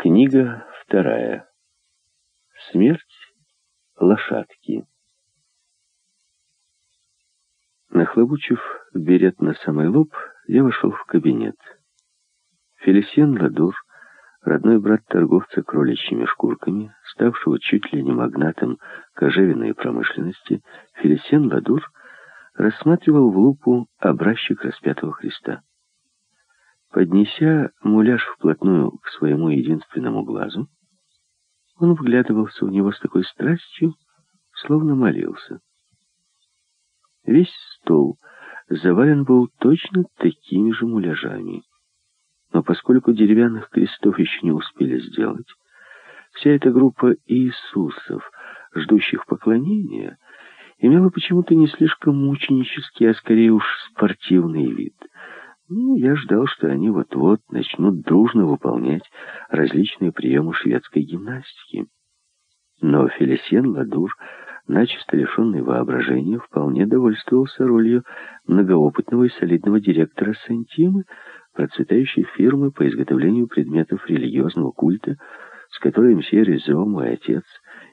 Книга вторая. Смерть лошадки. Нахлобучив берет на самый лоб, я вошел в кабинет. Фелисьен Ладур, родной брат торговца кроличьими шкурками, ставшего чуть ли не магнатом кожевенной промышленности, Фелисьен Ладур рассматривал в лупу образчик распятого Христа. Поднеся муляж вплотную к своему единственному глазу, он вглядывался в него с такой страстью, словно молился. Весь стол завален был точно такими же муляжами. Но поскольку деревянных крестов еще не успели сделать, вся эта группа Иисусов, ждущих поклонения, имела почему-то не слишком мученический, а скорее уж спортивный вид — ну, я ждал, что они вот-вот начнут дружно выполнять различные приемы шведской гимнастики. Но Фелисьен Ладур, начисто лишенный воображения, вполне довольствовался ролью многоопытного и солидного директора Сантимы, процветающей фирмы по изготовлению предметов религиозного культа, с которой мсье Резо, мой отец,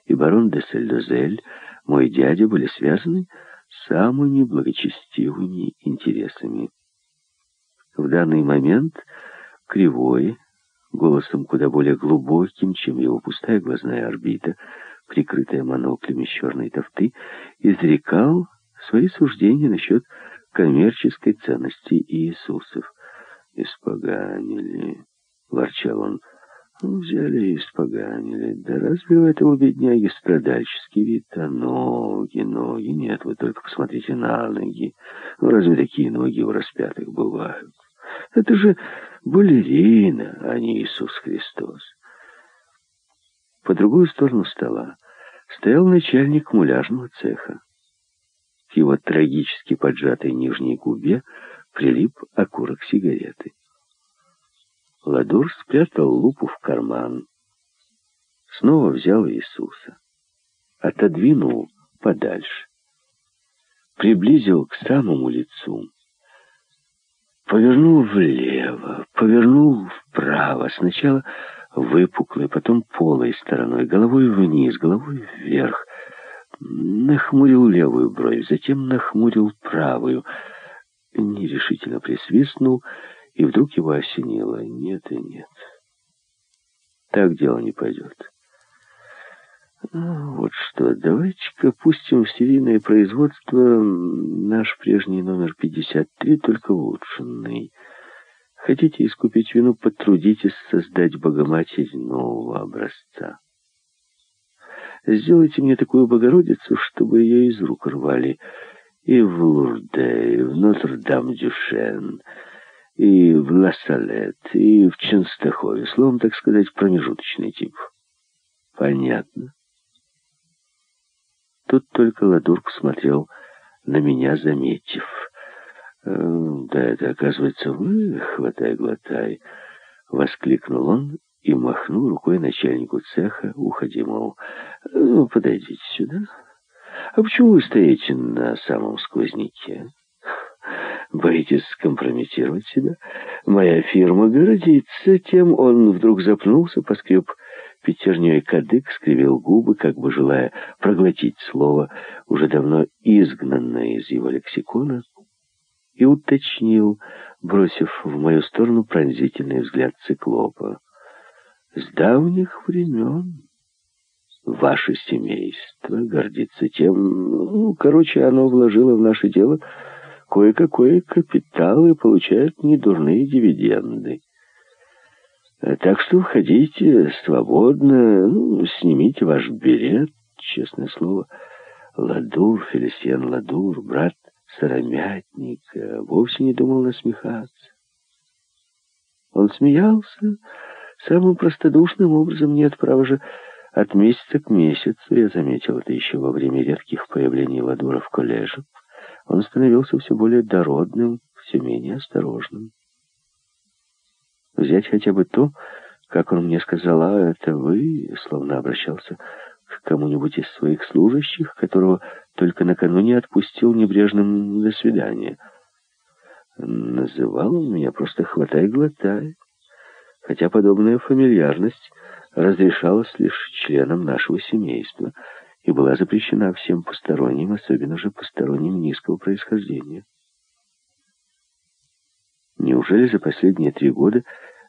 и барон де Сельдозель, мой дядя, были связаны самыми благочестивыми интересами. В данный момент кривой, голосом куда более глубоким, чем его пустая глазная орбита, прикрытая моноклями черной тофты, изрекал свои суждения насчет коммерческой ценности Иисусов. «Испоганили», — ворчал он, — «взяли и испоганили. Да разве в этом у бедняги страдальческий вид? А ноги, ноги, нет, вы только посмотрите на ноги. Ну, разве такие ноги у распятых бывают?» Это же балерина, а не Иисус Христос. По другую сторону стола стоял начальник муляжного цеха. К его трагически поджатой нижней губе прилип окурок сигареты. Ладур спрятал лупу в карман. Снова взял Иисуса. Отодвинул подальше. Приблизил к самому лицу. Повернул влево, повернул вправо. Сначала выпуклой, потом полой стороной, головой вниз, головой вверх. Нахмурил левую бровь, затем нахмурил правую. Нерешительно присвистнул, и вдруг его осенило. Нет и нет. Так дело не пойдет. Ну, вот что, давайте-ка пустим в серийное производство наш прежний номер 53, только улучшенный. Хотите искупить вину, потрудитесь создать Богоматерь нового образца. Сделайте мне такую Богородицу, чтобы ее из рук рвали. И в Лурде, и в Нотр-Дам-Дюшен, и в Ла-Салет, и в Ченстахове. Словом, так сказать, промежуточный тип. Понятно. Тут только Ладур посмотрел на меня, заметив. «Э, «Да это, оказывается, вы, хватай-глотай!» — воскликнул он и махнул рукой начальнику цеха, уходи, мол, «Ну, подойдите сюда. А почему вы стоите на самом сквозняке? Боитесь скомпрометировать себя? Моя фирма гордится тем». Он вдруг запнулся, поскреб Пятерней кадык скривил губы, как бы желая проглотить слово, уже давно изгнанное из его лексикона, и уточнил, бросив в мою сторону пронзительный взгляд циклопа. «С давних времен ваше семейство гордится тем, ну, короче, оно вложило в наше дело кое-какой капитал и получает недурные дивиденды. Так что входите свободно, ну, снимите ваш билет, честное слово. Ладур, Фелисиан Ладур, брат сыромятника, вовсе не думал насмехаться. Он смеялся самым простодушным образом, нет, права же, от месяца к месяцу, я заметил это еще во время редких появлений Ладура в коллеже, он становился все более дородным, все менее осторожным. Взять хотя бы то, как он мне сказал, а это вы, словно обращался к кому-нибудь из своих служащих, которого только накануне отпустил небрежным «до свидания». Называл он меня просто «хватай-глотай». хотя подобная фамильярность разрешалась лишь членам нашего семейства и была запрещена всем посторонним, особенно же посторонним низкого происхождения. Неужели за последние три года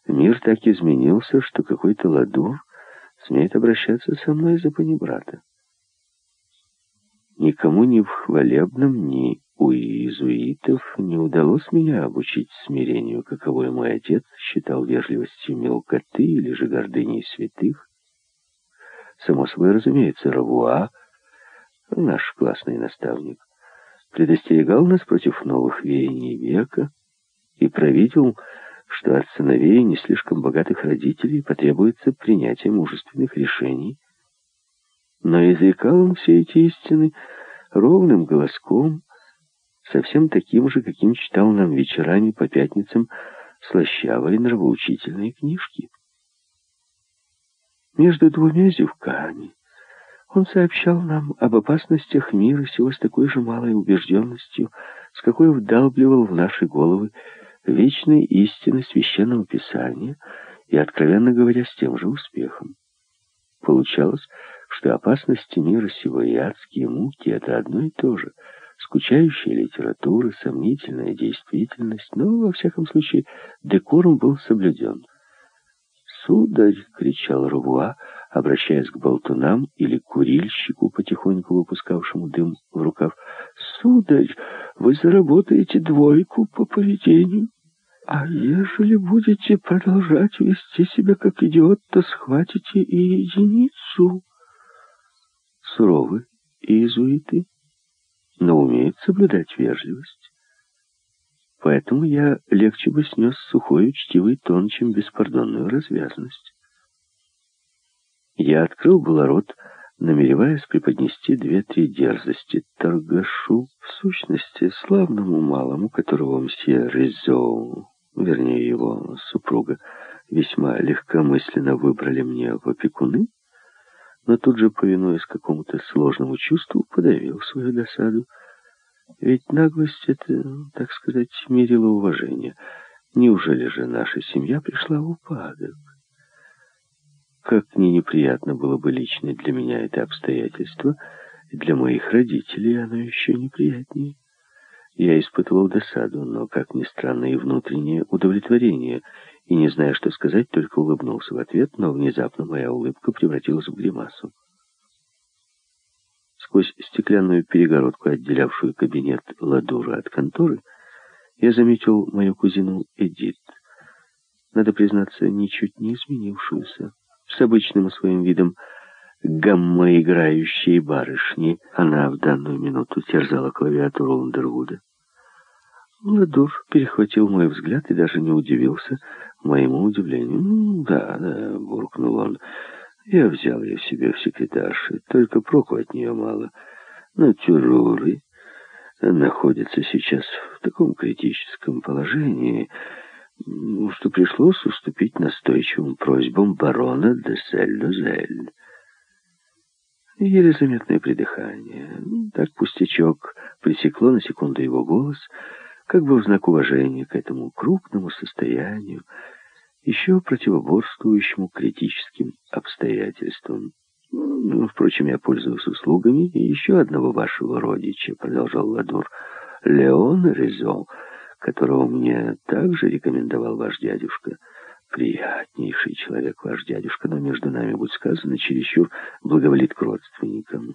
мир так изменился, что какой-то ладур смеет обращаться со мной из-за панибрата? Никому ни в хвалебном, ни у иезуитов не удалось меня обучить смирению, каковой мой отец считал вежливостью мелкоты или же гордыней святых. Само собой, разумеется, Равуа, наш классный наставник, предостерегал нас против новых веяний века и провидел, что от сыновей не слишком богатых родителей потребуется принятие мужественных решений, но изрекал он все эти истины ровным голоском, совсем таким же, каким читал нам вечерами по пятницам слащавые нравоучительные книжки. Между двумя зевками он сообщал нам об опасностях мира сего с такой же малой убежденностью, с какой вдалбливал в наши головы вечные истины Священного Писания и, откровенно говоря, с тем же успехом. Получалось, что опасности мира сего и адские муки — это одно и то же. Скучающая литература, сомнительная действительность, но, во всяком случае, декорум был соблюден. «Сударь!» — кричал Рувуа, обращаясь к болтунам или курильщику, потихоньку выпускавшему дым в рукав. «Сударь, вы заработаете двойку по поведению. А ежели будете продолжать вести себя как идиот, то схватите и единицу» суровы иезуиты, но умеют соблюдать вежливость. Поэтому я легче бы снес сухой учтивый тон, чем беспардонную развязность. Я открыл было рот, намереваясь преподнести две-три дерзости торгашу, в сущности, славному малому, которого мсье Резо, вернее его супруга, весьма легкомысленно выбрали мне в опекуны, но тут же, повинуясь какому-то сложному чувству, подавил свою досаду. Ведь наглость — это, так сказать, мерило уважение. Неужели же наша семья пришла в упадок? Как ни неприятно было бы лично для меня это обстоятельство, для моих родителей оно еще неприятнее. Я испытывал досаду, но, как ни странно, и внутреннее удовлетворение — и, не зная, что сказать, только улыбнулся в ответ, но внезапно моя улыбка превратилась в гримасу. Сквозь стеклянную перегородку, отделявшую кабинет Ладура от конторы, я заметил мою кузину Эдит. Надо признаться, ничуть не изменившуюся. С обычным своим видом гамма-играющей барышни она в данную минуту терзала клавиатуру Ундервуда. Ладур перехватил мой взгляд и даже не удивился, моему удивлению. «Ну, да, да», — буркнул он, — «я взял ее себе в секретарши, только проку от нее мало. Но Тюруры находится сейчас в таком критическом положении, что пришлось уступить настойчивым просьбам барона де Сель-Дозель». Еле заметное придыхание. Так пустячок пресекло на секунду его голос — как бы в знак уважения к этому крупному состоянию, еще противоборствующему критическим обстоятельствам. Ну, впрочем, я пользуюсь услугами еще одного вашего родича, продолжал Ладур, Леон Резо, которого мне также рекомендовал ваш дядюшка. Приятнейший человек ваш дядюшка, но между нами, будь сказано, чересчур благоволит к родственникам.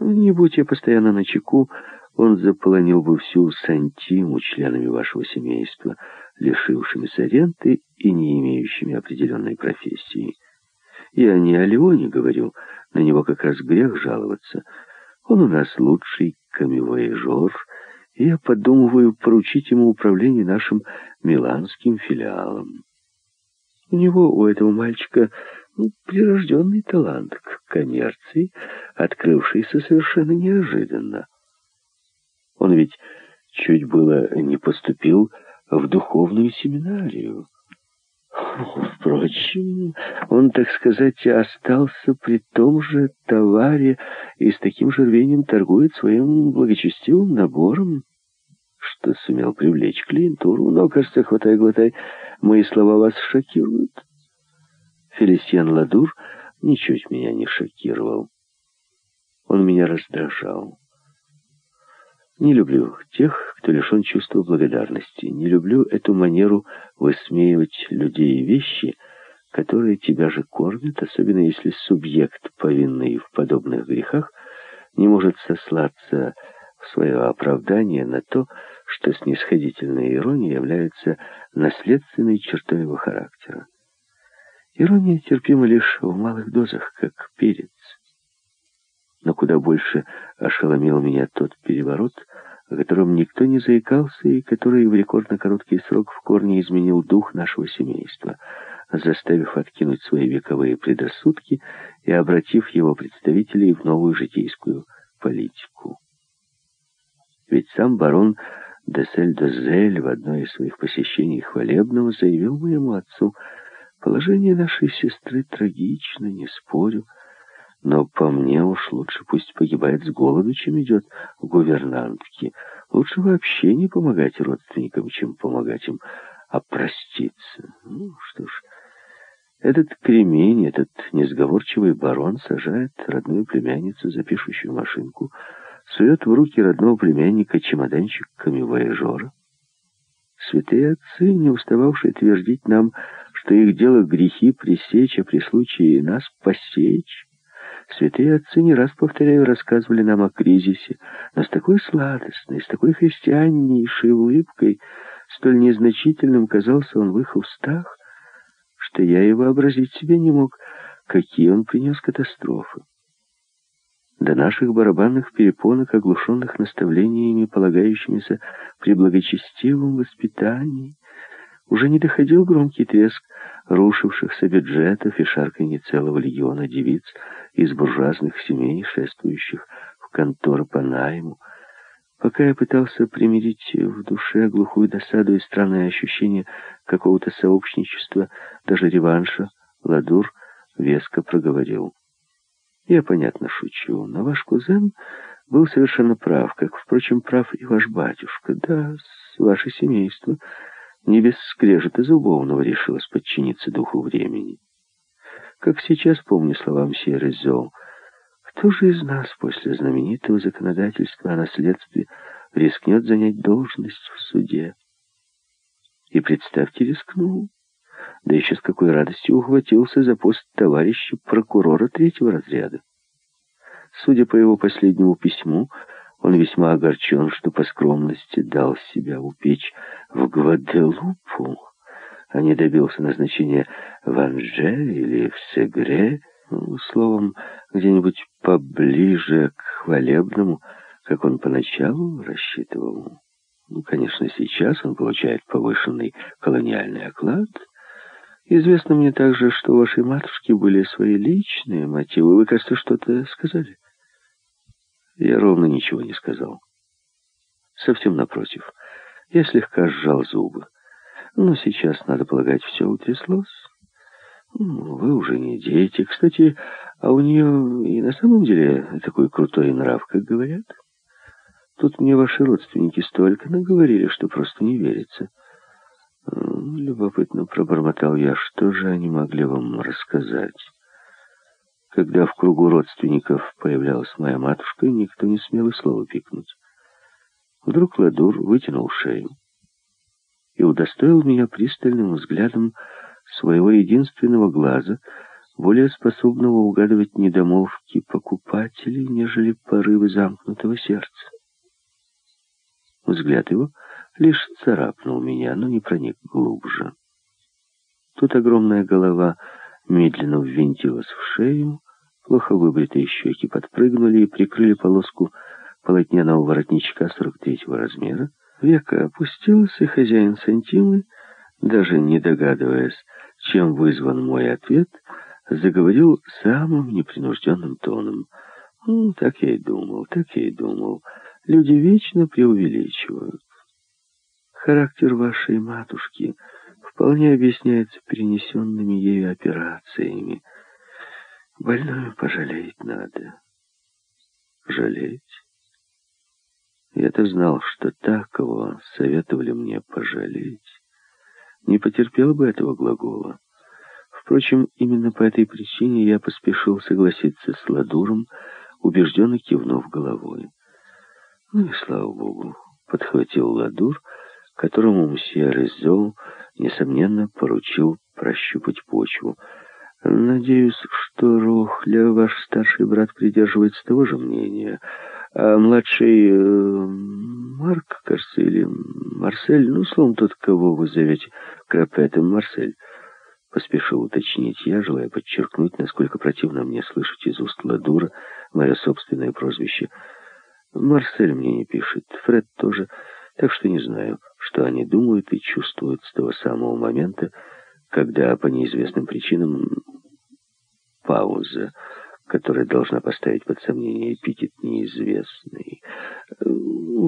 Не будь я постоянно на чеку, он заполонил бы всю сантиму членами вашего семейства, лишившимися ренты и не имеющими определенной профессии. Я не о Леоне говорю, на него как раз грех жаловаться. Он у нас лучший камевояжер, и я подумываю поручить ему управление нашим миланским филиалом. У него, у этого мальчика, ну, прирожденный талант к коммерции, открывшийся совершенно неожиданно. Он ведь чуть было не поступил в духовную семинарию. Впрочем, он, так сказать, остался при том же товаре и с таким же рвением торгует своим благочестивым набором, что сумел привлечь клиентуру. Но, кажется, хватай-глотай, мои слова вас шокируют. Фелисьен Ладур ничуть меня не шокировал. Он меня раздражал. Не люблю тех, кто лишен чувства благодарности. Не люблю эту манеру высмеивать людей и вещи, которые тебя же кормят, особенно если субъект, повинный в подобных грехах, не может сослаться в свое оправдание на то, что снисходительная ирония является наследственной чертой его характера. Ирония терпима лишь в малых дозах, как перец. Но куда больше ошеломил меня тот переворот, о котором никто не заикался и который в рекордно короткий срок в корне изменил дух нашего семейства, заставив откинуть свои вековые предрассудки и обратив его представителей в новую житейскую политику. Ведь сам барон Десель-Дозель в одной из своих посещений хвалебного заявил моему отцу, «Положение нашей сестры трагично, не спорю, но по мне уж лучше пусть погибает с голоду, чем идет в гувернантки. Лучше вообще не помогать родственникам, чем помогать им опроститься. Ну, что ж, этот кремень, этот несговорчивый барон сажает родную племянницу за пишущую машинку, сует в руки родного племянника чемоданчик камевояжора. Святые отцы, не устававшие твердить нам, что их дело грехи пресечь, а при случае нас посечь, Святые отцы не раз, повторяю, рассказывали нам о кризисе, но с такой сладостной, с такой христианнейшей улыбкой, столь незначительным казался он в их устах, что я и вообразить себе не мог, какие он принес катастрофы. До наших барабанных перепонок, оглушенных наставлениями, полагающимися при благочестивом воспитании, уже не доходил громкий треск рушившихся бюджетов и шарканье целого легиона девиц из буржуазных семей, шествующих в конторы по найму. Пока я пытался примирить в душе глухую досаду и странное ощущение какого-то сообщничества, даже реванша, Ладур веско проговорил. Я, понятно, шучу, но ваш кузен был совершенно прав, как, впрочем, прав и ваш батюшка. Да, ваше семейство не без скрежета зубовного решилось подчиниться духу времени. Как сейчас помню слова мсье Резо, кто же из нас после знаменитого законодательства о наследстве рискнет занять должность в суде? И представьте, рискнул. Да еще с какой радостью ухватился за пост товарища прокурора третьего разряда. Судя по его последнему письму, он весьма огорчен, что по скромности дал себя упечь в Гваделупу, а не добился назначения в Анже или в Сегре, ну, словом, где-нибудь поближе к хвалебному, как он поначалу рассчитывал. Ну, конечно, сейчас он получает повышенный колониальный оклад. Известно мне также, что у вашей матушки были свои личные мотивы. Вы, кажется, что-то сказали. Я ровно ничего не сказал. Совсем напротив. Я слегка сжал зубы. Но сейчас, надо полагать, все утряслось. Ну, вы уже не дети. Кстати, а у нее и на самом деле такой крутой нрав, как говорят. Тут мне ваши родственники столько наговорили, что просто не верится. Любопытно пробормотал я, что же они могли вам рассказать. Когда в кругу родственников появлялась моя матушка, никто не смел и слова пикнуть. Вдруг Ладур вытянул шею и удостоил меня пристальным взглядом своего единственного глаза, более способного угадывать недомолвки покупателей, нежели порывы замкнутого сердца. Взгляд его лишь царапнул меня, но не проник глубже. Тут огромная голова медленно ввинтилась в шею, плохо выбритые щеки подпрыгнули и прикрыли полоску полотняного воротничка 43-го размера. Века опустилась, и хозяин Сантимы, даже не догадываясь, чем вызван мой ответ, заговорил самым непринужденным тоном. «Ну, так я и думал, так я и думал. Люди вечно преувеличивают. Характер вашей матушки — вполне объясняется перенесенными ею операциями. Больную пожалеть надо. Жалеть? Я-то знал, что так, кого советовали мне пожалеть, не потерпела бы этого глагола. Впрочем, именно по этой причине я поспешил согласиться с Ладуром, убежденно кивнув головой. Ну и слава богу, подхватил Ладур, которому мсье Резо, несомненно, поручил прощупать почву. Надеюсь, что Рохля, ваш старший брат, придерживается того же мнения, а младший э, Марк, кажется, или Марсель, ну, словом, тот, кого вы зовете Крапетом, Марсель, поспешил уточнить я, желая подчеркнуть, насколько противно мне слышать из уст Ладура мое собственное прозвище. Марсель мне не пишет, Фред тоже, так что не знаю, что они думают и чувствуют с того самого момента, когда по неизвестным причинам пауза, которая должна поставить под сомнение эпитет неизвестный.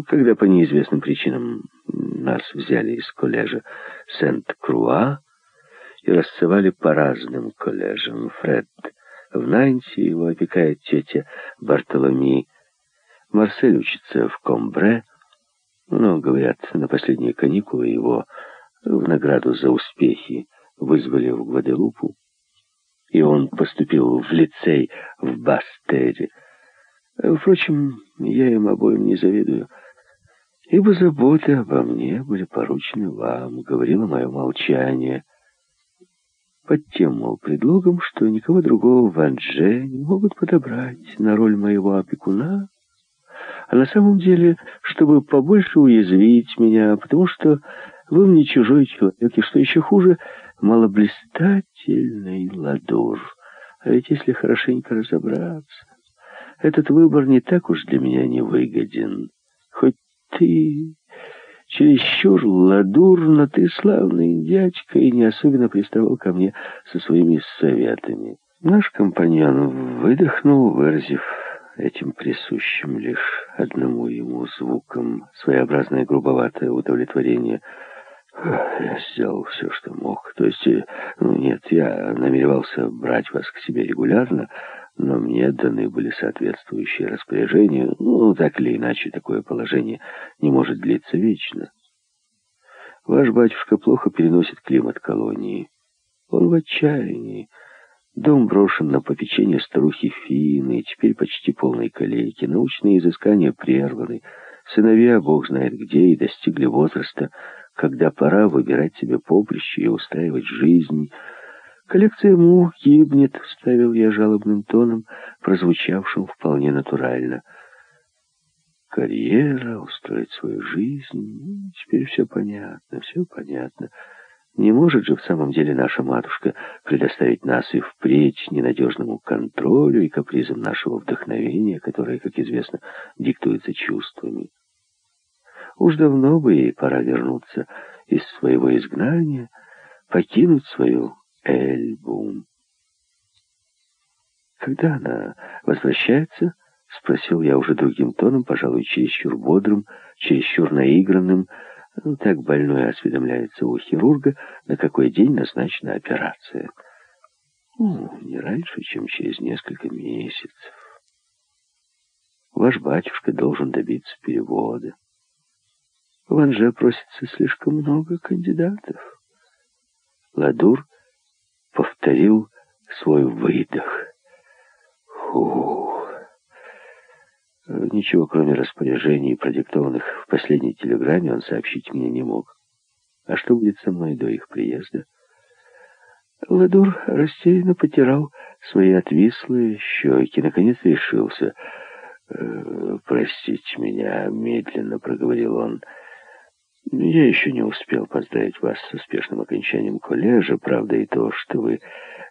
Когда по неизвестным причинам нас взяли из коллежа Сент-Круа и рассылали по разным коллежам. Фред в Нанте, его опекает тетя Бартоломи. Марсель учится в Комбре, но, говорят, на последние каникулы его в награду за успехи вызвали в Гваделупу, и он поступил в лицей в Бастере. Впрочем, я им обоим не завидую, ибо заботы обо мне были поручены вам, говорило мое молчание, под тем, мол, предлогом, что никого другого в Анже не могут подобрать на роль моего опекуна, а на самом деле, чтобы побольше уязвить меня, потому что вы мне чужой человек, и что еще хуже — малоблистательный ладур. А ведь если хорошенько разобраться, этот выбор не так уж для меня не выгоден. Хоть ты чересчур ладур, но ты славный дядька и не особенно приставал ко мне со своими советами. Наш компаньон выдохнул, выразив этим присущим лишь одному ему звуком своеобразное грубоватое удовлетворение — я сделал все, что мог. То есть, э, ну, нет, я намеревался брать вас к себе регулярно, но мне даны были соответствующие распоряжения. Ну, так или иначе, такое положение не может длиться вечно. Ваш батюшка плохо переносит климат колонии. Он в отчаянии. Дом брошен на попечение старухи Фины, теперь почти полной калейки. Научные изыскания прерваны. Сыновья, бог знает где, и достигли возраста, когда пора выбирать себе поприще и устраивать жизнь. Коллекция мух гибнет, вставил я жалобным тоном, прозвучавшим вполне натурально. Карьера, устроить свою жизнь, теперь все понятно, все понятно. Не может же в самом деле наша матушка предоставить нас и впредь ненадежному контролю и капризам нашего вдохновения, которое, как известно, диктуется чувствами. Уж давно бы ей пора вернуться из своего изгнания, покинуть свою Эльбу. Когда она возвращается, спросил я уже другим тоном, пожалуй, чересчур бодрым, чересчур наигранным. Ну, так больной осведомляется у хирурга, на какой день назначена операция. Ну, не раньше, чем через несколько месяцев. Ваш батюшка должен добиться перевода. В Анже просится слишком много кандидатов. Ладур повторил свой выдох. Фу. Ничего, кроме распоряжений, продиктованных в последней телеграмме, он сообщить мне не мог. А что будет со мной до их приезда? Ладур растерянно потирал свои отвислые щеки. Наконец решился. «Э, «Простите меня», — медленно проговорил он, — я еще не успел поздравить вас с успешным окончанием колледжа. Правда и то, что вы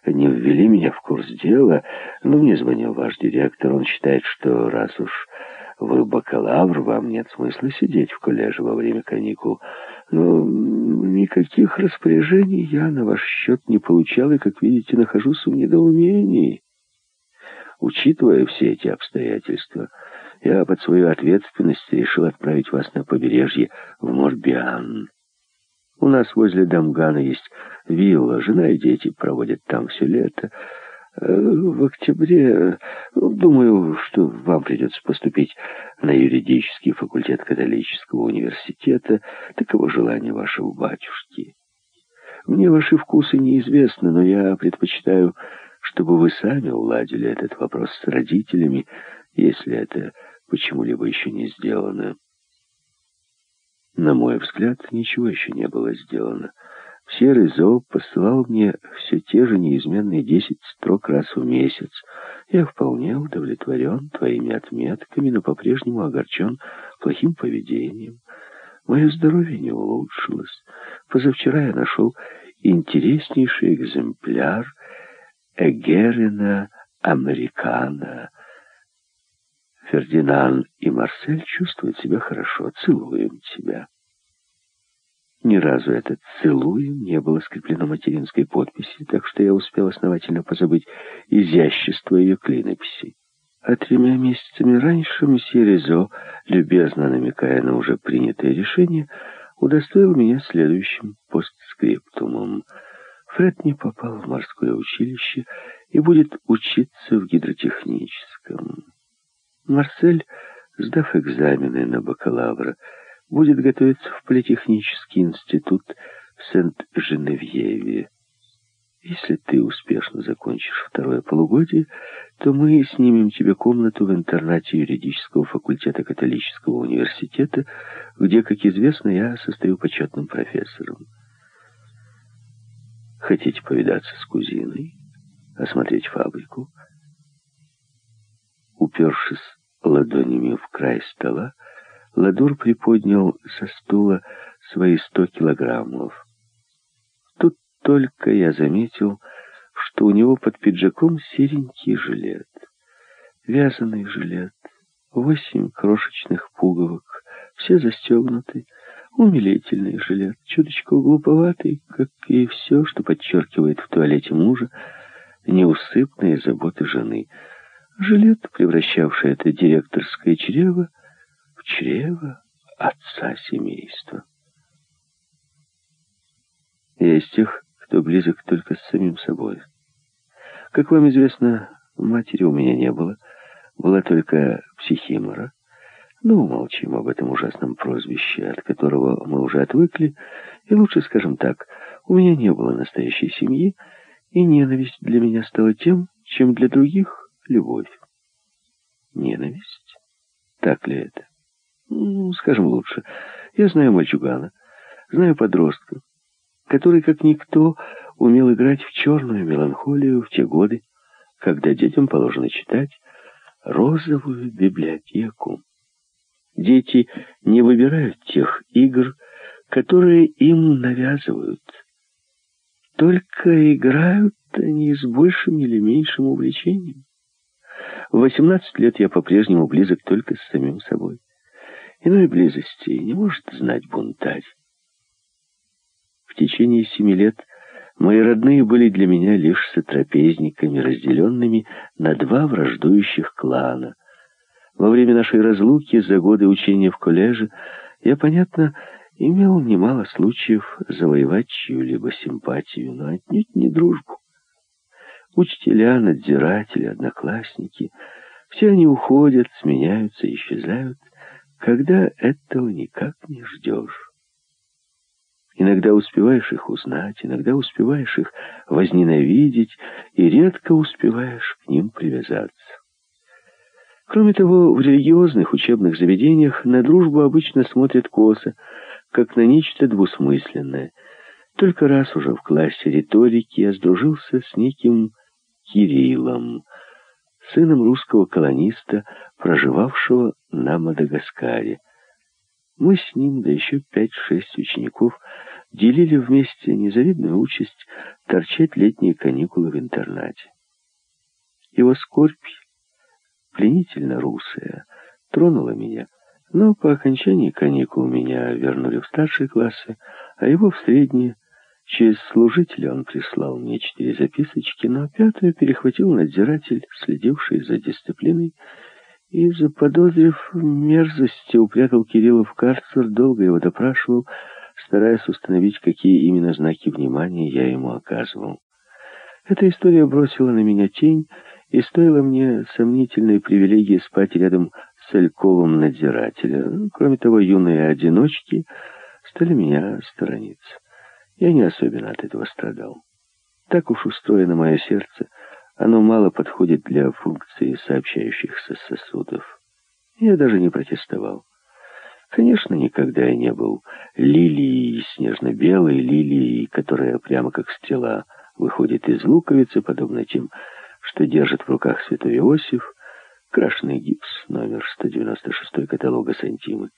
не ввели меня в курс дела. Но мне звонил ваш директор. Он считает, что раз уж вы бакалавр, вам нет смысла сидеть в колледже во время каникул. Но никаких распоряжений я на ваш счет не получал, и, как видите, нахожусь в недоумении. Учитывая все эти обстоятельства, я под свою ответственность решил отправить вас на побережье в Морбиан. У нас возле Дамгана есть вилла, жена и дети проводят там все лето. Э, в октябре, ну, думаю, что вам придется поступить на юридический факультет католического университета. Таково желание вашего батюшки. Мне ваши вкусы неизвестны, но я предпочитаю, чтобы вы сами уладили этот вопрос с родителями, если это почему-либо еще не сделано. На мой взгляд, ничего еще не было сделано. Серый зоб посылал мне все те же неизменные десять строк раз в месяц. Я вполне удовлетворен твоими отметками, но по-прежнему огорчен плохим поведением. Мое здоровье не улучшилось. Позавчера я нашел интереснейший экземпляр Эгерина Американа. Фердинанд и Марсель чувствуют себя хорошо. Целуем тебя. Ни разу это «целуем» не было скреплено материнской подписью, так что я успел основательно позабыть изящество ее клинописи. А тремя месяцами раньше мсье Резо, любезно намекая на уже принятое решение, удостоил меня следующим постскриптумом. Фред не попал в морское училище и будет учиться в гидротехническом. Марсель, сдав экзамены на бакалавра, будет готовиться в политехнический институт в Сент-Женевьеве. Если ты успешно закончишь второе полугодие, то мы снимем тебе комнату в интернате юридического факультета католического университета, где, как известно, я состою почетным профессором. Хотите повидаться с кузиной, осмотреть фабрику? Упершись ладонями в край стола, Ладур приподнял со стула свои сто килограммов. Тут только я заметил, что у него под пиджаком серенький жилет. Вязаный жилет, восемь крошечных пуговок, все застегнуты, умилительный жилет, чуточку глуповатый, как и все, что подчеркивает в туалете мужа неусыпные заботы жены. Жилет, превращавший это директорское чрево в чрево отца семейства. Я из тех, кто близок только с самим собой. Как вам известно, матери у меня не было, была только психимора. Ну, молчим об этом ужасном прозвище, от которого мы уже отвыкли, и лучше скажем так, у меня не было настоящей семьи, и ненависть для меня стала тем, чем для других — любовь. Ненависть? Так ли это? Ну, скажем лучше, я знаю мальчугана, знаю подростка, который, как никто, умел играть в черную меланхолию в те годы, когда детям положено читать розовую библиотеку. Дети не выбирают тех игр, которые им навязывают. Только играют они с большим или меньшим увлечением. В 18 лет я по-прежнему близок только с самим собой. Иной близости не может знать бунтарь. В течение семи лет мои родные были для меня лишь сотрапезниками, разделенными на два враждующих клана. Во время нашей разлуки за годы учения в коллеже я, понятно, имел немало случаев завоевать чью-либо симпатию, но отнюдь не дружбу. Учителя, надзиратели, одноклассники — все они уходят, сменяются, исчезают — когда этого никак не ждешь. Иногда успеваешь их узнать, иногда успеваешь их возненавидеть, и редко успеваешь к ним привязаться. Кроме того, в религиозных учебных заведениях на дружбу обычно смотрят косо, как на нечто двусмысленное. Только раз уже в классе риторики я сдружился с неким Кириллом, сыном русского колониста, проживавшего на Мадагаскаре. Мы с ним, да еще пять-шесть учеников, делили вместе незавидную участь торчать летние каникулы в интернате. Его скорбь, пленительно русая, тронула меня, но по окончании каникул меня вернули в старшие классы, а его в средние, Через служителя он прислал мне четыре записочки, но пятую перехватил надзиратель, следивший за дисциплиной, и, заподозрив мерзости, упрятал Кирилла в карцер, долго его допрашивал, стараясь установить, какие именно знаки внимания я ему оказывал. Эта история бросила на меня тень и стоила мне сомнительной привилегии спать рядом с Альковым надзирателя. Кроме того, юные одиночки стали меня сторониться. Я не особенно от этого страдал. Так уж устроено мое сердце, оно мало подходит для функции сообщающихся сосудов. Я даже не протестовал. Конечно, никогда я не был лилией, снежно-белой лилией, которая прямо как стрела выходит из луковицы, подобно тем, что держит в руках святой Иосиф, крашеный гипс, номер 196 каталога Сантимы.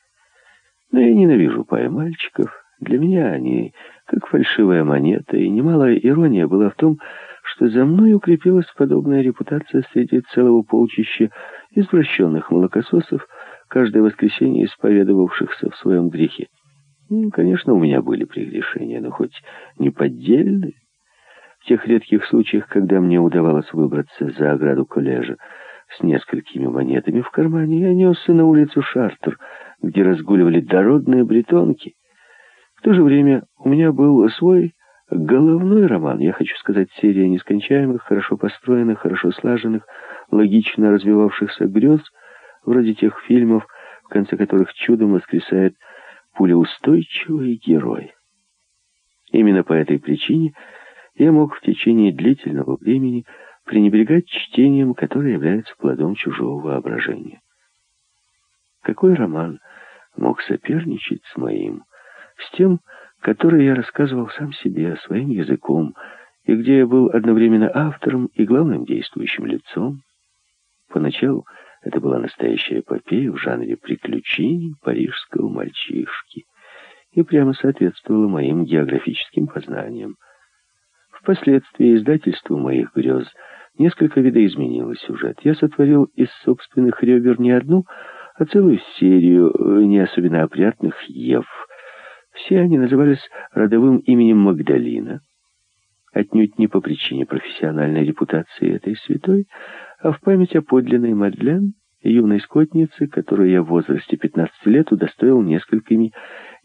Но я ненавижу пая мальчиков. Для меня они как фальшивая монета, и немалая ирония была в том, что за мной укрепилась подобная репутация среди целого полчища извращенных молокососов, каждое воскресенье исповедовавшихся в своем грехе. Ну, конечно, у меня были прегрешения, но хоть не поддельные. В тех редких случаях, когда мне удавалось выбраться за ограду коллежа с несколькими монетами в кармане, я несся на улицу Шартер, где разгуливали дородные бретонки. В то же время у меня был свой головной роман, я хочу сказать, серия нескончаемых, хорошо построенных, хорошо слаженных, логично развивавшихся грез, вроде тех фильмов, в конце которых чудом воскресает пулеустойчивый герой. Именно по этой причине я мог в течение длительного времени пренебрегать чтением, которое является плодом чужого воображения. Какой роман мог соперничать с моим, с тем, который я рассказывал сам себе, своим языком, и где я был одновременно автором и главным действующим лицом? Поначалу это была настоящая эпопея в жанре приключений парижского мальчишки и прямо соответствовала моим географическим познаниям. Впоследствии издательство моих грез несколько видоизменило сюжет. Я сотворил из собственных ребер не одну, а целую серию э, не особенно опрятных Ев. Все они назывались родовым именем Магдалина. Отнюдь не по причине профессиональной репутации этой святой, а в память о подлинной Мадлен, юной скотнице, которую я в возрасте 15 лет удостоил несколькими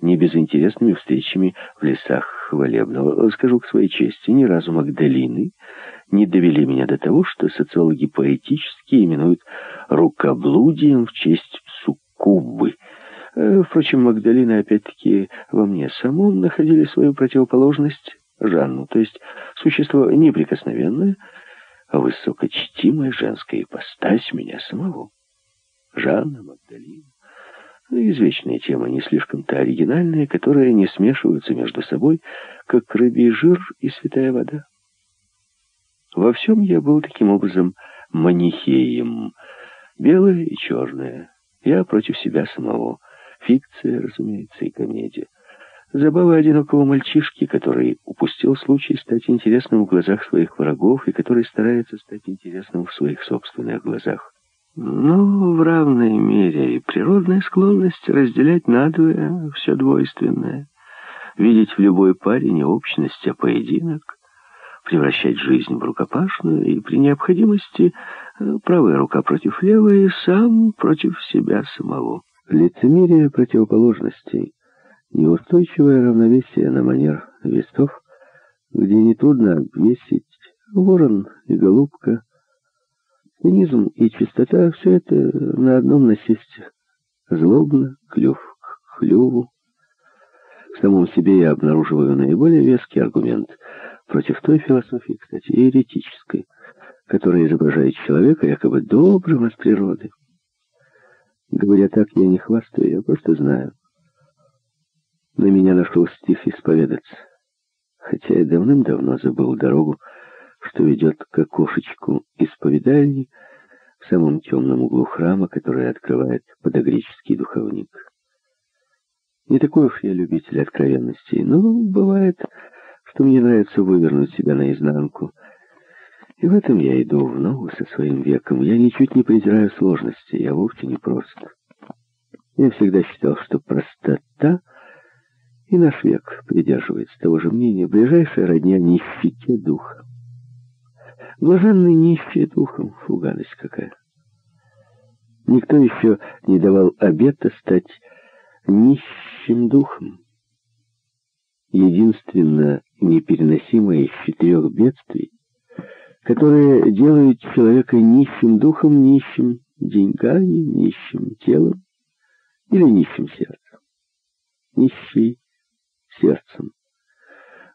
небезынтересными встречами в лесах хвалебного. Скажу к своей чести, ни разу Магдалины не довели меня до того, что социологи поэтически именуют рукоблудием в честь суккубы. Э, впрочем, Магдалины опять-таки во мне самом находили свою противоположность Жанну, то есть существо неприкосновенное, а высокочтимая женская ипостась меня самого. Жанна, Магдалина. Извечная тема, не слишком-то оригинальная, которые не смешиваются между собой, как рыбий жир и святая вода. Во всем я был таким образом манихеем, белое и черное. Я против себя самого. Фикция, разумеется, и комедия. Забавы одинокого мальчишки, который упустил случай стать интересным в глазах своих врагов и который старается стать интересным в своих собственных глазах. Но в равной мере и природная склонность разделять надвое все двойственное, видеть в любой паре не общность, а поединок, превращать жизнь в рукопашную и при необходимости э, правая рука против левой и сам против себя самого. Лицемерие противоположностей, неустойчивое равновесие на манер вестов, где нетрудно обвесить ворон и голубка, Цинизм и чистота — все это на одном насесте. Злобно, клюв к клюву. В самом себе я обнаруживаю наиболее веский аргумент против той философии, кстати, еретической, которая изображает человека якобы добрым от природы. Говоря так, я не хвастаю, я просто знаю. На меня нашел стих исповедаться, хотя я давным-давно забыл дорогу, что ведет к окошечку исповедальни в самом темном углу храма, который открывает подогреческий духовник. Не такой уж я любитель откровенностей, но бывает, что мне нравится вывернуть себя наизнанку. И в этом я иду в ногу со своим веком. Я ничуть не презираю сложности, я вовсе не прост. Я всегда считал, что простота и наш век придерживается того же мнения, ближайшая родня нищете духа. Блаженный нищий духом, фу, гадость какая. Никто еще не давал обета стать нищим духом. Единственно непереносимое из четырех бедствий, которые делают человека нищим духом, нищим деньгами, нищим телом или нищим сердцем. Нищий сердцем.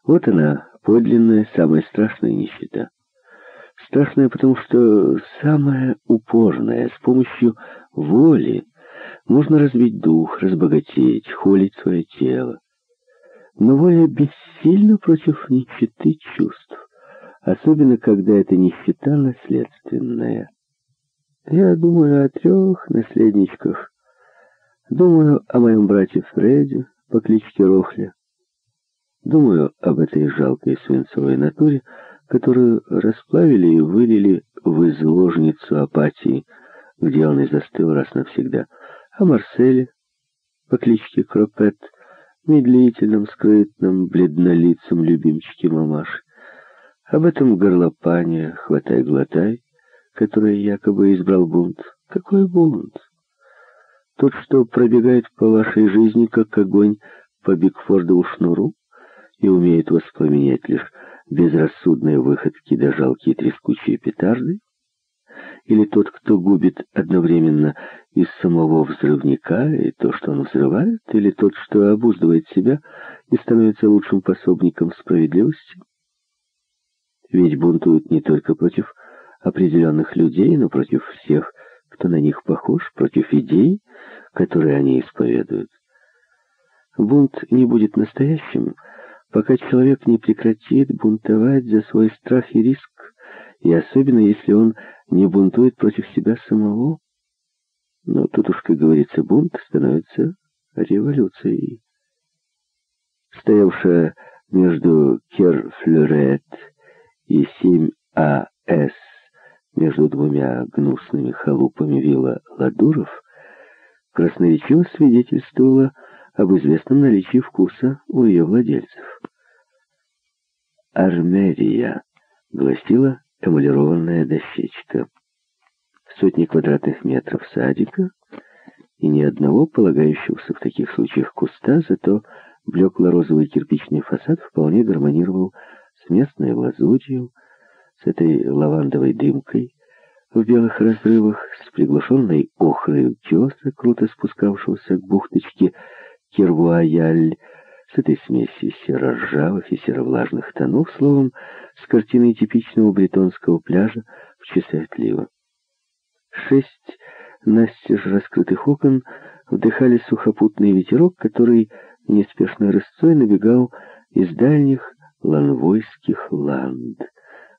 Вот она, подлинная, самая страшная нищета. Страшная, потому что самая упорная, с помощью воли можно разбить дух, разбогатеть, холить свое тело. Но воля бессильна против нищеты чувств, особенно когда эта нищета наследственная. Я думаю о трех наследничках. Думаю о моем брате Фреде по кличке Рохля. Думаю об этой жалкой свинцовой натуре, которую расплавили и вылили в изложницу апатии, где он и застыл раз навсегда. О Марселе по кличке Кропет, медлительном, скрытном, бледнолицем любимчике мамаши. Об этом горлопане «хватай-глотай», который якобы избрал бунт. Какой бунт? Тот, что пробегает по вашей жизни, как огонь по Бигфордову шнуру, и умеет воспламенять лишь безрассудные выходки да жалкие трескучие петарды? Или тот, кто губит одновременно из самого взрывника и то, что он взрывает? Или тот, что обуздывает себя и становится лучшим пособником справедливости? Ведь бунтуют не только против определенных людей, но против всех, кто на них похож, против идей, которые они исповедуют. Бунт не будет настоящим, пока человек не прекратит бунтовать за свой страх и риск, и особенно если он не бунтует против себя самого. Но тут уж, как говорится, бунт становится революцией. Стоявшая между Керфлюрет и 7АС между двумя гнусными халупами вилла Ладуров красноречиво свидетельствовала об известном наличии вкуса у ее владельцев. «Армерия», — гласила эмалированная дощечка. Сотни квадратных метров садика и ни одного полагающегося в таких случаях куста, зато блекло-розовый кирпичный фасад вполне гармонировал с местной лазурью, с этой лавандовой дымкой в белых разрывах, с приглушенной охрой утеса, круто спускавшегося к бухточке Кервуаяль, с этой смесью серо-ржавых и серо-влажных тонов, словом, с картиной типичного бретонского пляжа в часы отлива. Шесть настежь раскрытых окон вдыхали сухопутный ветерок, который неспешной рысцой набегал из дальних ланвойских ланд,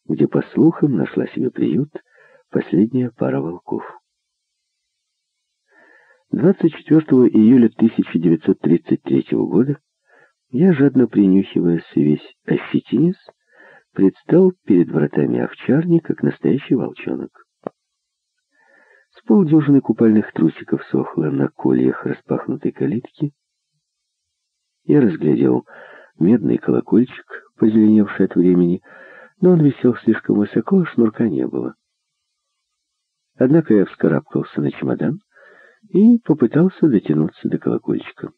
где, по слухам, нашла себе приют последняя пара волков. 24 июля 1933 года я, жадно принюхиваясь весь осетинец, предстал перед вратами овчарни, как настоящий волчонок. С полдюжины купальных трусиков сохло на кольях распахнутой калитки. Я разглядел медный колокольчик, позеленевший от времени, но он висел слишком высоко, шнурка не было. Однако я вскарабкался на чемодан и попытался дотянуться до колокольчика.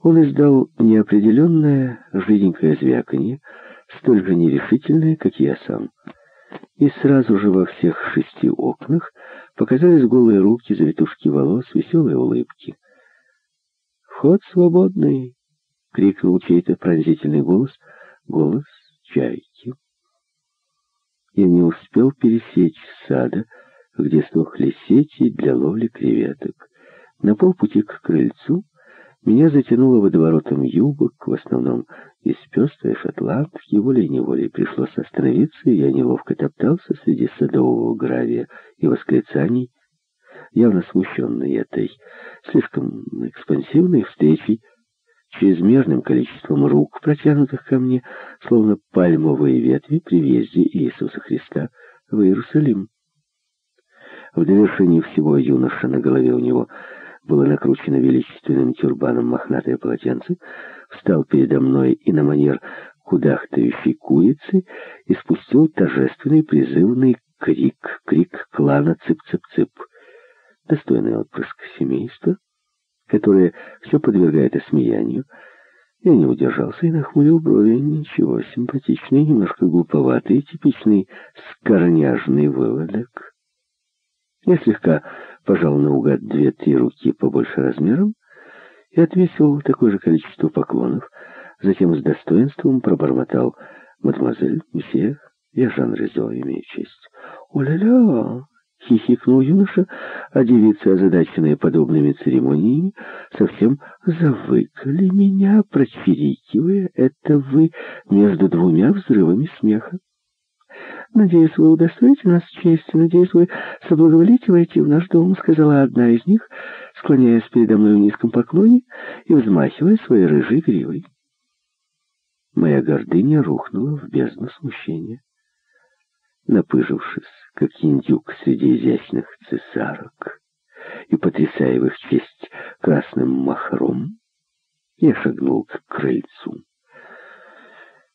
Он издал неопределенное, жиденькое звяканье, столь же нерешительное, как и я сам. И сразу же во всех шести окнах показались голые руки, завитушки волос, веселые улыбки. «Вход свободный!» — крикнул чей-то пронзительный голос, голос чайки. Я не успел пересечь сада, где сохли сети для ловли креветок. На полпути к крыльцу меня затянуло водоворотом юбок, в основном из пестрой шотландки, волей-неволей пришлось остановиться, и я неловко топтался среди садового гравия и восклицаний, явно смущенный этой слишком экспансивной встречей, чрезмерным количеством рук, протянутых ко мне, словно пальмовые ветви при въезде Иисуса Христа в Иерусалим. В довершении всего юноша на голове у него было накручено величественным тюрбаном мохнатое полотенце, встал передо мной и на манер кудахтающей курицы и спустил торжественный призывный крик, крик клана «Цып-цып-цып». Достойный отпрыск семейства, которое все подвергает осмеянию, я не удержался и нахмурил брови. Ничего, симпатичный, немножко глуповатый, типичный скорняжный выводок. Я слегка пожал наугад две-три руки побольше размером и отвесил такое же количество поклонов, затем с достоинством пробормотал «Мадемуазель, месье, я Жан Резо, имею честь». «О-ля-ля!» — хихикнул юноша, а девицы, озадаченные подобными церемониями, совсем завыкали меня, прочирикивая «это вы» между двумя взрывами смеха. «Надеюсь, вы удостоите нас чести, надеюсь, вы соблаговолите войти в наш дом», — сказала одна из них, склоняясь передо мной в низком поклоне и взмахивая своей рыжей гривой. Моя гордыня рухнула в бездну смущения. Напыжившись, как индюк среди изящных цесарок, и потрясая в их честь красным махром, я шагнул к крыльцу.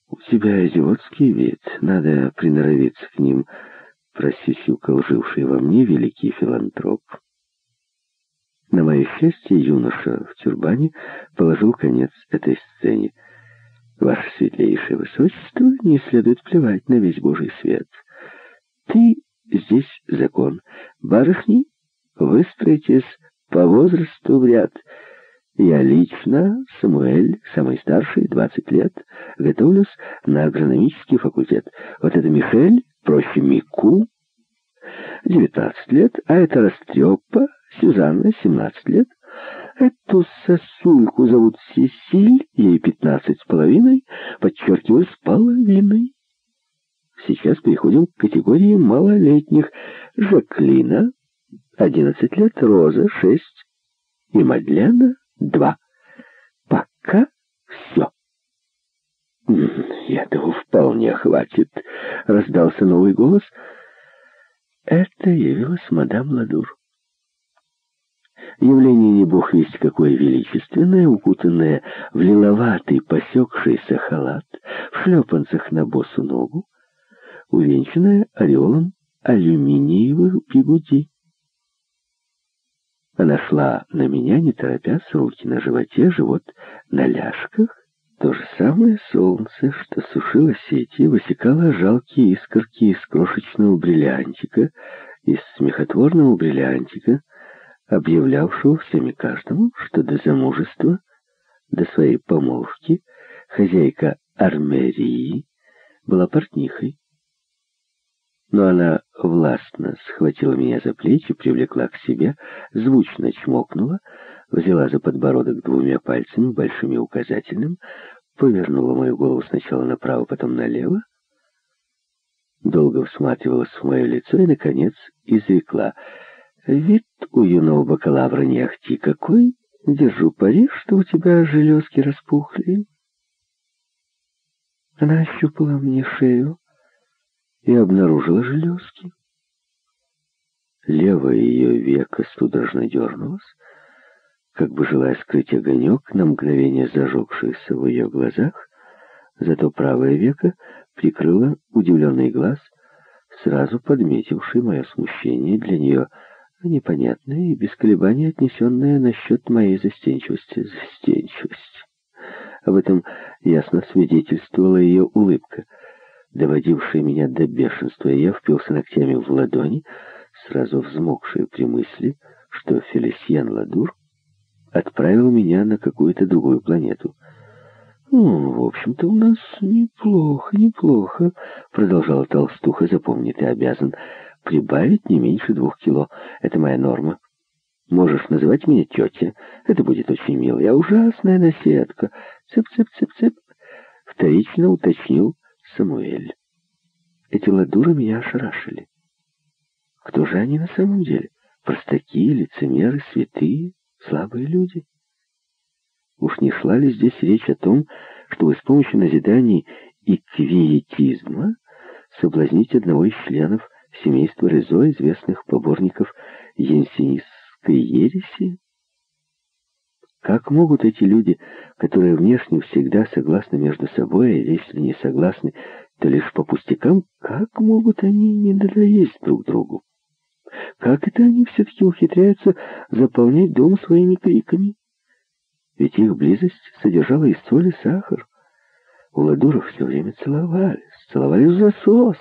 «У тебя идиотский вид, надо приноровиться к ним», — просисюкал живший во мне великий филантроп. На мое счастье, юноша в тюрбане положил конец этой сцене. «Ваше светлейшее высочество, не следует плевать на весь божий свет. Ты здесь закон. Барышни, выстроитесь по возрасту в ряд». Я лично, Самуэль, самый старший, 20 лет, готовлюсь на агрономический факультет. Вот это Мишель, проще Мику, 19 лет, а это Растрепа, Сюзанна, 17 лет. Эту сосульку зовут Сесиль, ей 15 с половиной, подчеркиваю, с половиной. Сейчас переходим к категории малолетних. Жаклина, 11 лет, Роза, 6 и Мадлена, два. Пока все. «Этого вполне хватит», — раздался новый голос. Это явилась мадам Ладур. Явление не бог весть какое величественное, укутанное в лиловатый посекшийся халат, в шлепанцах на босу ногу, увенчанное ореолом алюминиевых бигуди. Она шла на меня, не торопясь, руки на животе, живот на ляжках. То же самое солнце, что сушило сети, высекало жалкие искорки из крошечного бриллиантика, из смехотворного бриллиантика, объявлявшего всем и каждому, что до замужества, до своей помолвки, хозяйка армерии была портнихой но она властно схватила меня за плечи, привлекла к себе, звучно чмокнула, взяла за подбородок двумя пальцами, большим и указательным, повернула мою голову сначала направо, потом налево, долго всматривалась в мое лицо и, наконец, изрекла. «Вид у юного бакалавра не ахти какой! Держу пари, что у тебя железки распухли». Она ощупала мне шею, и обнаружила железки. Левое ее веко судорожно дернулось, как бы желая скрыть огонек, на мгновение зажегшийся в ее глазах, зато правое веко прикрыло удивленный глаз, сразу подметивший мое смущение для нее непонятное и без колебаний отнесенное насчет моей застенчивости. Застенчивость. Об этом ясно свидетельствовала ее улыбка — доводивший меня до бешенства, и я впился ногтями в ладони, сразу взмокшие при мысли, что Фелисьян Ладур отправил меня на какую-то другую планету. «Ну, в общем-то, у нас неплохо, неплохо», — продолжала толстуха, «запомни, ты обязан прибавить не меньше двух кило. Это моя норма. Можешь называть меня тетя. Это будет очень мило. Я ужасная наседка. Цып-цып-цып-цып». Вторично уточнил Самуэль. Эти ладуры меня ошарашили. Кто же они на самом деле? Простаки, лицемеры, святые, слабые люди? Уж не шла ли здесь речь о том, чтобы с помощью назиданий и квиетизма соблазнить одного из членов семейства Резо, известных поборников янсенистской ереси? Как могут эти люди, которые внешне всегда согласны между собой, а если не согласны, то лишь по пустякам, как могут они не надоесть друг другу? Как это они все-таки ухитряются заполнять дом своими криками? Ведь их близость содержала и соль, и сахар. У Ладуров все время целовались, целовались в засос.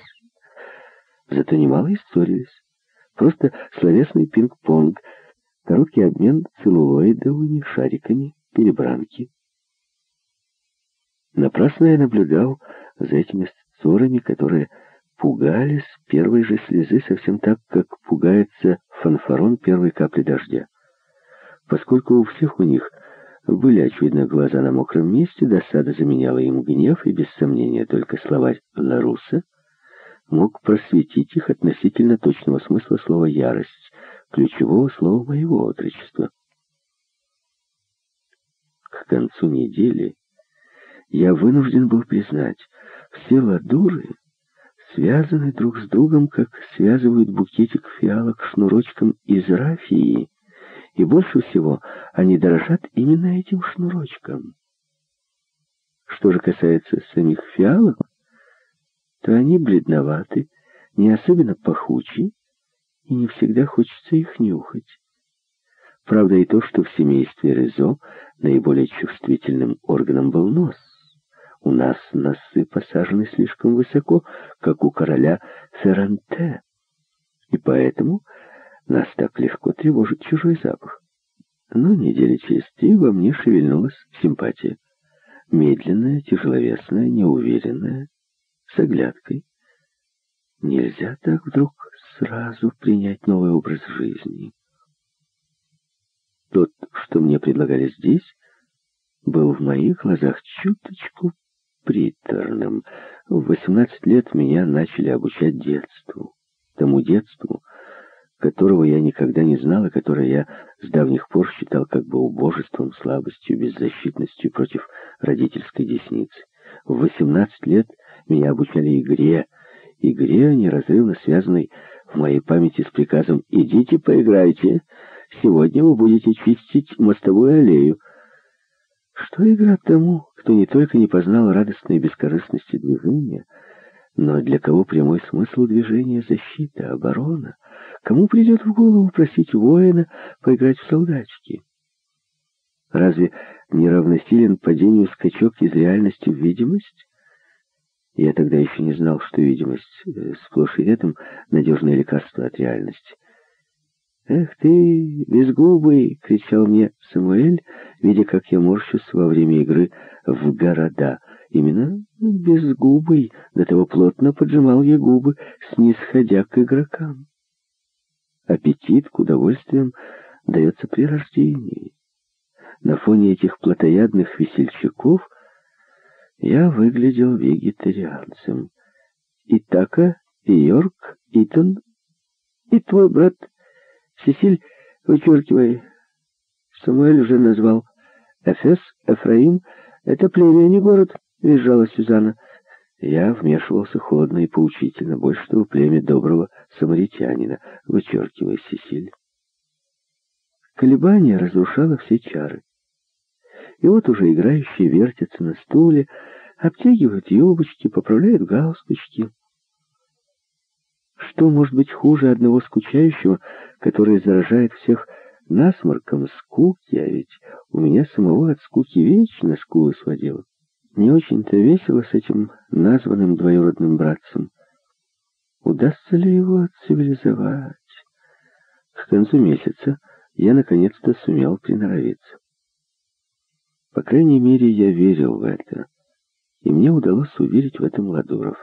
Зато немало и ссорились. Просто словесный пинг-понг — Короткий обмен целлулоидовыми шариками перебранки. Напрасно я наблюдал за этими ссорами, которые пугали с первой же слезы совсем так, как пугается фанфарон первой капли дождя. Поскольку у всех у них были, очевидно, глаза на мокром месте, досада заменяла им гнев, и без сомнения только словарь Ларуса мог просветить их относительно точного смысла слова «ярость», ключевого слова моего отрочества. К концу недели я вынужден был признать, все ладуры связаны друг с другом, как связывают букетик фиалок шнурочком из рафии, и больше всего они дорожат именно этим шнурочком. Что же касается самих фиалок, то они бледноваты, не особенно пахучи, и не всегда хочется их нюхать. Правда и то, что в семействе Резо наиболее чувствительным органом был нос. У нас носы посажены слишком высоко, как у короля Ферранте, и поэтому нас так легко тревожит чужой запах. Но недели через три во мне шевельнулась симпатия. Медленная, тяжеловесная, неуверенная, с оглядкой. Нельзя так вдруг сразу принять новый образ жизни. Тот, что мне предлагали здесь, был в моих глазах чуточку приторным. В 18 лет меня начали обучать детству. Тому детству, которого я никогда не знал, и которое я с давних пор считал как бы убожеством, слабостью, беззащитностью против родительской десницы. В 18 лет меня обучали игре, игре, неразрывно связанной в моей памяти с приказом «Идите поиграйте, сегодня вы будете чистить мостовую аллею». Что игра тому, кто не только не познал радостной бескорыстности движения, но для кого прямой смысл движения — защита, оборона? Кому придет в голову просить воина поиграть в солдатики? Разве не равносилен падению скачок из реальности в видимость? Я тогда еще не знал, что видимость э, сплошь и рядом надежное лекарство от реальности. «Эх ты, безгубый!» — кричал мне Самуэль, видя, как я морщусь во время игры в города. Именно безгубый, до того плотно поджимал я губы, снисходя к игрокам. Аппетит к удовольствиям дается при рождении. На фоне этих плотоядных весельчаков я выглядел вегетарианцем. Итака, и Йорк, Итон и твой брат Сесиль, вычеркивай. Самуэль уже назвал Эфес, Эфраим. Это племя, а не город, визжала Сюзанна. Я вмешивался холодно и поучительно. Больше того, племя доброго самаритянина. Вычеркивай, Сесиль. Колебание разрушало все чары. И вот уже играющие вертятся на стуле, обтягивают юбочки, поправляют галстучки. Что может быть хуже одного скучающего, который заражает всех насморком скуки, а ведь у меня самого от скуки вечно скулы сводило. Не очень-то весело с этим названным двоюродным братцем. Удастся ли его цивилизовать? К концу месяца я наконец-то сумел приноровиться. По крайней мере, я верил в это, и мне удалось уверить в этом Ладуров.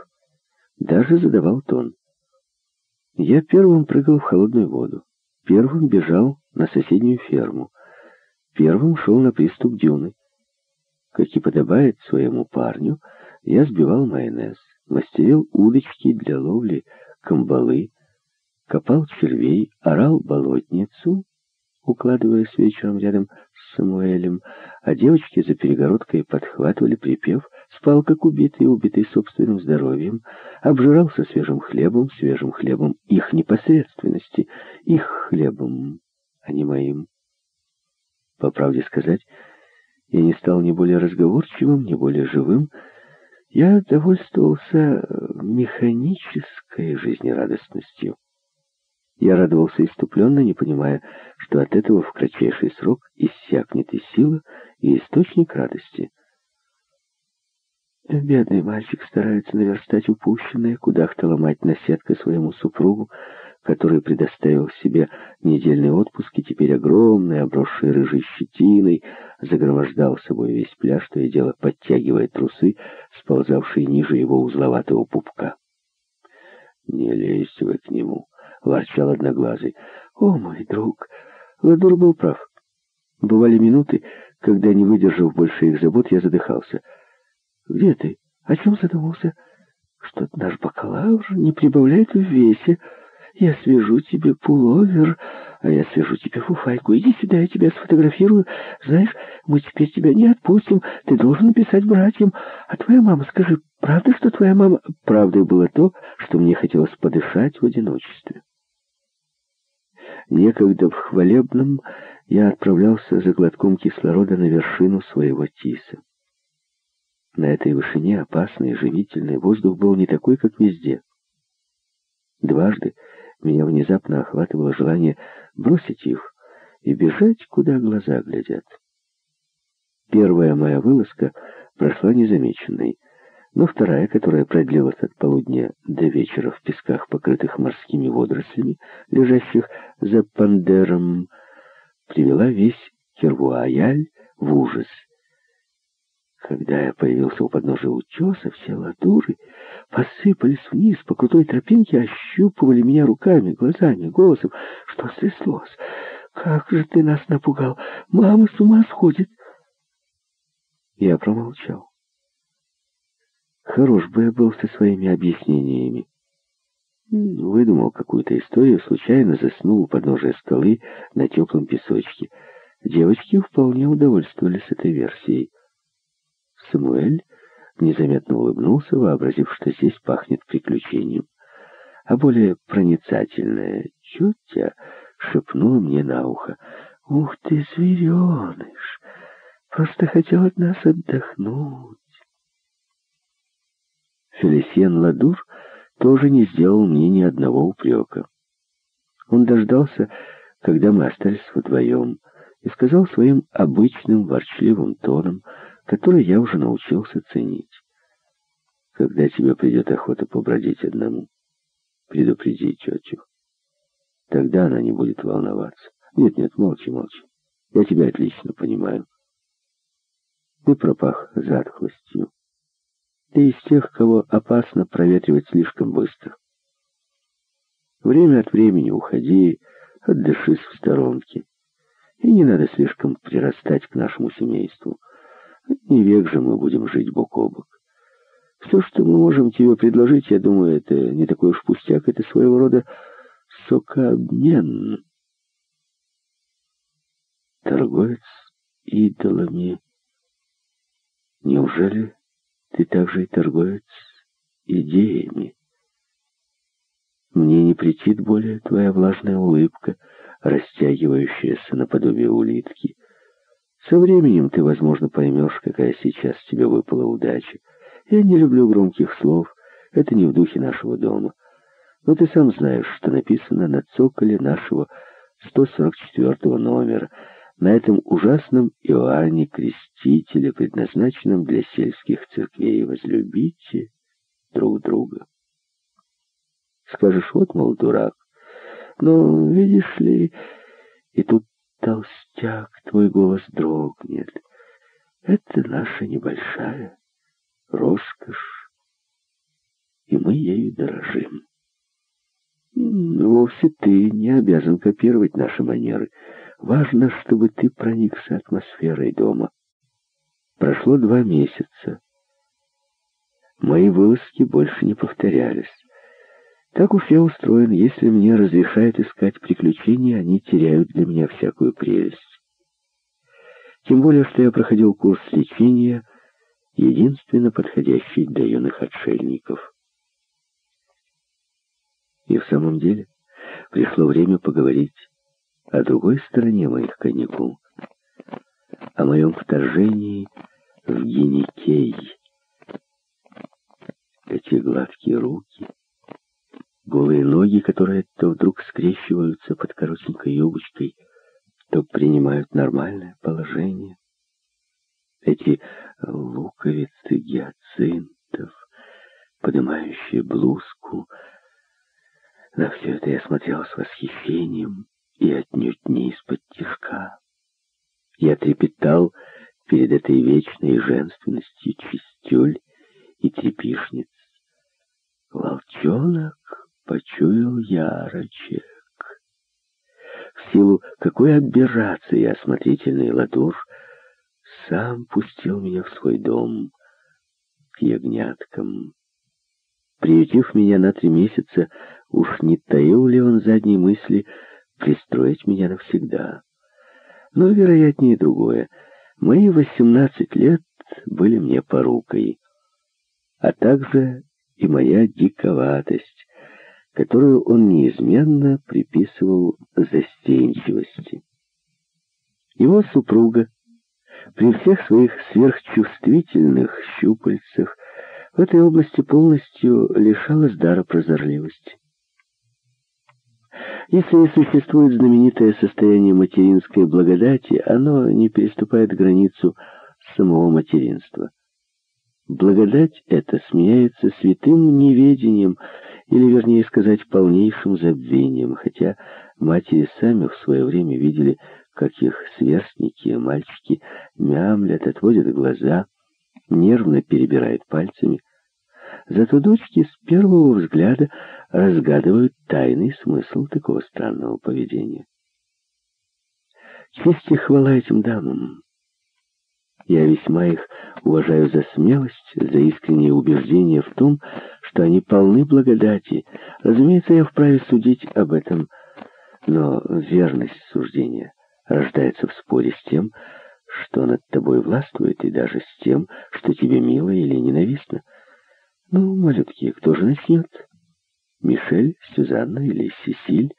Даже задавал тон. Я первым прыгал в холодную воду, первым бежал на соседнюю ферму, первым шел на приступ дюны. Как и подобает своему парню, я сбивал майонез, мастерил удочки для ловли камбалы, копал червей, орал болотницу, укладываясь вечером рядом с Самуэлем, а девочки за перегородкой подхватывали припев спал как убитый, убитый собственным здоровьем, обжирался свежим хлебом, свежим хлебом их непосредственности, их хлебом, а не моим. По правде сказать, я не стал ни более разговорчивым, ни более живым. Я довольствовался механической жизнерадостностью. Я радовался иступленно, не понимая, что от этого в кратчайший срок иссякнет и сила, и источник радости. Бедный мальчик старается наверстать упущенное, кудахтала мать наседка своему супругу, который предоставил себе недельный отпуск и теперь огромный, обросший рыжей щетиной, загромождал собой весь пляж, то и дело подтягивая трусы, сползавшие ниже его узловатого пупка. «Не лезьте вы к нему», — ворчал одноглазый. «О, мой друг!» Ладур был прав. Бывали минуты, когда, не выдержав больше их забот, я задыхался. «Где ты? О чем задумался?» «Что-то наш бакалавр не прибавляет в весе. Я свяжу тебе пуловер, а я свяжу тебе фуфайку. Иди сюда, я тебя сфотографирую. Знаешь, мы теперь тебя не отпустим. Ты должен писать братьям. А твоя мама, скажи, правда, что твоя мама...» Правдой было то, что мне хотелось подышать в одиночестве. Некогда в хвалебном я отправлялся за глотком кислорода на вершину своего тиса. На этой вышине опасный, живительный воздух был не такой, как везде. Дважды меня внезапно охватывало желание бросить их и бежать, куда глаза глядят. Первая моя вылазка прошла незамеченной, но вторая, которая продлилась от полудня до вечера в песках, покрытых морскими водорослями, лежащих за Пандером, привела весь Кервуаяль в ужас. Когда я появился у подножия утеса, все ладуры посыпались вниз по крутой тропинке, ощупывали меня руками, глазами, голосом. Что стряслось? Как же ты нас напугал! Мама с ума сходит! Я промолчал. Хорош бы я был со своими объяснениями. Выдумал какую-то историю, случайно заснул у подножия скалы на теплом песочке. Девочки вполне удовольствовались этой версией. Самуэль незаметно улыбнулся, вообразив, что здесь пахнет приключением. А более проницательная тетя шепнула мне на ухо. «Ух ты, звереныш! Просто хотел от нас отдохнуть!» Фелисьен Ладур тоже не сделал мне ни одного упрека. Он дождался, когда мы остались вдвоем, и сказал своим обычным ворчливым тоном, который я уже научился ценить. Когда тебе придет охота побродить одному, предупреди тетю. Тогда она не будет волноваться. Нет-нет, молчи, молчи. Я тебя отлично понимаю. Ты пропах затхлостью. Ты из тех, кого опасно проветривать слишком быстро. Время от времени уходи, отдышись в сторонке. И не надо слишком прирастать к нашему семейству. Не век же мы будем жить бок о бок. Все, что мы можем тебе предложить, я думаю, это не такой уж пустяк, это своего рода сокообмен. Торговец идолами. Неужели ты также и торговец идеями? Мне не претит более твоя влажная улыбка, растягивающаяся наподобие улитки. Со временем ты, возможно, поймешь, какая сейчас тебе выпала удача. Я не люблю громких слов, это не в духе нашего дома. Но ты сам знаешь, что написано на цоколе нашего 144 номера, на этом ужасном Иоанне Крестителе, предназначенном для сельских церквей. Возлюбите друг друга. Скажешь, вот, мол, дурак. Но, видишь ли, и тут толстяк, твой голос дрогнет. Это наша небольшая роскошь, и мы ею дорожим. Вовсе ты не обязан копировать наши манеры. Важно, чтобы ты проникся атмосферой дома. Прошло два месяца. Мои вылазки больше не повторялись. Так уж я устроен, если мне разрешают искать приключения, они теряют для меня всякую прелесть. Тем более, что я проходил курс лечения, единственно подходящий для юных отшельников. И в самом деле пришло время поговорить о другой стороне моих каникул, о моем вторжении в Геникей. Эти гладкие руки, голые ноги, которые то вдруг скрещиваются под коротенькой юбочкой, то принимают нормальное положение. Эти луковицы гиацинтов, поднимающие блузку, На все это я смотрел с восхищением и отнюдь не из-под тишка. Я трепетал перед этой вечной женственностью чистюль и трепишниц. Волчонок почуял ярочек. В силу какой аберрации осмотрительный Ладур сам пустил меня в свой дом к ягняткам. Приютив меня на три месяца, уж не таил ли он задней мысли пристроить меня навсегда. Но, вероятнее, другое. Мои восемнадцать лет были мне порукой, а также и моя диковатость, которую он неизменно приписывал застенчивости. Его супруга при всех своих сверхчувствительных щупальцах в этой области полностью лишалась дара прозорливости. Если и существует знаменитое состояние материнской благодати, оно не переступает границу самого материнства. Благодать эта сменяется святым неведением, или, вернее сказать, полнейшим забвением, хотя матери сами в свое время видели, как их сверстники, мальчики, мямлят, отводят глаза, нервно перебирают пальцами. Зато дочки с первого взгляда разгадывают тайный смысл такого странного поведения. Честь и хвала этим дамам. Я весьма их уважаю за смелость, за искреннее убеждение в том, что они полны благодати. Разумеется, я вправе судить об этом, но верность суждения рождается в споре с тем, что над тобой властвует, и даже с тем, что тебе мило или ненавистно. Ну, малютки, кто же начнет? Мишель, Сюзанна или Сесиль?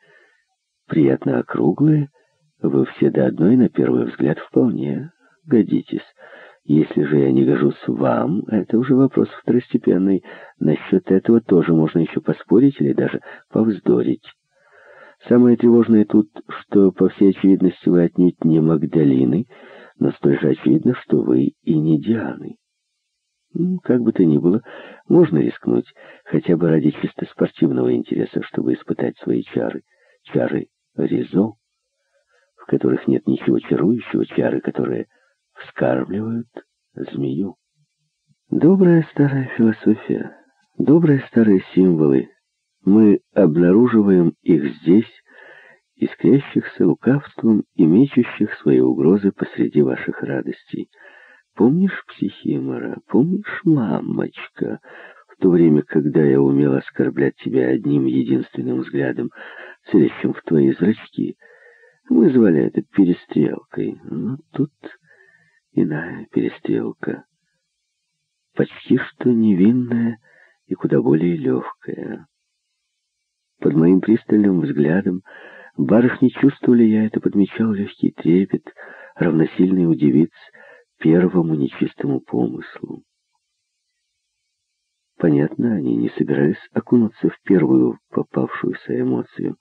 Приятно округлые, вы все до одной на первый взгляд вполне годитесь. Если же я не гожусь вам, это уже вопрос второстепенный. Насчет этого тоже можно еще поспорить или даже повздорить. Самое тревожное тут, что, по всей очевидности, вы отнюдь не Магдалины, но столь же очевидно, что вы и не Дианы. Как бы то ни было, можно рискнуть, хотя бы ради чисто спортивного интереса, чтобы испытать свои чары. Чары Ризо, в которых нет ничего чарующего, чары, которые вскармливают змею. Добрая старая философия, добрые старые символы. Мы обнаруживаем их здесь, искрящихся лукавством и мечущих свои угрозы посреди ваших радостей. Помнишь психимора? Помнишь, мамочка? В то время, когда я умел оскорблять тебя одним единственным взглядом, целящим в твои зрачки, мы звали это перестрелкой. Но тут иная перестрелка. Почти что невинная и куда более легкая. Под моим пристальным взглядом барышни чувствовали, я это подмечал, легкий трепет, равносильный удивиться первому нечистому помыслу. Понятно, они не собирались окунуться в первую попавшуюся эмоцию.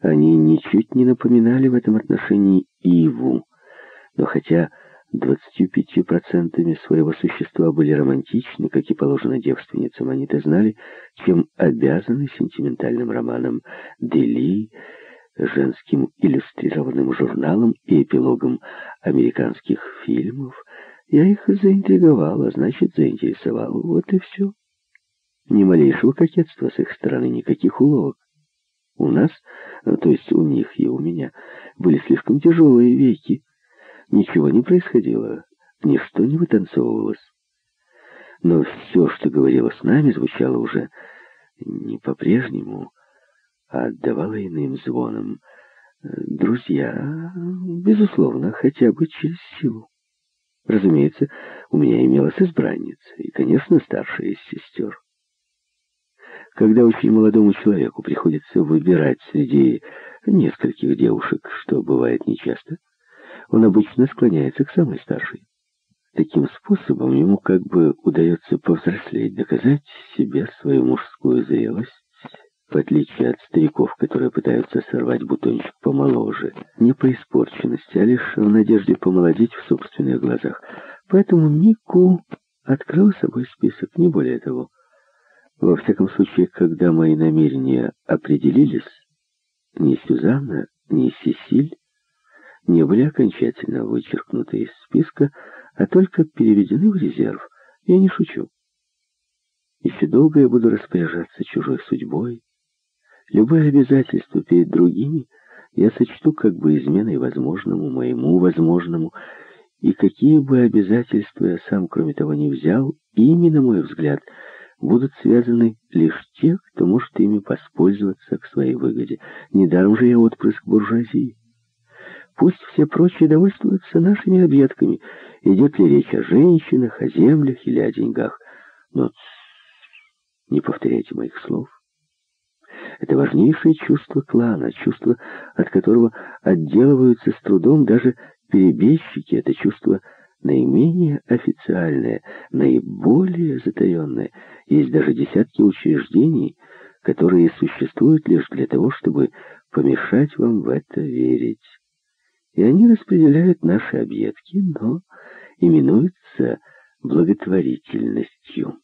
Они ничуть не напоминали в этом отношении Иву, но хотя двадцатью пятью процентами своего существа были романтичны, как и положено девственницам, они-то знали, чем обязаны сентиментальным романам Дели, женским иллюстрированным журналом и эпилогом американских фильмов. Я их заинтриговала, значит, заинтересовала. Вот и все. Ни малейшего кокетства с их стороны, никаких уловок. У нас, то есть у них и у меня, были слишком тяжелые веки. Ничего не происходило, ничто не вытанцовывалось. Но все, что говорило с нами, звучало уже не по-прежнему, а отдавало иным звоном. Друзья, безусловно, хотя бы через силу. Разумеется, у меня имелась избранница, и, конечно, старшая из сестер. Когда очень молодому человеку приходится выбирать среди нескольких девушек, что бывает нечасто, он обычно склоняется к самой старшей. Таким способом ему как бы удается повзрослеть, доказать себе свою мужскую зрелость, в отличие от стариков, которые пытаются сорвать бутончик помоложе, не по испорченности, а лишь в надежде помолодеть в собственных глазах. Поэтому Мику открыл собой список, не более того. Во всяком случае, когда мои намерения определились, ни Сюзанна, ни Сесиль не были окончательно вычеркнуты из списка, а только переведены в резерв. Я не шучу. Еще долго я буду распоряжаться чужой судьбой. Любое обязательство перед другими я сочту как бы изменой возможному, моему возможному, и какие бы обязательства я сам, кроме того, не взял, ими, на мой взгляд, будут связаны лишь те, кто может ими воспользоваться к своей выгоде. Недаром же я отпрыск буржуазии. Пусть все прочие довольствуются нашими объедками, идет ли речь о женщинах, о землях или о деньгах. Но не повторяйте моих слов. Это важнейшее чувство клана, чувство, от которого отделываются с трудом даже перебежчики. Это чувство наименее официальное, наиболее затаенное. Есть даже десятки учреждений, которые существуют лишь для того, чтобы помешать вам в это верить. И они распределяют наши объедки, но именуются благотворительностью.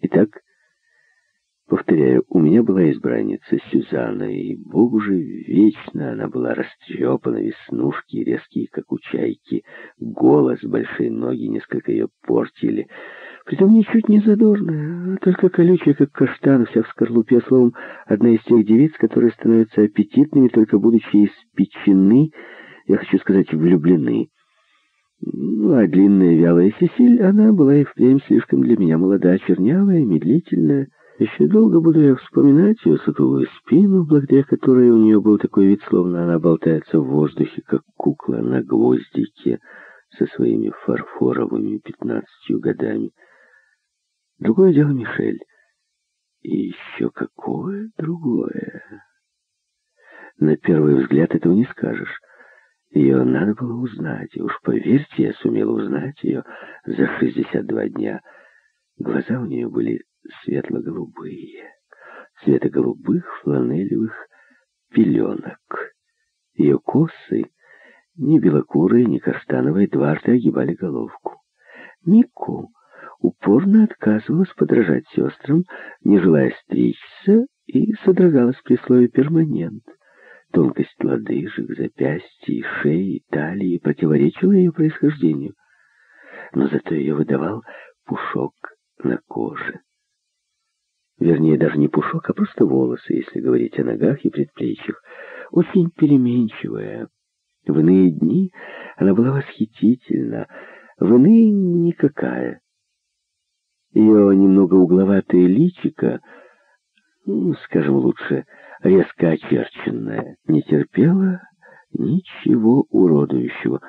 Итак, повторяю, у меня была избранница Сюзанна, и, богу же, вечно она была растрепана, веснушки резкие, как у чайки, голос, большие ноги несколько ее портили. Притом ничуть не задорная, а только колючая, как каштан, вся в скорлупе, словом, одна из тех девиц, которые становятся аппетитными, только будучи испечены, я хочу сказать, влюблены. Ну, а длинная вялая Сесиль, она была и впрямь слишком для меня молода, чернявая, медлительная. Еще долго буду я вспоминать ее сутулую спину, благодаря которой у нее был такой вид, словно она болтается в воздухе, как кукла на гвоздике со своими фарфоровыми пятнадцатью годами. Другое дело Мишель. И еще какое другое. На первый взгляд этого не скажешь. Ее надо было узнать, и уж поверьте, я сумел узнать ее за 62 дня. Глаза у нее были светло-голубые, цвета голубых фланелевых пеленок. Ее косы, ни белокурые, ни каштановые, дважды огибали головку. Нику упорно отказывалась подражать сестрам, не желая стричься, и содрогалась при слове «перманент». Тонкость лодыжек, запястья, шеи, талии противоречила ее происхождению, но зато ее выдавал пушок на коже. Вернее, даже не пушок, а просто волосы, если говорить о ногах и предплечьях. Очень переменчивая. В иные дни она была восхитительна, в иные никакая. Ее немного угловатое личико, ну, скажем лучше, резко очерченная, не терпела ничего уродующего,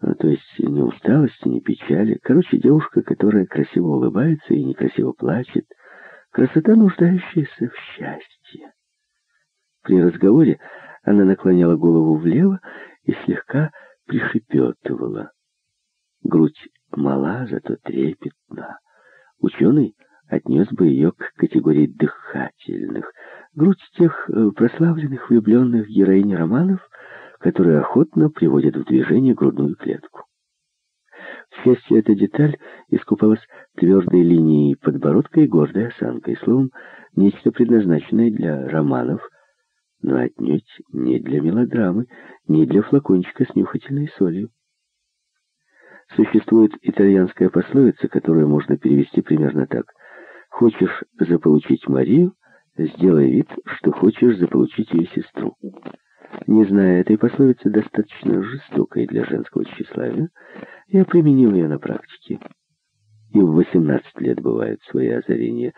а, то есть ни усталости, ни печали. Короче, девушка, которая красиво улыбается и некрасиво плачет, красота, нуждающаяся в счастье. При разговоре она наклоняла голову влево и слегка пришепетывала. Грудь мала, зато трепетна. Ученый отнес бы ее к категории дыхательных, грудь тех э, прославленных влюбленных героинь романов, которые охотно приводят в движение грудную клетку. К счастью, эта деталь искупалась твердой линией подбородка и гордой осанкой, словом, нечто предназначенное для романов, но отнюдь не для мелодрамы, не для флакончика с нюхательной солью. Существует итальянская пословица, которую можно перевести примерно так. «Хочешь заполучить Марию, сделай вид, что хочешь заполучить ее сестру». Не зная этой пословицы, достаточно жестокой для женского тщеславия, я применил ее на практике. И в 18 лет бывают свои озарения.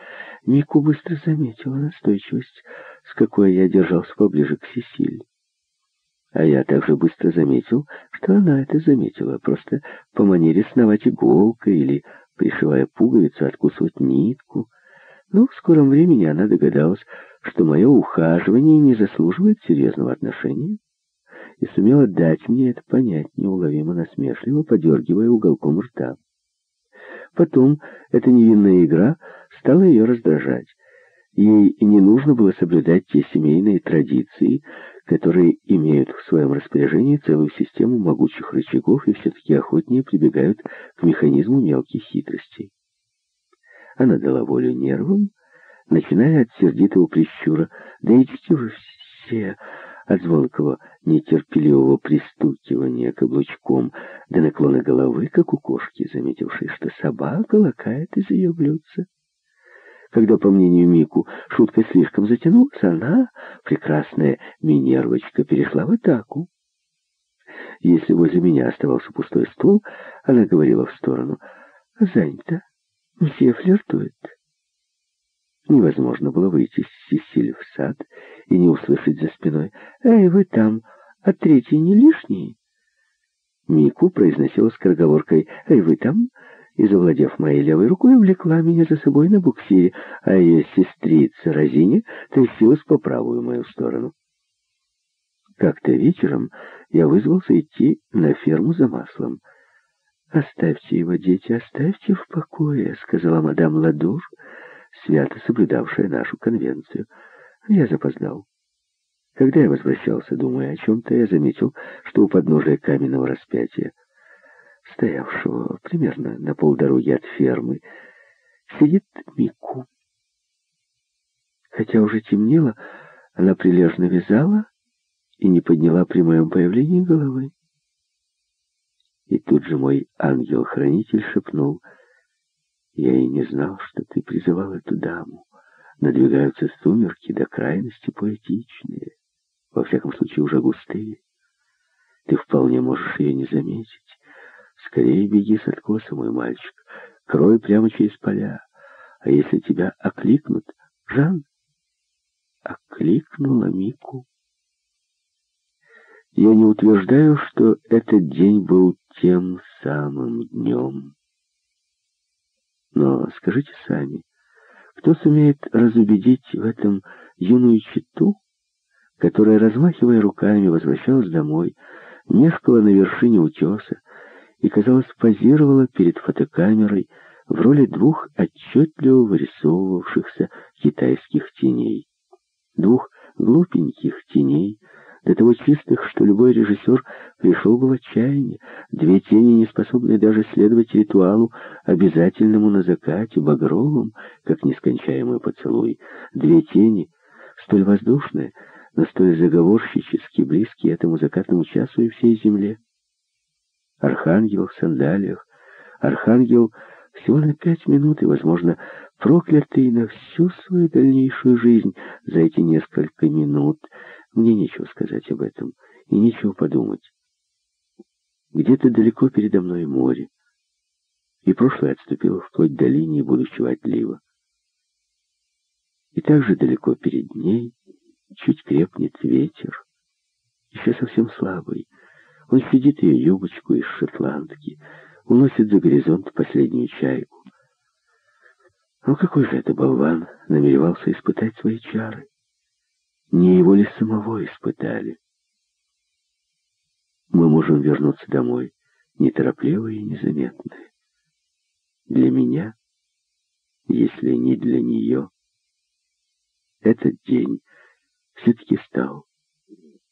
Мику быстро заметила настойчивость, с какой я держался поближе к Сесиль. А я также быстро заметил, что она это заметила, просто по манере сновать иголкой или, пришивая пуговицу, откусывать нитку. Но в скором времени она догадалась, что мое ухаживание не заслуживает серьезного отношения, и сумела дать мне это понять неуловимо насмешливо, подергивая уголком рта. Потом эта невинная игра стала ее раздражать. Ей не нужно было соблюдать те семейные традиции, которые имеют в своем распоряжении целую систему могучих рычагов и все-таки охотнее прибегают к механизму мелких хитростей. Она дала волю нервам, начиная от сердитого прищура. «Да идите вы все!» От звонкого, нетерпеливого пристукивания каблучком до наклона головы, как у кошки, заметившей, что собака лакает из ее блюдца. Когда, по мнению Мику, шутка слишком затянулась, она, прекрасная Минервочка, перешла в атаку. Если возле меня оставался пустой стул, она говорила в сторону. «Занято. Все флиртуют». Невозможно было выйти с Сесиль в сад и не услышать за спиной. «Эй, вы там, а третий не лишний?» Мику произносила скороговоркой «Эй, вы там?» И, завладев моей левой рукой, увлекла меня за собой на буксире, а ее сестрица Розине тащилась по правую мою сторону. Как-то вечером я вызвался идти на ферму за маслом. «Оставьте его, дети, оставьте в покое», — сказала мадам Ладур, свято соблюдавшая нашу конвенцию. Я запоздал. Когда я возвращался, думая о чем-то, я заметил, что у подножия каменного распятия, стоявшего примерно на полдороги от фермы, сидит Мику. Хотя уже темнело, она прилежно вязала, и не подняла при моем появлении головы. И тут же мой ангел-хранитель шепнул, «Я и не знал, что ты призывал эту даму. Надвигаются сумерки до крайности поэтичные, во всяком случае уже густые. Ты вполне можешь ее не заметить. Скорее беги с откоса, мой мальчик, крой прямо через поля. А если тебя окликнут, Жан?» Окликнула Мику. Я не утверждаю, что этот день был тем самым днем. Но скажите сами, кто сумеет разубедить в этом юную читу, которая, размахивая руками, возвращалась домой, мешкала на вершине утеса и, казалось, позировала перед фотокамерой в роли двух отчетливо вырисовывавшихся китайских теней. Двух глупеньких теней, до того чистых, что любой режиссер пришел бы в отчаяние. Две тени, не способные даже следовать ритуалу, обязательному на закате, багровым, как нескончаемый поцелуй. Две тени, столь воздушные, но столь заговорщически близкие этому закатному часу и всей земле. Архангел в сандалиях, архангел всего на пять минут и, возможно, проклятый на всю свою дальнейшую жизнь за эти несколько минут — мне нечего сказать об этом и нечего подумать. Где-то далеко передо мной море, и прошлое отступило вплоть до линии будущего отлива. И также далеко перед ней чуть крепнет ветер, еще совсем слабый. Он сидит ее юбочку из шотландки, уносит за горизонт последнюю чайку. Ну какой же это болван намеревался испытать свои чары? Не его ли самого испытали? Мы можем вернуться домой, неторопливые и незаметные. Для меня, если не для нее, этот день все-таки стал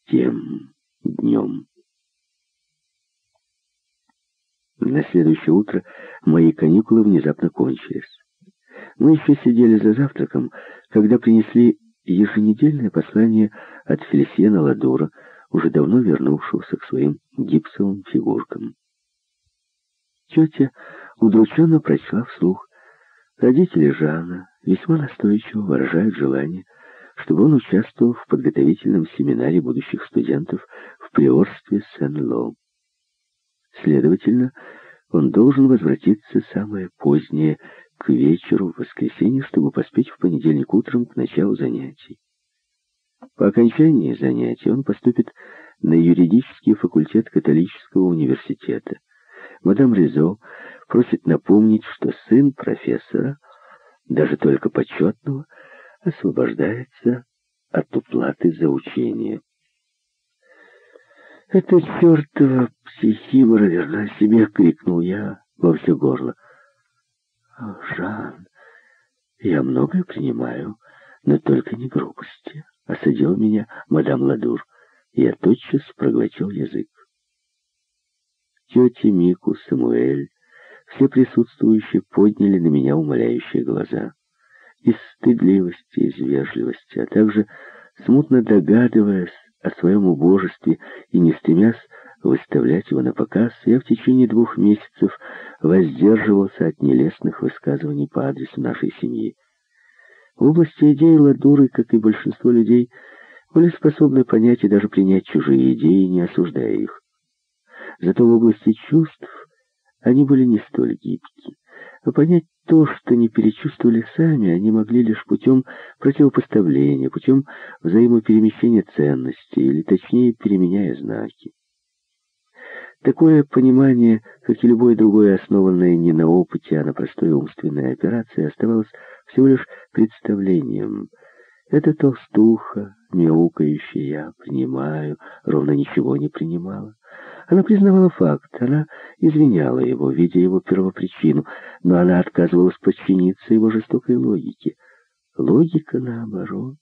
тем днем. На следующее утро мои каникулы внезапно кончились. Мы еще сидели за завтраком, когда принесли еженедельное послание от Фелисиена Ладора, уже давно вернувшегося к своим гипсовым фигуркам. Тетя удрученно прочла вслух. Родители Жана весьма настойчиво выражают желание, чтобы он участвовал в подготовительном семинаре будущих студентов в приорстве Сен-Ло. Следовательно, он должен возвратиться самое позднее к вечеру в воскресенье, чтобы поспеть в понедельник утром к началу занятий. По окончании занятий он поступит на юридический факультет католического университета. Мадам Ризо просит напомнить, что сын профессора, даже только почетного, освобождается от уплаты за учение. «Это чертова психимора верна себе!» — крикнул я во все горло. «Жан, я многое принимаю, но только не грубости», — осадил меня мадам Ладур. Я тотчас проглотил язык. Тети Мику, Самуэль, Все присутствующие подняли на меня умоляющие глаза. Из стыдливости, из вежливости, а также смутно догадываясь о своем убожестве и не стремясь выставлять его на показ, я в течение двух месяцев воздерживался от нелестных высказываний по адресу нашей семьи. В области идей Ладуры, как и большинство людей, были способны понять и даже принять чужие идеи, не осуждая их. Зато в области чувств они были не столь гибки. А понять то, что не перечувствовали сами, они могли лишь путем противопоставления, путем взаимоперемещения ценностей, или точнее, переменяя знаки. Такое понимание, как и любое другое, основанное не на опыте, а на простой умственной операции, оставалось всего лишь представлением. Это толстуха, мяукающая, я принимаю, ровно ничего не принимала. Она признавала факт, она извиняла его, видя его первопричину, но она отказывалась подчиниться его жестокой логике. Логика, наоборот,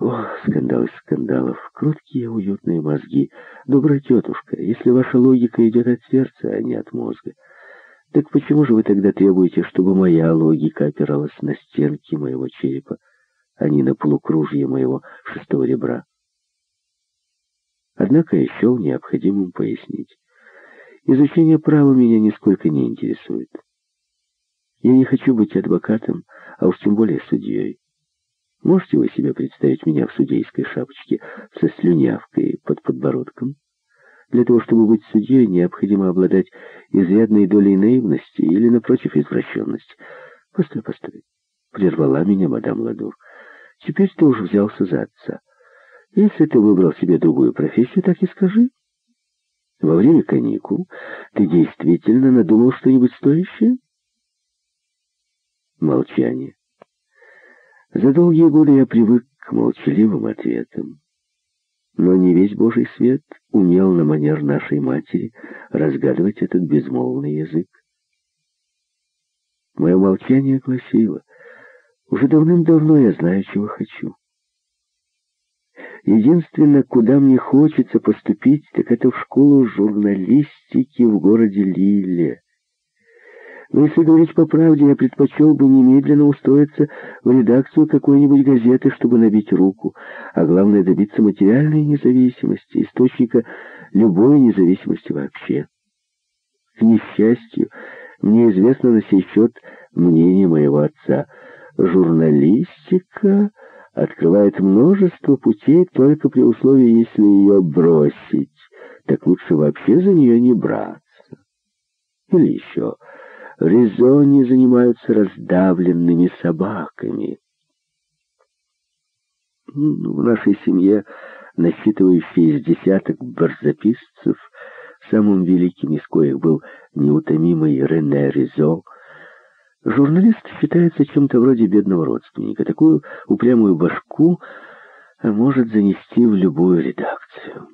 о, скандал из скандалов, кроткие уютные мозги. Добрая тетушка, если ваша логика идет от сердца, а не от мозга, так почему же вы тогда требуете, чтобы моя логика опиралась на стенки моего черепа, а не на полукружье моего шестого ребра? Однако я счел необходимым пояснить. Изучение права меня нисколько не интересует. Я не хочу быть адвокатом, а уж тем более судьей. Можете вы себе представить меня в судейской шапочке со слюнявкой под подбородком? Для того, чтобы быть судьей, необходимо обладать изрядной долей наивности или, напротив, извращенности. Постой, постой. Прервала меня мадам Ладур. Теперь ты уже взялся за отца. Если ты выбрал себе другую профессию, так и скажи. Во время каникул ты действительно надумал что-нибудь стоящее? Молчание. За долгие годы я привык к молчаливым ответам. Но не весь Божий свет умел на манер нашей матери разгадывать этот безмолвный язык. Мое молчание гласило, уже давным-давно я знаю, чего хочу. Единственное, куда мне хочется поступить, так это в школу журналистики в городе Лиле. Но если говорить по правде, я предпочел бы немедленно устроиться в редакцию какой-нибудь газеты, чтобы набить руку, а главное добиться материальной независимости, источника любой независимости вообще. К несчастью, мне известно на сей счет мнение моего отца. Журналистика открывает множество путей только при условии, если ее бросить, так лучше вообще за нее не браться. Или еще резоне занимаются раздавленными собаками. В нашей семье, насчитывающей из десяток барзаписцев, самым великим из коих был неутомимый Рене Ризо, журналист считается чем-то вроде бедного родственника. Такую упрямую башку может занести в любую редакцию.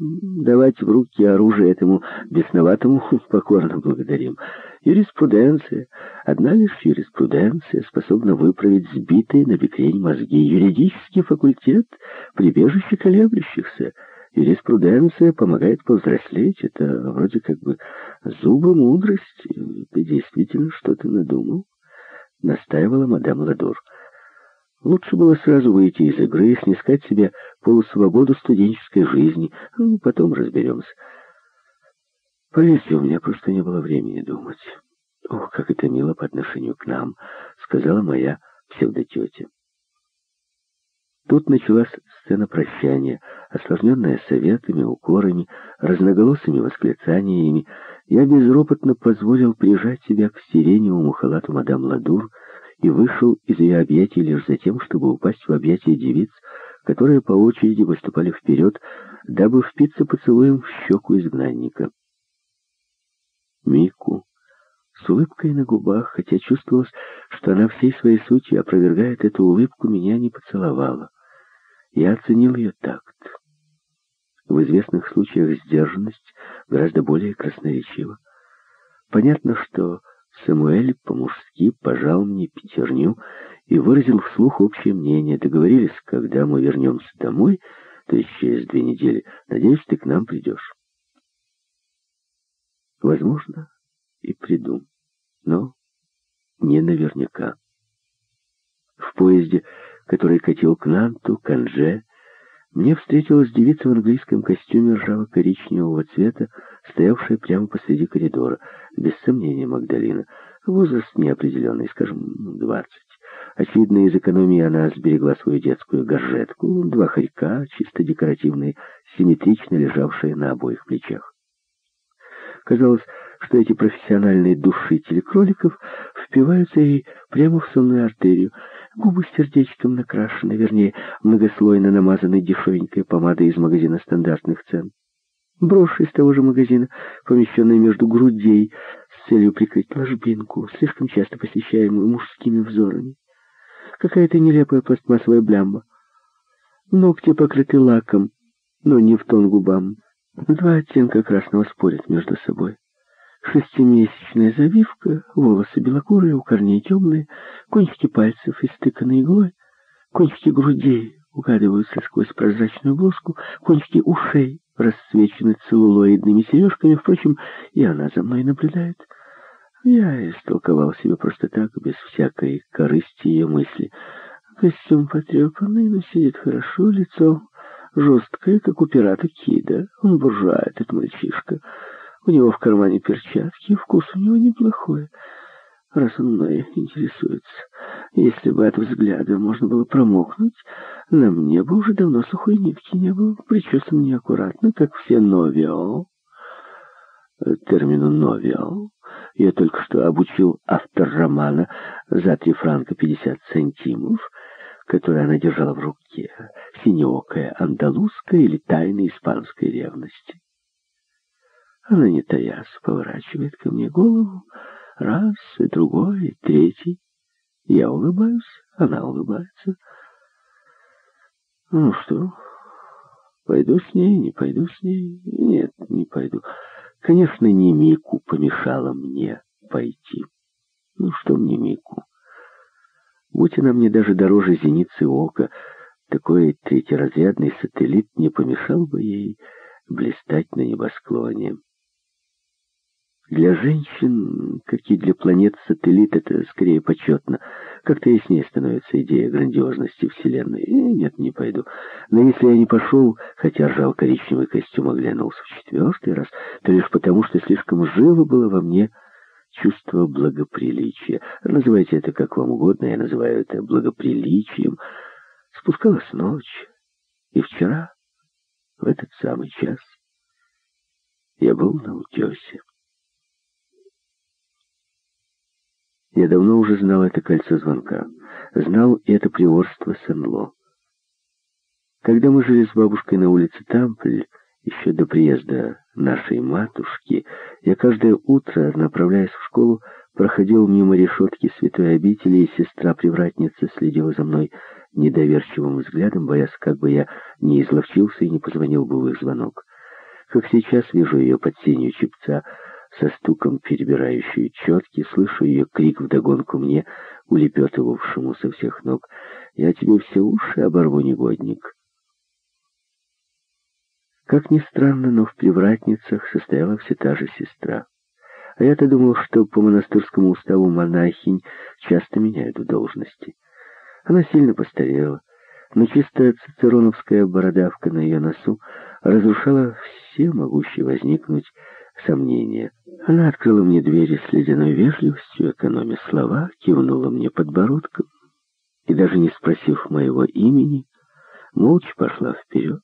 Давать в руки оружие этому бесноватому покорно благодарим. Юриспруденция, одна лишь юриспруденция способна выправить сбитые на бекрень мозги. Юридический факультет — прибежище колеблющихся. Юриспруденция помогает повзрослеть. Это вроде как бы зубы мудрости. Ты действительно что-то надумал? Настаивала мадам Ладур. Лучше было сразу выйти из игры, снискать себе полусвободу студенческой жизни. Ну, потом разберемся. Поверьте, у меня просто не было времени думать. Ох, как это мило по отношению к нам, сказала моя псевдотетя. Тут началась сцена прощания, осложненная советами, укорами, разноголосыми восклицаниями. Я безропотно позволил прижать себя к сиреневому халату мадам Ладур, и вышел из ее объятий лишь за тем, чтобы упасть в объятия девиц, которые по очереди выступали вперед, дабы впиться поцелуем в щеку изгнанника. Мику с улыбкой на губах, хотя чувствовалось, что она всей своей сутью опровергает эту улыбку, меня не поцеловала. Я оценил ее такт. В известных случаях сдержанность гораздо более красноречива. Понятно, что Самуэль по-мужски пожал мне пятерню и выразил вслух общее мнение. Договорились, когда мы вернемся домой, то есть через две недели. Надеюсь, ты к нам придешь. Возможно, и приду. Но не наверняка. В поезде, который катил к Нанту, Канже, мне встретилась девица в английском костюме ржаво-коричневого цвета, стоявшая прямо посреди коридора. Без сомнения, Магдалина. Возраст неопределенный, скажем, двадцать. Очевидно, из экономии она сберегла свою детскую горжетку, два хорька, чисто декоративные, симметрично лежавшие на обоих плечах. Казалось, что эти профессиональные душители кроликов впиваются ей прямо в сонную артерию. Губы сердечком накрашены, вернее, многослойно намазаны дешевенькой помадой из магазина стандартных цен. Брошь из того же магазина, помещенная между грудей, с целью прикрыть ложбинку, слишком часто посещаемую мужскими взорами. Какая-то нелепая пластмассовая блямба. Ногти покрыты лаком, но не в тон губам. Два оттенка красного спорят между собой. Шестимесячная завивка, волосы белокурые, у корней темные, кончики пальцев истыканы иглой, кончики грудей угадываются сквозь прозрачную блузку, кончики ушей расцвечены целлулоидными сережками, впрочем, и она за мной наблюдает. Я истолковал себе просто так, без всякой корысти ее мысли. Костюм потрепанный, но сидит хорошо, лицо жесткое, как у пирата Кида. Он буржуа, этот мальчишка. У него в кармане перчатки, вкус у него неплохой. Раз он мной интересуется. Если бы от взгляда можно было промокнуть, на мне бы уже давно сухой нитки не было. Причесан неаккуратно, как все новио. Термину «новио» я только что обучил автор романа «За три франка пятьдесят сантимов», который она держала в руке, синеокая андалузская или тайна испанской ревности. Она, не таясь, поворачивает ко мне голову, раз, и другой, и третий. Я улыбаюсь, она улыбается. Ну что, пойду с ней, не пойду с ней? Нет, не пойду. Конечно, не Мику помешала мне пойти. Ну что мне Мику? Будь она мне даже дороже зеницы ока, такой третьеразрядный сателлит не помешал бы ей блистать на небосклоне. Для женщин, как и для планет-сателлит, это скорее почетно. Как-то яснее становится идея грандиозности Вселенной. И э, нет, не пойду. Но если я не пошел, хотя ржал коричневый костюм оглянулся в четвертый раз, то лишь потому, что слишком живо было во мне чувство благоприличия. Называйте это как вам угодно, я называю это благоприличием. Спускалась ночь, и вчера, в этот самый час, я был на утесе. Я давно уже знал это кольцо звонка. Знал и это приворство Сен-Ло. Когда мы жили с бабушкой на улице Тампль, еще до приезда нашей матушки, я каждое утро, направляясь в школу, проходил мимо решетки святой обители, и сестра-привратница следила за мной недоверчивым взглядом, боясь, как бы я не изловчился и не позвонил бы в их звонок. Как сейчас вижу ее под сенью чепца, со стуком перебирающую четки, слышу ее крик вдогонку мне, улепетывавшему со всех ног. «Я тебе все уши оборву, негодник!» Как ни странно, но в привратницах состояла все та же сестра. А я-то думал, что по монастырскому уставу монахинь часто меняют должности. Она сильно постарела, но чисто цицероновская бородавка на ее носу разрушала все могущие возникнуть сомнения. Она открыла мне двери с ледяной вежливостью, экономя слова, кивнула мне подбородком и, даже не спросив моего имени, молча пошла вперед,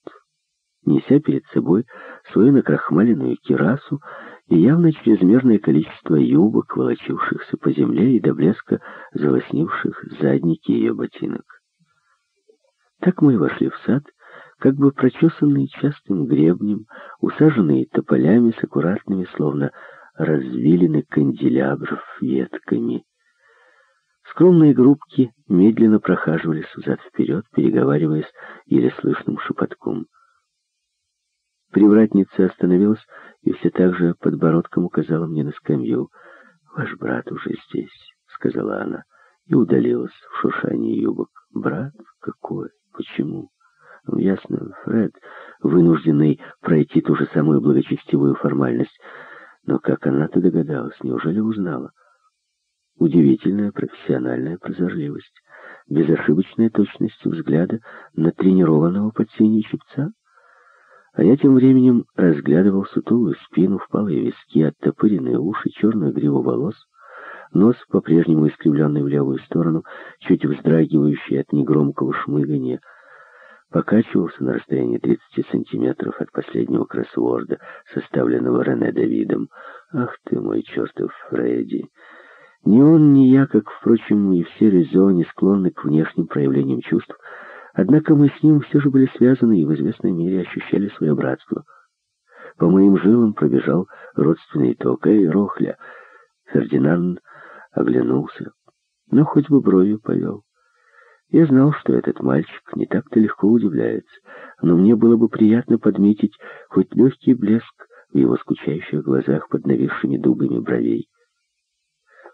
неся перед собой свою накрахмаленную кирасу и явно чрезмерное количество юбок, волочившихся по земле и до блеска залоснивших задники ее ботинок. Так мы вошли в сад, как бы прочесанные частым гребнем, усаженные тополями с аккуратными, словно развилины канделябров ветками. Скромные группки медленно прохаживались взад-вперед, переговариваясь еле слышным шепотком. Привратница остановилась и все так же подбородком указала мне на скамью. «Ваш брат уже здесь», — сказала она, и удалилась в шуршание юбок. «Брат? Какой? Почему?» Ну, ясно, Фред, вынужденный пройти ту же самую благочестивую формальность. Но как она-то догадалась, неужели узнала? Удивительная профессиональная прозорливость, безошибочная точность взгляда на тренированного под синей щипца. А я тем временем разглядывал сутулую спину, впалые виски, оттопыренные уши, черную гриву волос, нос, по-прежнему искривленный в левую сторону, чуть вздрагивающий от негромкого шмыгания, покачивался на расстоянии 30 сантиметров от последнего кроссворда, составленного Рене Давидом. «Ах ты мой чертов Фредди!» Ни он, ни я, как, впрочем, и все Резо, не склонны к внешним проявлениям чувств, однако мы с ним все же были связаны и в известной мере ощущали свое братство. По моим жилам пробежал родственный ток. «Эй, Рохля!» Фердинанд оглянулся, но хоть бы бровью повел. Я знал, что этот мальчик не так-то легко удивляется, но мне было бы приятно подметить хоть легкий блеск в его скучающих глазах под нависшими дугами бровей.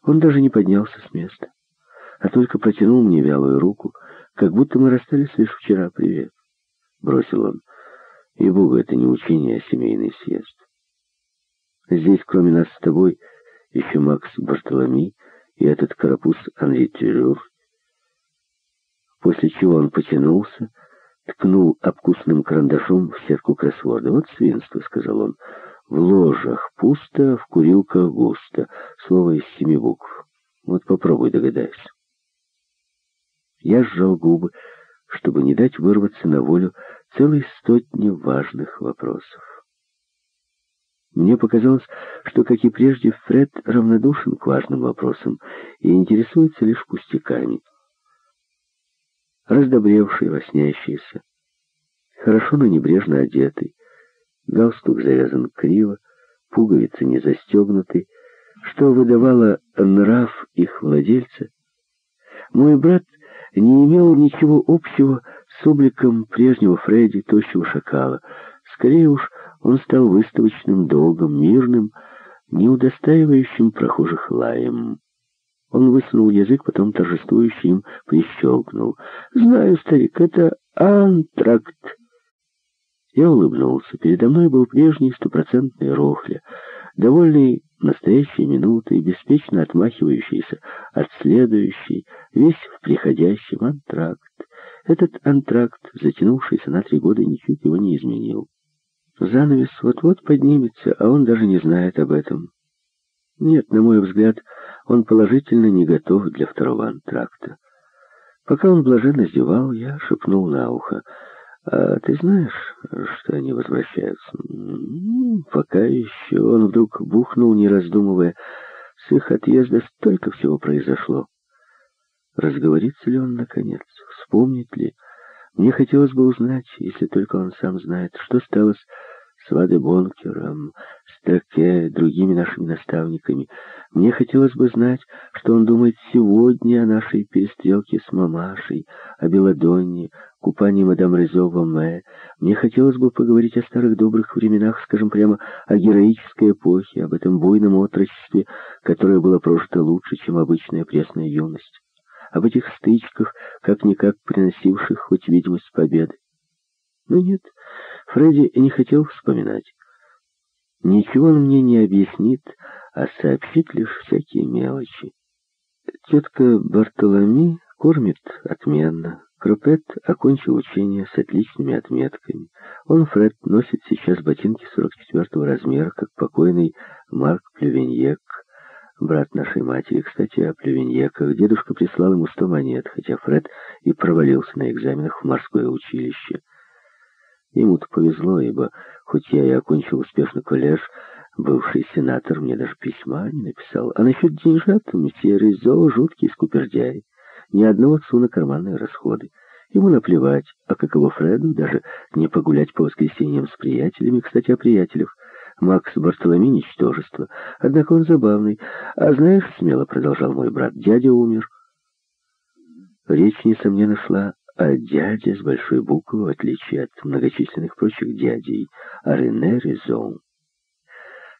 Он даже не поднялся с места, а только протянул мне вялую руку, как будто мы расстались лишь вчера. «Привет», — бросил он. «И Богу, это не учение, а семейный съезд. Здесь, кроме нас с тобой, еще Макс Бартоломи и этот карапуз Анри Тюрюр». После чего он потянулся, ткнул обкусным карандашом в сетку кроссворда. «Вот свинство», — сказал он, — в ложах пусто, в курилках густо. Слово из семи букв. Вот попробуй догадайся. Я сжал губы, чтобы не дать вырваться на волю целой сотни важных вопросов. Мне показалось, что, как и прежде, Фред равнодушен к важным вопросам и интересуется лишь пустяками. Раздобревший, лоснящийся, хорошо, но небрежно одетый, Галстук завязан криво, пуговицы не застегнуты, что выдавало нрав их владельца. Мой брат не имел ничего общего с обликом прежнего Фредди, тощего шакала. Скорее уж, он стал выставочным долгом, мирным, не удостаивающим прохожих лаем. Он высунул язык, потом торжествующе им прищелкнул. «Знаю, старик, это антракт. Я улыбнулся. Передо мной был прежний стопроцентный Рохля, довольный настоящей минутой, беспечно отмахивающийся от следующей, весь в приходящем антракт. Этот антракт, затянувшийся на три года, ничуть его не изменил. Занавес вот-вот поднимется, а он даже не знает об этом. Нет, на мой взгляд, он положительно не готов для второго антракта. Пока он блаженно зевал, я шепнул на ухо — а ты знаешь, что они возвращаются? Пока еще он вдруг бухнул, не раздумывая. С их отъезда столько всего произошло. Разговорится ли он наконец? Вспомнит ли? Мне хотелось бы узнать, если только он сам знает, что стало с с Вадебонкером, с Таке, другими нашими наставниками. Мне хотелось бы знать, что он думает сегодня о нашей перестрелке с мамашей, о Беладонне, купании мадам Резо в. Мне хотелось бы поговорить о старых добрых временах, скажем прямо, о героической эпохе, об этом буйном отрочестве, которое было прожито лучше, чем обычная пресная юность, об этих стычках, как-никак приносивших хоть видимость победы. Но нет, Фредди не хотел вспоминать. Ничего он мне не объяснит, а сообщит лишь всякие мелочи. Тетка Бартоломи кормит отменно. Кропет окончил учение с отличными отметками. Он, Фред, носит сейчас ботинки 44-го размера, как покойный Марк Плювеньек, брат нашей матери. Кстати, о Плювеньеках. Дедушка прислал ему 100 монет, хотя Фред и провалился на экзаменах в морское училище. Ему-то повезло, ибо, хоть я и окончил успешно коллеж, бывший сенатор мне даже письма не написал. А насчет деньжат, месье Резо жуткий скупердяй. Ни одного цу на карманные расходы. Ему наплевать, а каково Фреду даже не погулять по воскресеньям с приятелями. Кстати, о приятелях. Макс Бартоломи — ничтожество. Однако он забавный. А знаешь, смело продолжал мой брат, дядя умер. Речь, несомненно, шла а дядя с большой буквы, в отличие от многочисленных прочих дядей, а Рене Резон.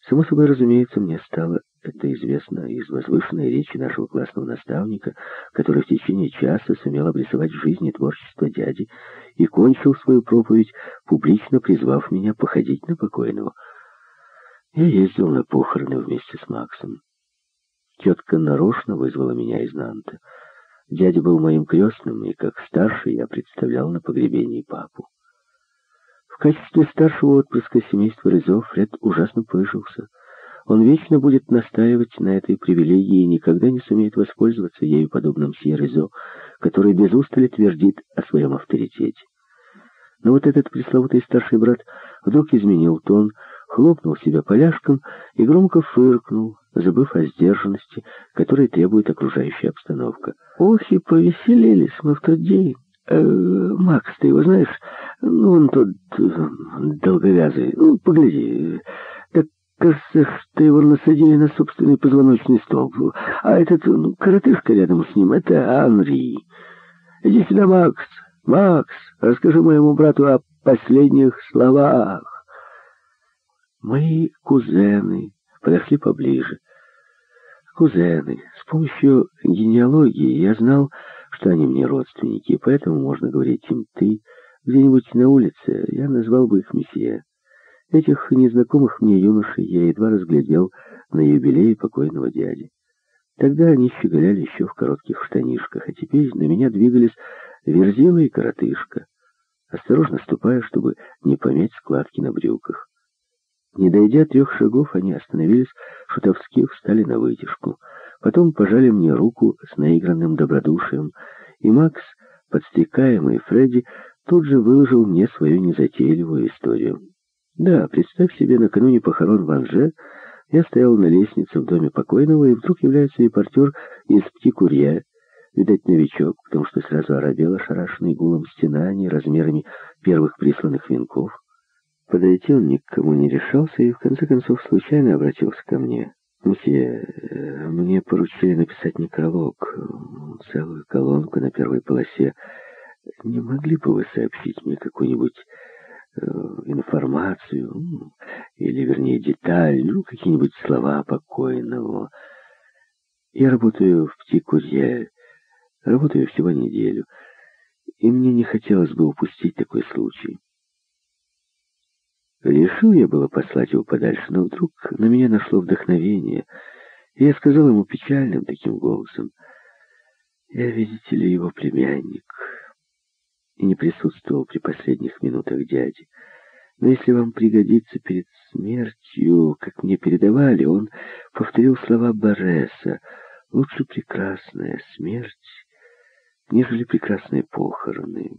Само собой, разумеется, мне стало это известно из возвышенной речи нашего классного наставника, который в течение часа сумел обрисовать жизнь и творчество дяди и кончил свою проповедь, публично призвав меня походить на покойного. Я ездил на похороны вместе с Максом. Тетка нарочно вызвала меня из Нанта. Дядя был моим крестным, и как старший я представлял на погребении папу. В качестве старшего отпрыска семейства Резо Фред ужасно пыжился. Он вечно будет настаивать на этой привилегии и никогда не сумеет воспользоваться ею подобным сье Резо, который без устали твердит о своем авторитете. Но вот этот пресловутый старший брат вдруг изменил тон, хлопнул себя поляшком и громко фыркнул, забыв о сдержанности, которой требует окружающая обстановка. «Ох, и повеселились мы в тот день. Э, Макс, ты его знаешь? Ну, он тот э, долговязый. Ну, погляди. Так кажется, что его насадили на собственный позвоночный столб. А этот ну, коротышка рядом с ним — это Анри. Иди сюда, Макс. Макс, расскажи моему брату о последних словах. Мои кузены подошли поближе. Кузены. С помощью генеалогии я знал, что они мне родственники, поэтому можно говорить им «ты». Где-нибудь на улице я назвал бы их месье. Этих незнакомых мне юношей я едва разглядел на юбилее покойного дяди. Тогда они щеголяли еще в коротких штанишках, а теперь на меня двигались Верзила и коротышка, осторожно ступая, чтобы не помять складки на брюках. Не дойдя трех шагов, они остановились, шутовски встали на вытяжку. Потом пожали мне руку с наигранным добродушием, и Макс, подстрекаемый Фредди, тут же выложил мне свою незатейливую историю. Да, представь себе, накануне похорон Ванже я стоял на лестнице в доме покойного, и вдруг является репортер из Птикурье, видать, новичок, потому что сразу оробел ошарашенный гулом стенаний, размерами первых присланных венков. Подойти он ни к кому не решался и, в конце концов, случайно обратился ко мне. «Мсье, э, мне поручили написать некролог, целую колонку на первой полосе. Не могли бы вы сообщить мне какую-нибудь э, информацию, или, вернее, деталь, ну, какие-нибудь слова покойного? Я работаю в Тикурье, работаю всего неделю, и мне не хотелось бы упустить такой случай». Решил я было послать его подальше, но вдруг на меня нашло вдохновение, и я сказал ему печальным таким голосом, «Я, видите ли, его племянник, и не присутствовал при последних минутах дяди. Но если вам пригодится перед смертью, как мне передавали, он повторил слова Бореса, «Лучше прекрасная смерть, нежели прекрасные похороны».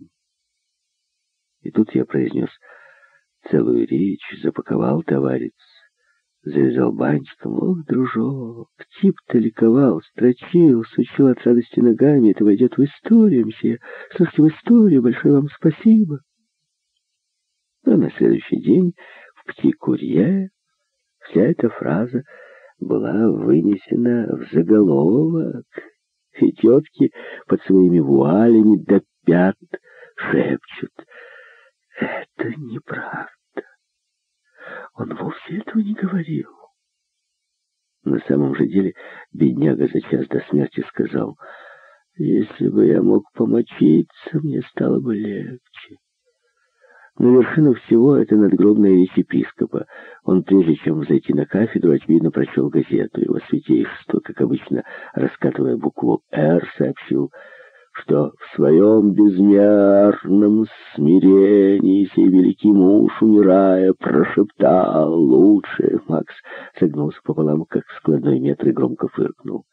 И тут я произнес целую речь запаковал товарищ, завязал бантиком. Ох, дружок, тип-то ликовал, строчил, сучил от радости ногами. Это войдет в историю, мсье. Слушайте, в историю. Большое вам спасибо. Но на следующий день в Птикурье вся эта фраза была вынесена в заголовок, и тетки под своими вуалями до пят шепчут — это неправда. Он вовсе этого не говорил. На самом же деле бедняга за час до смерти сказал, «Если бы я мог помочиться, мне стало бы легче». Но вершина всего — это надгробная речь епископа. Он, прежде чем зайти на кафедру, очевидно прочел газету. Его святейшество, как обычно, раскатывая букву «Р», сообщил — что в своем безмерном смирении сей великий муж, умирая, прошептал «Лучше!» Макс согнулся пополам, как складной метр, и громко фыркнул.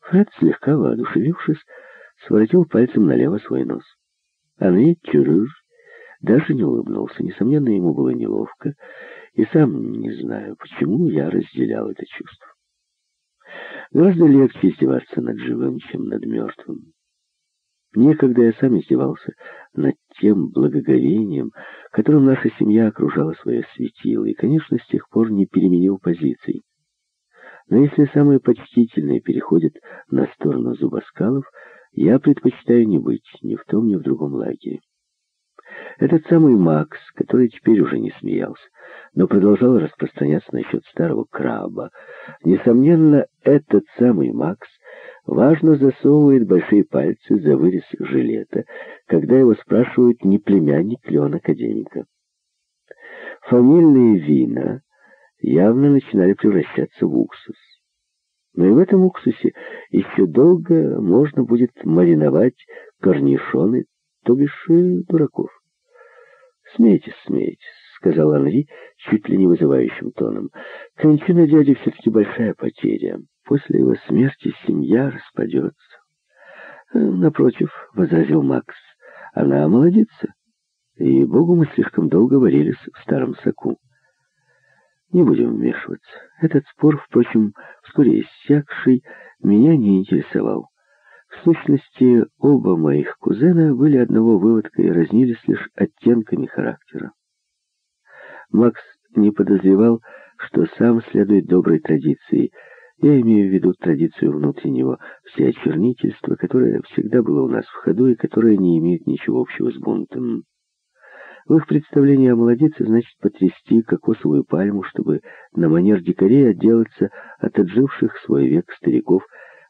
Фред, слегка воодушевившись, своротил пальцем налево свой нос. Анри Тюрюр даже не улыбнулся. Несомненно, ему было неловко, и сам не знаю, почему я разделял это чувство. Гораздо легче издеваться над живым, чем над мертвым. Некогда я сам издевался над тем благоговением, которым наша семья окружала свое светило, и, конечно, с тех пор не переменил позиций. Но если самые почтительные переходят на сторону зубоскалов, я предпочитаю не быть ни в том, ни в другом лагере. Этот самый Макс, который теперь уже не смеялся, но продолжал распространяться насчет старого краба. Несомненно, этот самый Макс важно засовывает большие пальцы за вырез жилета, когда его спрашивают, не племянник ли он академика. Фамильные вина явно начинали превращаться в уксус. Но и в этом уксусе еще долго можно будет мариновать корнишоны, то бишь э, дураков. «Смейтесь, смейтесь», — сказал Анри чуть ли не вызывающим тоном. «Кончина дяди все-таки большая потеря. После его смерти семья распадется». «Э, «Напротив», — возразил Макс, — «она молодится. И, богу, мы слишком долго варились в старом соку». Не будем вмешиваться. Этот спор, впрочем, вскоре иссякший, меня не интересовал. В сущности, оба моих кузена были одного выводка и разнились лишь оттенками характера. Макс не подозревал, что сам следует доброй традиции. Я имею в виду традицию внутреннего всеочернительства, которое всегда было у нас в ходу и которое не имеет ничего общего с бунтом. В их представлении о молодеце значит потрясти кокосовую пальму, чтобы на манер дикарей отделаться от отживших свой век стариков,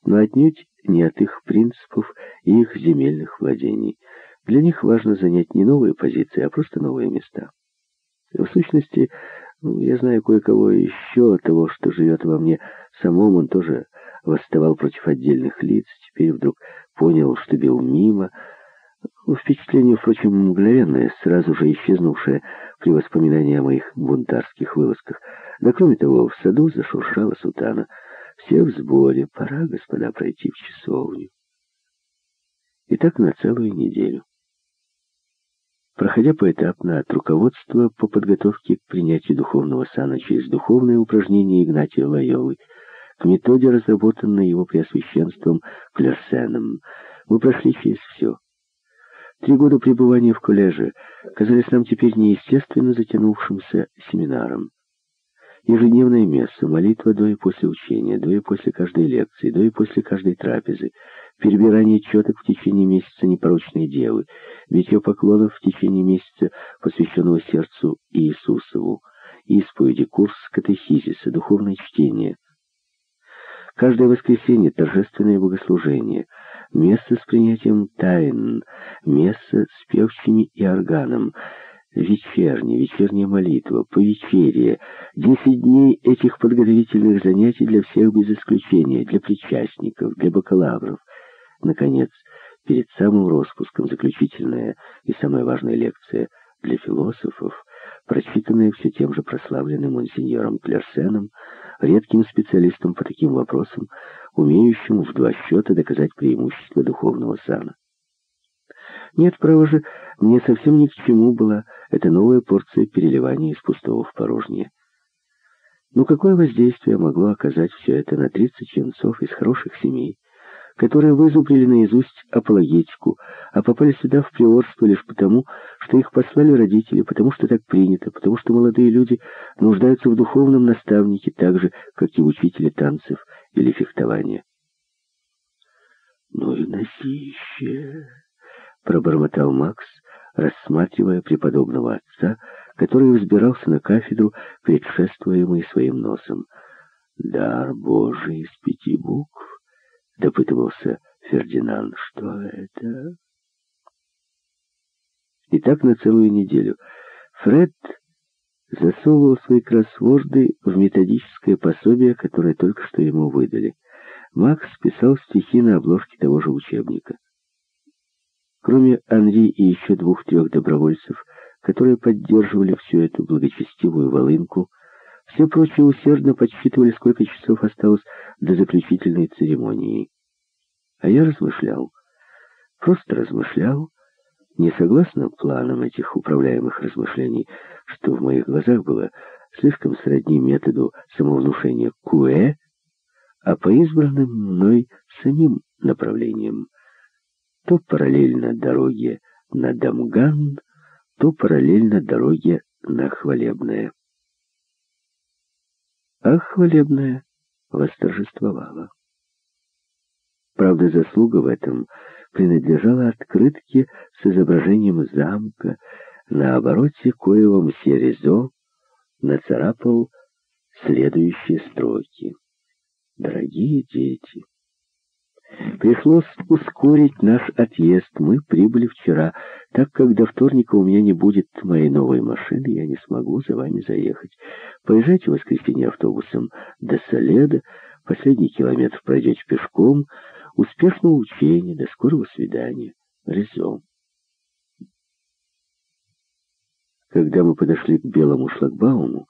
но отнюдь не от их принципов и их земельных владений. Для них важно занять не новые позиции, а просто новые места. В сущности, ну, я знаю кое-кого еще того, что живет во мне самом, он тоже восставал против отдельных лиц, теперь вдруг понял, что бил мимо, Впечатление, впрочем, мгновенное, сразу же исчезнувшее при воспоминании о моих бунтарских вылазках. Да кроме того, в саду зашуршала сутана. Все в сборе, пора, господа, пройти в часовню. И так на целую неделю. Проходя поэтапно от руководства по подготовке к принятию духовного сана через духовное упражнение Игнатия Лайолы к методе, разработанной его преосвященством Клерсеном, мы прошли через все. Три года пребывания в коллеже казались нам теперь неестественно затянувшимся семинаром. Ежедневная месса, молитва до и после учения, до и после каждой лекции, до и после каждой трапезы, перебирание четок в течение месяца непорочной девы, битье поклонов в течение месяца, посвященного сердцу Иисусову, исповеди, курс катехизиса, духовное чтение. Каждое воскресенье торжественное богослужение — место с принятием тайн, место с певчими и органом, вечерняя, вечерняя молитва, повечерие, десять дней этих подготовительных занятий для всех без исключения, для причастников, для бакалавров. Наконец, перед самым распуском заключительная и самая важная лекция для философов, прочитанная все тем же прославленным монсеньором Клерсеном, редким специалистом по таким вопросам, умеющим в два счета доказать преимущество духовного сана. Нет, право же, мне совсем ни к чему была эта новая порция переливания из пустого в порожнее. Но какое воздействие могло оказать все это на 30 ченцов из хороших семей, которые вызубрили наизусть апологетику, а попали сюда в приорство лишь потому, что их послали родители, потому что так принято, потому что молодые люди нуждаются в духовном наставнике так же, как и учителе танцев или фехтования. «Ну и носище!» — пробормотал Макс, рассматривая преподобного отца, который взбирался на кафедру, предшествуемый своим носом. «Дар Божий из пяти букв?» — допытывался Фердинанд. «Что это?» И так на целую неделю. Фред засовывал свои кроссворды в методическое пособие, которое только что ему выдали. Макс писал стихи на обложке того же учебника. Кроме Анри и еще двух-трех добровольцев, которые поддерживали всю эту благочестивую волынку, все прочие усердно подсчитывали, сколько часов осталось до заключительной церемонии. А я размышлял, просто размышлял, не согласно планам этих управляемых размышлений, что в моих глазах было слишком сродни методу самовнушения Куэ, а по избранным мной самим направлениям. То параллельно дороге на Дамган, то параллельно дороге на Хвалебное. А Хвалебное восторжествовало. Правда, заслуга в этом принадлежала открытке с изображением замка, на обороте коего мсье Резо нацарапал следующие строки. «Дорогие дети, пришлось ускорить наш отъезд. Мы прибыли вчера. Так как до вторника у меня не будет моей новой машины, я не смогу за вами заехать. Поезжайте в воскресенье автобусом до Соледа, последний километр пройдете пешком. Успешного учения, до скорого свидания. Резон. Когда мы подошли к белому шлагбауму,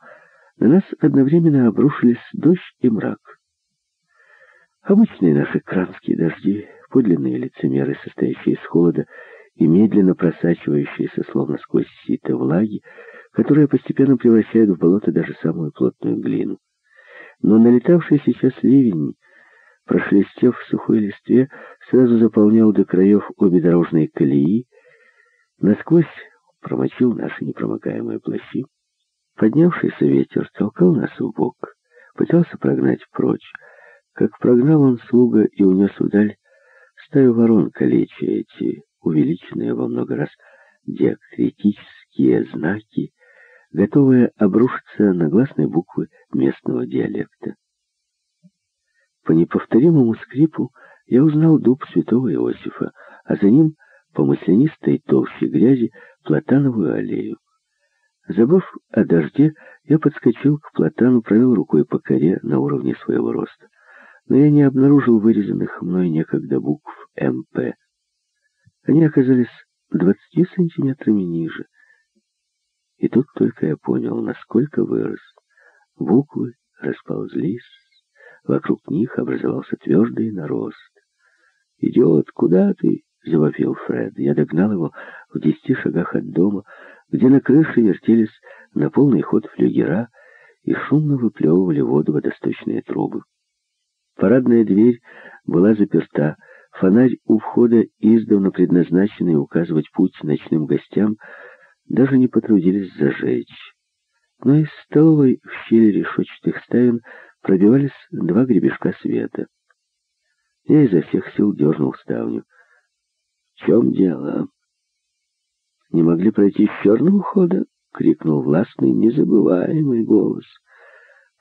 на нас одновременно обрушились дождь и мрак. Обычные наши кранские дожди, подлинные лицемеры, состоящие из холода и медленно просачивающиеся, словно сквозь сито влаги, которые постепенно превращают в болото даже самую плотную глину. Но налетавший сейчас ливень, прошлестев в сухой листве, сразу заполнял до краев обе дорожные колеи, насквозь промочил наши непромокаемые плащи. Поднявшийся ветер толкал нас в бок, пытался прогнать прочь, как прогнал он слуга и унес вдаль стаю ворон калеча эти, увеличенные во много раз диакритические знаки, готовые обрушиться на гласные буквы местного диалекта. По неповторимому скрипу я узнал дуб святого Иосифа, а за ним, по маслянистой толще грязи, платановую аллею. Забыв о дожде, я подскочил к платану, провел рукой по коре на уровне своего роста. Но я не обнаружил вырезанных мной некогда букв МП. Они оказались двадцатью сантиметрами ниже. И тут только я понял, насколько вырос. Буквы расползлись, вокруг них образовался твердый нарост. «Идиот, куда ты?» — завопил Фред. Я догнал его в десяти шагах от дома, где на крыше вертелись на полный ход флюгера и шумно выплевывали воду водосточные трубы. Парадная дверь была заперта, фонарь у входа, издавна предназначенный указывать путь ночным гостям, даже не потрудились зажечь. Но из столовой в щели решетчатых ставен пробивались два гребешка света. Я изо всех сил дернул ставню. «В чем дело?» «Не могли пройти с черного хода?» — крикнул властный, незабываемый голос.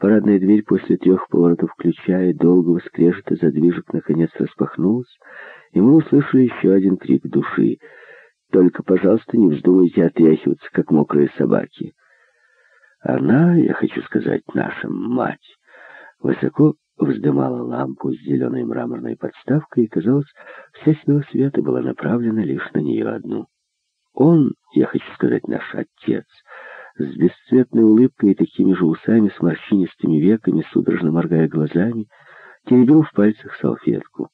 Парадная дверь после трех поворотов ключа и долгого скрежета задвижек наконец распахнулась, и мы услышали еще один крик души — только, пожалуйста, не вздумайте отряхиваться, как мокрые собаки. Она, я хочу сказать, наша мать, высоко вздымала лампу с зеленой мраморной подставкой, и, казалось, вся сила света была направлена лишь на нее одну. Он, я хочу сказать, наш отец, с бесцветной улыбкой и такими же усами, с морщинистыми веками, судорожно моргая глазами, теребил в пальцах салфетку.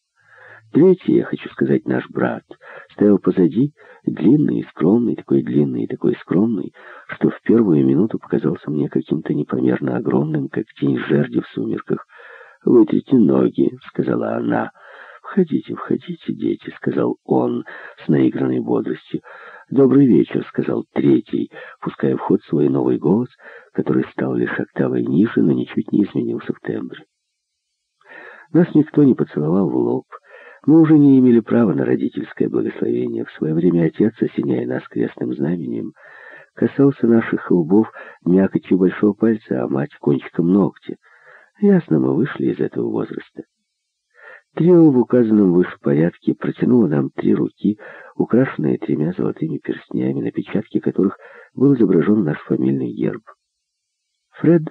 Третий, я хочу сказать, наш брат, стоял позади, длинный и скромный, такой длинный и такой скромный, что в первую минуту показался мне каким-то непомерно огромным, как тень жерди в сумерках. «Вытрите ноги», — сказала она. «Входите, входите, дети», — сказал он с наигранной бодростью. «Добрый вечер», — сказал третий, пуская в ход свой новый голос, который стал лишь октавой ниже, но ничуть не изменился в тембре. Нас никто не поцеловал в лоб, мы уже не имели права на родительское благословение. В свое время отец, осеняя нас крестным знаменем, касался наших лбов мякотью большого пальца, а мать кончиком ногтя. Ясно, мы вышли из этого возраста. Трио в указанном выше порядке протянуло нам три руки, украшенные тремя золотыми перстнями, на печатке которых был изображен наш фамильный герб. Фред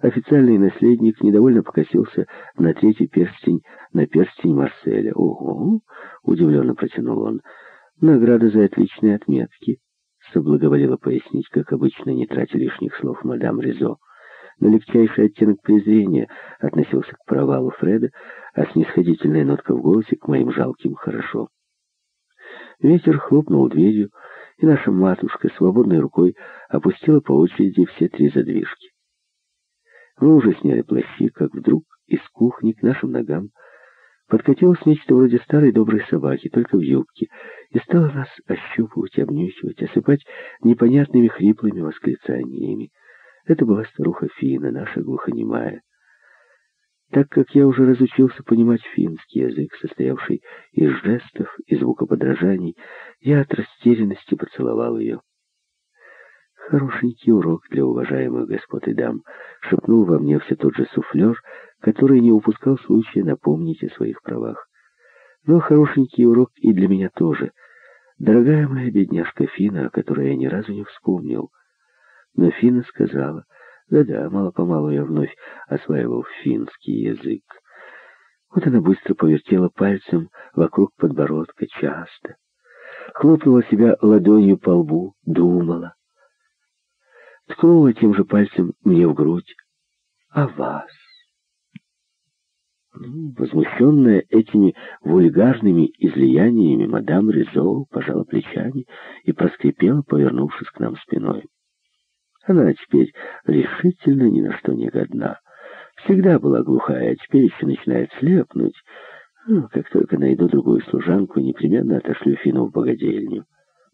Официальный наследник недовольно покосился на третий перстень, на перстень Марселя. «Ого!» — удивленно протянул он. «Награда за отличные отметки», — соблаговолила пояснить, как обычно, не тратя лишних слов мадам Ризо. Но легчайший оттенок презрения относился к провалу Фреда, а снисходительная нотка в голосе к моим жалким «хорошо». Ветер хлопнул дверью, и наша матушка свободной рукой опустила по очереди все три задвижки. Мы уже сняли плащи, как вдруг из кухни к нашим ногам подкатилось нечто вроде старой доброй собаки, только в юбке, и стало нас ощупывать, обнюхивать, осыпать непонятными хриплыми восклицаниями. Это была старуха Фина, наша глухонемая. Так как я уже разучился понимать финский язык, состоявший из жестов и звукоподражаний, я от растерянности поцеловал ее. Хорошенький урок для уважаемых господ и дам, шепнул во мне все тот же суфлер, который не упускал случая напомнить о своих правах. Но хорошенький урок и для меня тоже. Дорогая моя бедняжка Фина, о которой я ни разу не вспомнил. Но Фина сказала, да-да, мало-помалу я вновь осваивал финский язык. Вот она быстро повертела пальцем вокруг подбородка, часто. Хлопнула себя ладонью по лбу, думала. Ткнула тем же пальцем мне в грудь. А вас? Возмущенная этими вульгарными излияниями, мадам Ризо пожала плечами и проскрипела, повернувшись к нам спиной. Она теперь решительно ни на что не годна. Всегда была глухая, а теперь еще начинает слепнуть. Ну, как только найду другую служанку, непременно отошлю Фину в богадельню.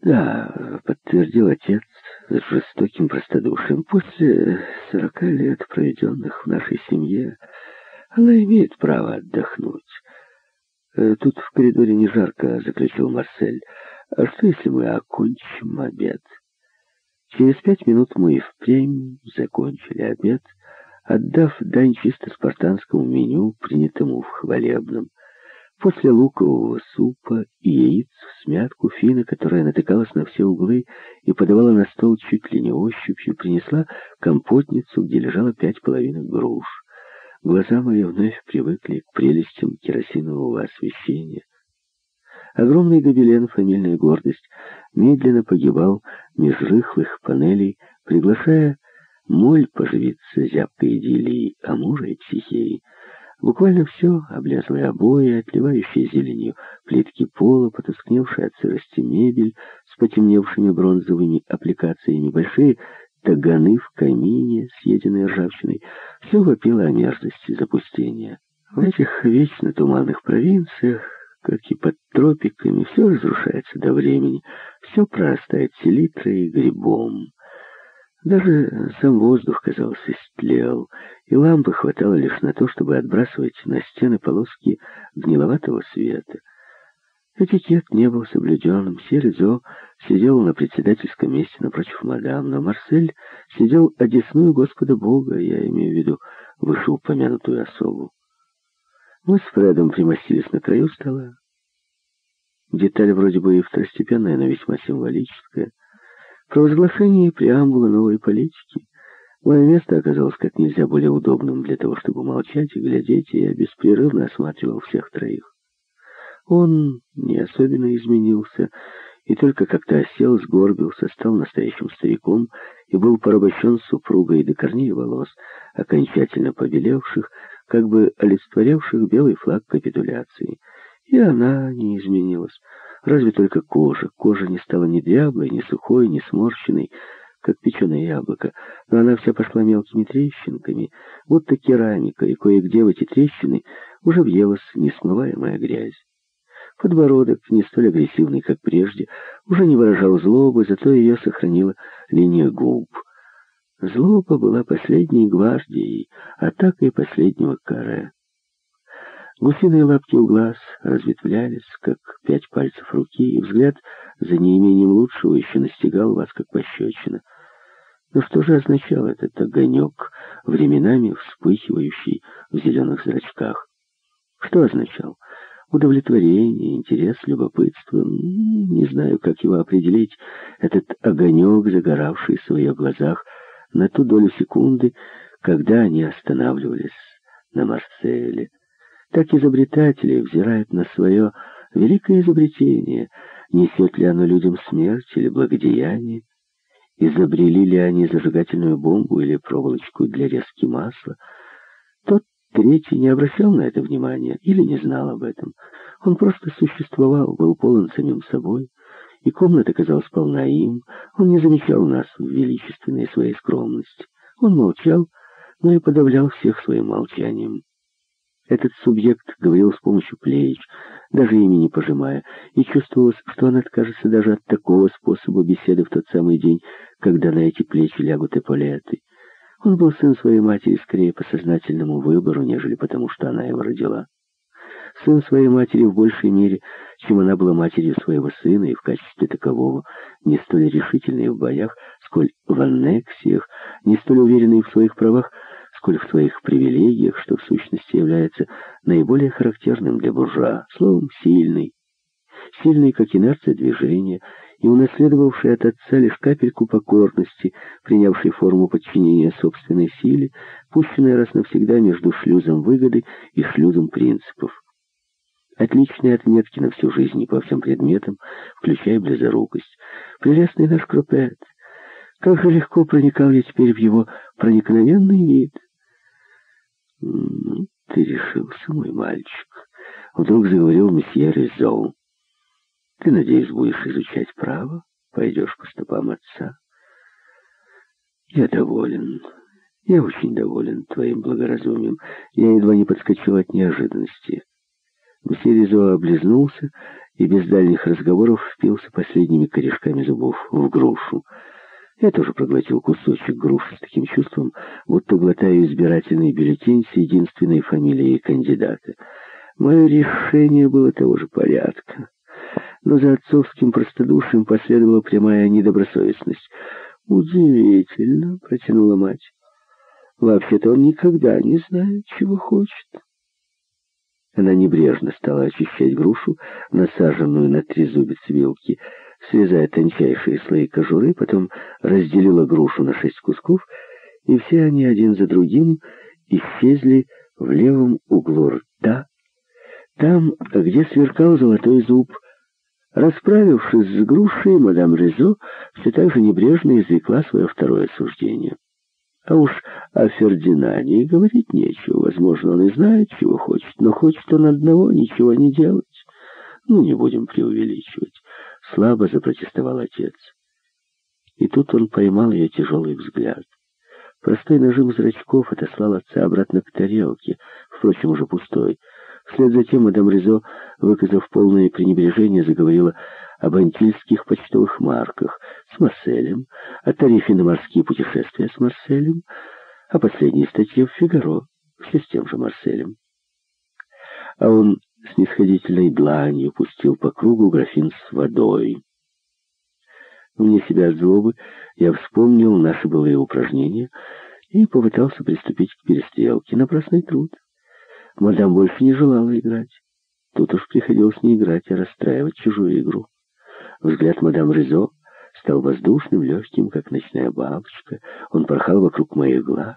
Да, подтвердил отец с жестоким простодушием. После сорока лет, проведенных в нашей семье, она имеет право отдохнуть. Э, тут в коридоре не жарко, заключил Марсель. А что, если мы окончим обед? Через пять минут мы и впрямь закончили обед, отдав дань чисто спартанскому меню, принятому в хвалебном. После лукового супа и яиц в смятку Фина, которая натыкалась на все углы и подавала на стол чуть ли не ощупью, принесла компотницу, где лежало пять половинок груш. Глаза мои вновь привыкли к прелестям керосинового освещения. Огромный гобелен, фамильная гордость, медленно погибал меж рыхлых панелей, приглашая моль поживиться зябкой идиллией Амура и Психеи. Буквально все, облезлые обои, отливающие зеленью плитки пола, потускневшая от сырости мебель с потемневшими бронзовыми аппликациями, большие таганы в камине, съеденные ржавчиной, все вопило о мерзости запустения. В этих вечно туманных провинциях как и под тропиками, все разрушается до времени, все прорастает селитрой и грибом. Даже сам воздух, казалось, истлел, и лампы хватало лишь на то, чтобы отбрасывать на стены полоски гниловатого света. Этикет не был соблюденным. Серезо сидел на председательском месте напротив мадам, но Марсель сидел одесную Господа Бога, я имею в виду вышеупомянутую особу. Мы с Фредом примостились на краю стола. Деталь вроде бы и второстепенная, но весьма символическая. Провозглашение преамбулы новой политики. Мое место оказалось как нельзя более удобным для того, чтобы молчать и глядеть, и я беспрерывно осматривал всех троих. Он не особенно изменился, и только как-то осел, сгорбился, стал настоящим стариком и был порабощен супругой до корней волос, окончательно побелевших, как бы олицетворявших белый флаг капитуляции. И она не изменилась. Разве только кожа. Кожа не стала ни дряблой, ни сухой, ни сморщенной, как печеное яблоко, но она вся пошла мелкими трещинками, будто керамика, и кое-где в эти трещины уже въелась несмываемая грязь. Подбородок, не столь агрессивный, как прежде, уже не выражал злобы, зато ее сохранила линия губ — Злоба была последней гвардией, атакой последнего каре. Гусиные лапки у глаз разветвлялись, как пять пальцев руки, и взгляд за неимением лучшего еще настигал вас, как пощечина. Но что же означал этот огонек, временами вспыхивающий в зеленых зрачках? Что означал? Удовлетворение, интерес, любопытство. Не знаю, как его определить. Этот огонек, загоравшийся в ее глазах, на ту долю секунды, когда они останавливались на Марселе. Так изобретатели взирают на свое великое изобретение, несет ли оно людям смерть или благодеяние, изобрели ли они зажигательную бомбу или проволочку для резки масла. Тот третий не обращал на это внимания или не знал об этом. Он просто существовал, был полон самим собой, и комната казалась полна им. Он не замечал нас в величественной своей скромности. Он молчал, но и подавлял всех своим молчанием. Этот субъект говорил с помощью плеч, даже ими не пожимая, и чувствовалось, что он откажется даже от такого способа беседы в тот самый день, когда на эти плечи лягут эполеты. Он был сын своей матери скорее по сознательному выбору, нежели потому, что она его родила сын своей матери в большей мере, чем она была матерью своего сына, и в качестве такового не столь решительной в боях, сколь в аннексиях, не столь уверенной в своих правах, сколь в своих привилегиях, что в сущности является наиболее характерным для буржуа, словом, сильный. сильный, как инерция движения, и унаследовавший от отца лишь капельку покорности, принявший форму подчинения собственной силе, пущенной раз навсегда между шлюзом выгоды и шлюзом принципов. Отличные отметки на всю жизнь и по всем предметам, включая близорукость. Прелестный наш Кропет. Как же легко проникал я теперь в его проникновенный вид. «Ну, ты решился, мой мальчик», — вдруг заговорил месье Резол. «Ты, надеюсь, будешь изучать право? Пойдешь по стопам отца?» «Я доволен. Я очень доволен твоим благоразумием. Я едва не подскочил от неожиданности». Месье Резо облизнулся и без дальних разговоров впился последними корешками зубов в грушу. Я тоже проглотил кусочек груши с таким чувством, будто глотаю избирательный бюллетень с единственной фамилией кандидата. Мое решение было того же порядка. Но за отцовским простодушием последовала прямая недобросовестность. «Удивительно», — протянула мать. «Вообще-то он никогда не знает, чего хочет». Она небрежно стала очищать грушу, насаженную на трезубец вилки, срезая тончайшие слои кожуры, потом разделила грушу на шесть кусков, и все они один за другим исчезли в левом углу рта, там, где сверкал золотой зуб. Расправившись с грушей, мадам Резо все так же небрежно извлекла свое второе суждение. А уж о Фердинанде говорить нечего. Возможно, он и знает, чего хочет, но хочет он одного — ничего не делать. Ну, не будем преувеличивать. Слабо запротестовал отец. И тут он поймал ее тяжелый взгляд. Простой нажим зрачков отослал отца обратно к тарелке, впрочем, уже пустой. Вслед за тем мадам Ризо, выказав полное пренебрежение, заговорила об антильских почтовых марках с Марселем, о тарифе на морские путешествия с Марселем, о последней статье в «Фигаро», все с тем же Марселем. А он снисходительной дланью пустил по кругу графин с водой. Вне себя от злобы я вспомнил наши былые упражнения и попытался приступить к перестрелке. Напрасный труд. Мадам больше не желала играть. Тут уж приходилось не играть, а расстраивать чужую игру. Взгляд мадам Ризо стал воздушным, легким, как ночная бабочка. Он порхал вокруг моих глаз,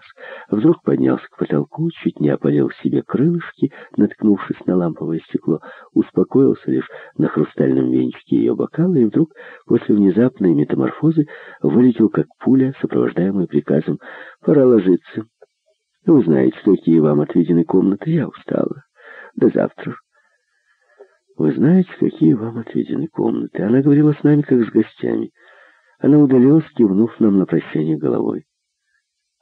вдруг поднялся к потолку, чуть не опалил себе крылышки, наткнувшись на ламповое стекло, успокоился лишь на хрустальном венчике ее бокала и вдруг, после внезапной метаморфозы, вылетел как пуля, сопровождаемый приказом «Пора ложиться». Вы знаете, какие вам отведены комнаты, я устала. До завтра. Вы знаете, какие вам отведены комнаты. Она говорила с нами, как с гостями. Она удалилась, кивнув нам на прощание головой.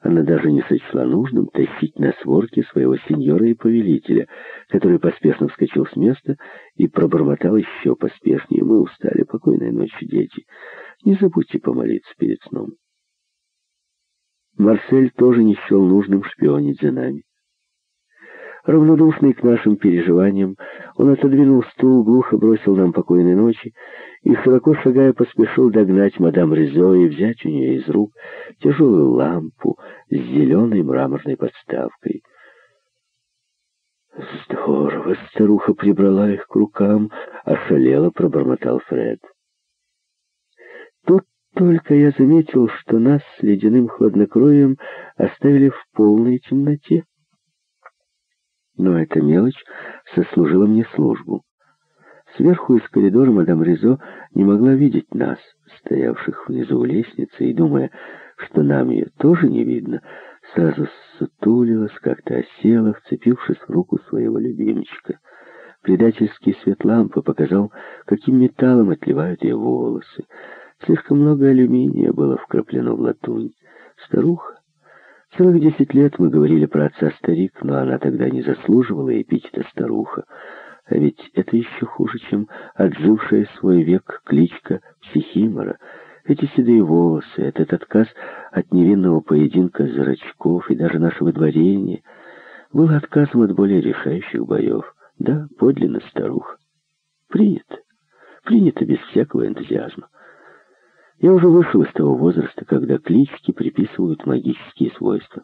Она даже не сочла нужным тащить на сворке своего сеньора и повелителя, который поспешно вскочил с места и пробормотал еще поспешнее. Мы устали. Покойной ночи, дети. Не забудьте помолиться перед сном. Марсель тоже не счел нужным шпионить за нами. Равнодушный к нашим переживаниям, он отодвинул стул, глухо бросил нам покойной ночи и, широко шагая, поспешил догнать мадам Ризо и взять у нее из рук тяжелую лампу с зеленой мраморной подставкой. «Здорово!» — старуха прибрала их к рукам, ошалело пробормотал Фред. Тут только я заметил, что нас с ледяным хладнокровием оставили в полной темноте. Но эта мелочь сослужила мне службу. Сверху из коридора мадам Ризо не могла видеть нас, стоявших внизу у лестницы, и, думая, что нам ее тоже не видно, сразу сутулилась, как-то осела, вцепившись в руку своего любимчика. Предательский свет лампы показал, каким металлом отливают ее волосы. Слишком много алюминия было вкраплено в латунь. Старуха Целых десять лет мы говорили про отца-старик, но она тогда не заслуживала эпитета старуха. А ведь это еще хуже, чем отжившая свой век кличка психимора. Эти седые волосы, этот отказ от невинного поединка зрачков и даже наше выдворение было отказом от более решающих боев. Да, подлинно старуха. Принято. Принято без всякого энтузиазма. Я уже вышел из того возраста, когда клички приписывают магические свойства.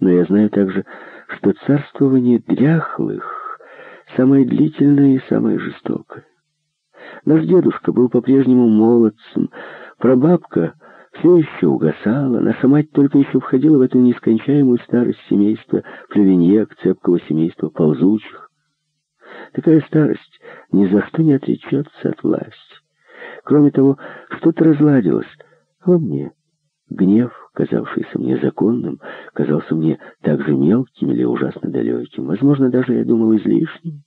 Но я знаю также, что царствование дряхлых самое длительное и самое жестокое. Наш дедушка был по-прежнему молодцем, прабабка все еще угасала, наша мать только еще входила в эту нескончаемую старость семейства плювеньек, цепкого семейства ползучих. Такая старость ни за что не отречется от власти. Кроме того, что-то разладилось во мне. Гнев, казавшийся мне законным, казался мне так же мелким или ужасно далеким. Возможно, даже, я думал, излишним.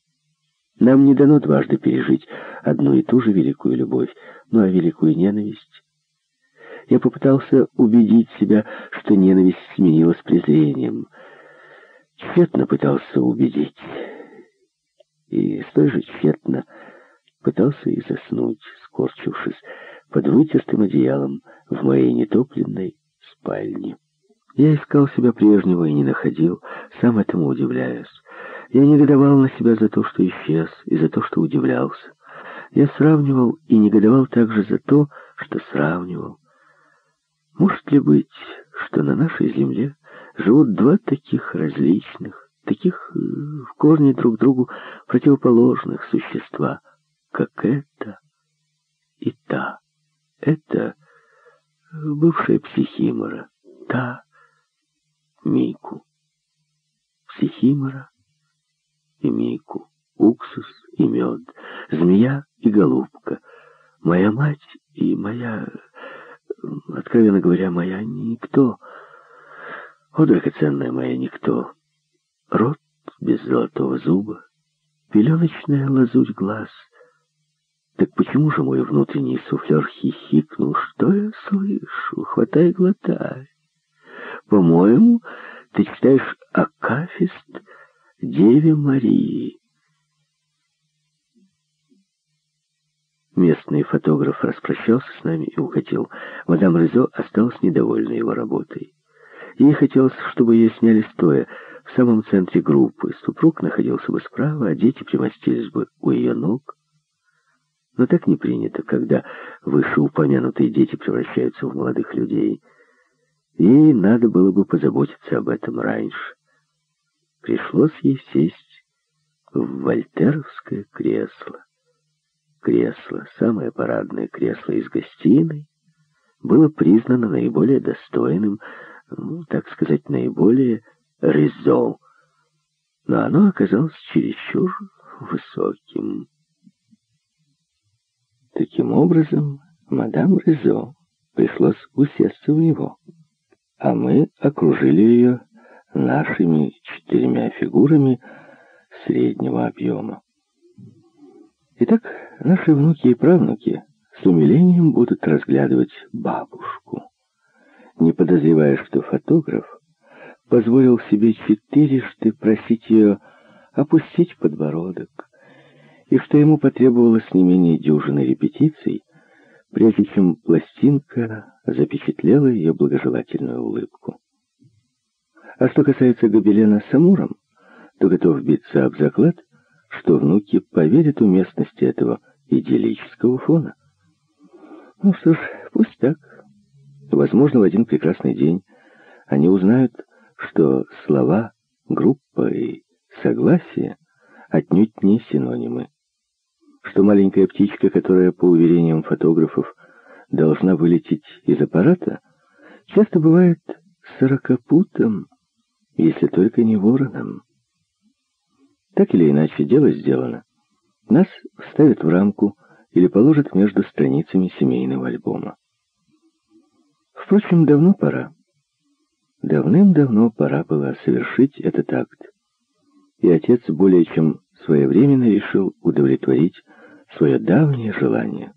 Нам не дано дважды пережить одну и ту же великую любовь, ну а великую ненависть. Я попытался убедить себя, что ненависть сменилась презрением. Тщетно пытался убедить. И столь же тщетно пытался и заснуть, скорчившись под вытертым одеялом в моей нетопленной спальне. Я искал себя прежнего и не находил, сам этому удивляюсь. Я негодовал на себя за то, что исчез, и за то, что удивлялся. Я сравнивал и негодовал также за то, что сравнивал. Может ли быть, что на нашей земле живут два таких различных, таких э, в корне друг другу противоположных существа, как это и та? Это бывшая психимора, та Мику. Психимора и Мику, уксус и мед, змея и голубка, моя мать и моя, откровенно говоря, моя никто. О, драгоценная моя никто. Рот без золотого зуба, пеленочная лазурь глаз. Так почему же мой внутренний суфлер хихикнул? Что я слышу? Хватай, глотай. По-моему, ты читаешь Акафист Деве Марии. Местный фотограф распрощался с нами и укатил. Мадам Ризо осталась недовольна его работой. Ей хотелось, чтобы ее сняли стоя, в самом центре группы. Супруг находился бы справа, а дети примостились бы у ее ног. Но так не принято, когда вышеупомянутые дети превращаются в молодых людей. Ей надо было бы позаботиться об этом раньше пришлось ей сесть в вольтеровское кресло. Кресло, самое парадное кресло из гостиной, было признано наиболее достойным, ну, так сказать, наиболее резо, но оно оказалось чересчур высоким. Таким образом, мадам Резо пришлось усесться в него, а мы окружили ее нашими четырьмя фигурами среднего объема. Итак, наши внуки и правнуки с умилением будут разглядывать бабушку, не подозревая, что фотограф позволил себе четырежды просить ее опустить подбородок, и что ему потребовалось не менее дюжины репетиций, прежде чем пластинка запечатлела ее благожелательную улыбку. А что касается гобелена с Амуром, то готов биться об заклад, что внуки поверят уместности этого идиллического фона. Ну что ж, пусть так. Возможно, в один прекрасный день они узнают, что слова «группа» и «согласие» отнюдь не синонимы. Что маленькая птичка, которая, по уверениям фотографов, должна вылететь из аппарата, часто бывает сорокопутом, если только не вороном. Так или иначе, дело сделано. Нас вставят в рамку или положат между страницами семейного альбома. Впрочем, давно пора. Давным-давно пора было совершить этот акт. И отец более чем своевременно решил удовлетворить свое давнее желание.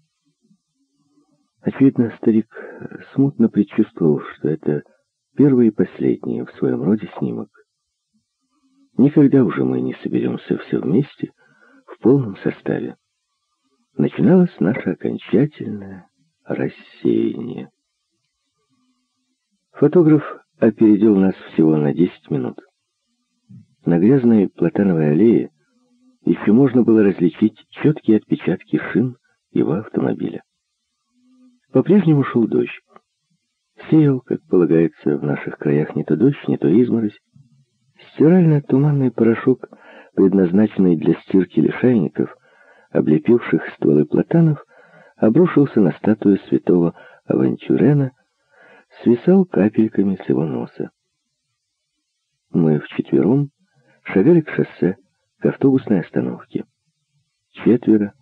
Очевидно, старик смутно предчувствовал, что это Первый и последний в своем роде снимок. Никогда уже мы не соберемся все вместе в полном составе. Начиналось наше окончательное рассеяние. Фотограф опередил нас всего на 10 минут. На грязной платановой аллее еще можно было различить четкие отпечатки шин его автомобиля. По-прежнему шел дождь. Сеял, как полагается в наших краях, не то дождь, не то изморозь. Стирально-туманный порошок, предназначенный для стирки лишайников, облепивших стволы платанов, обрушился на статую святого Авантюрена, свисал капельками с его носа. Мы вчетвером шагали к шоссе, к автобусной остановке. Четверо,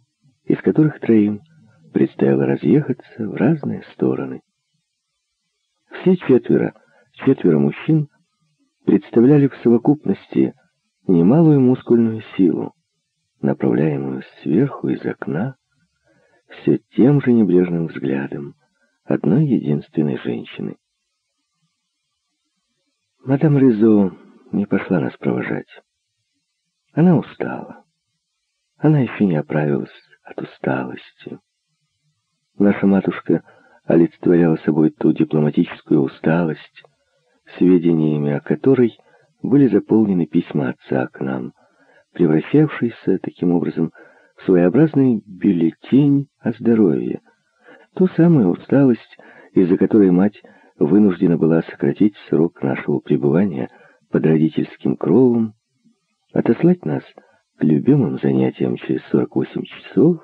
из которых троим предстояло разъехаться в разные стороны. Все четверо, четверо мужчин, представляли в совокупности немалую мускульную силу, направляемую сверху из окна все тем же небрежным взглядом одной единственной женщины. Мадам Ризо не пошла нас провожать. Она устала. Она еще не оправилась от усталости. Наша матушка олицетворяла собой ту дипломатическую усталость, сведениями о которой были заполнены письма отца к нам, превращавшиеся таким образом в своеобразный бюллетень о здоровье, ту самую усталость, из-за которой мать вынуждена была сократить срок нашего пребывания под родительским кровом, отослать нас к любимым занятиям через 48 часов,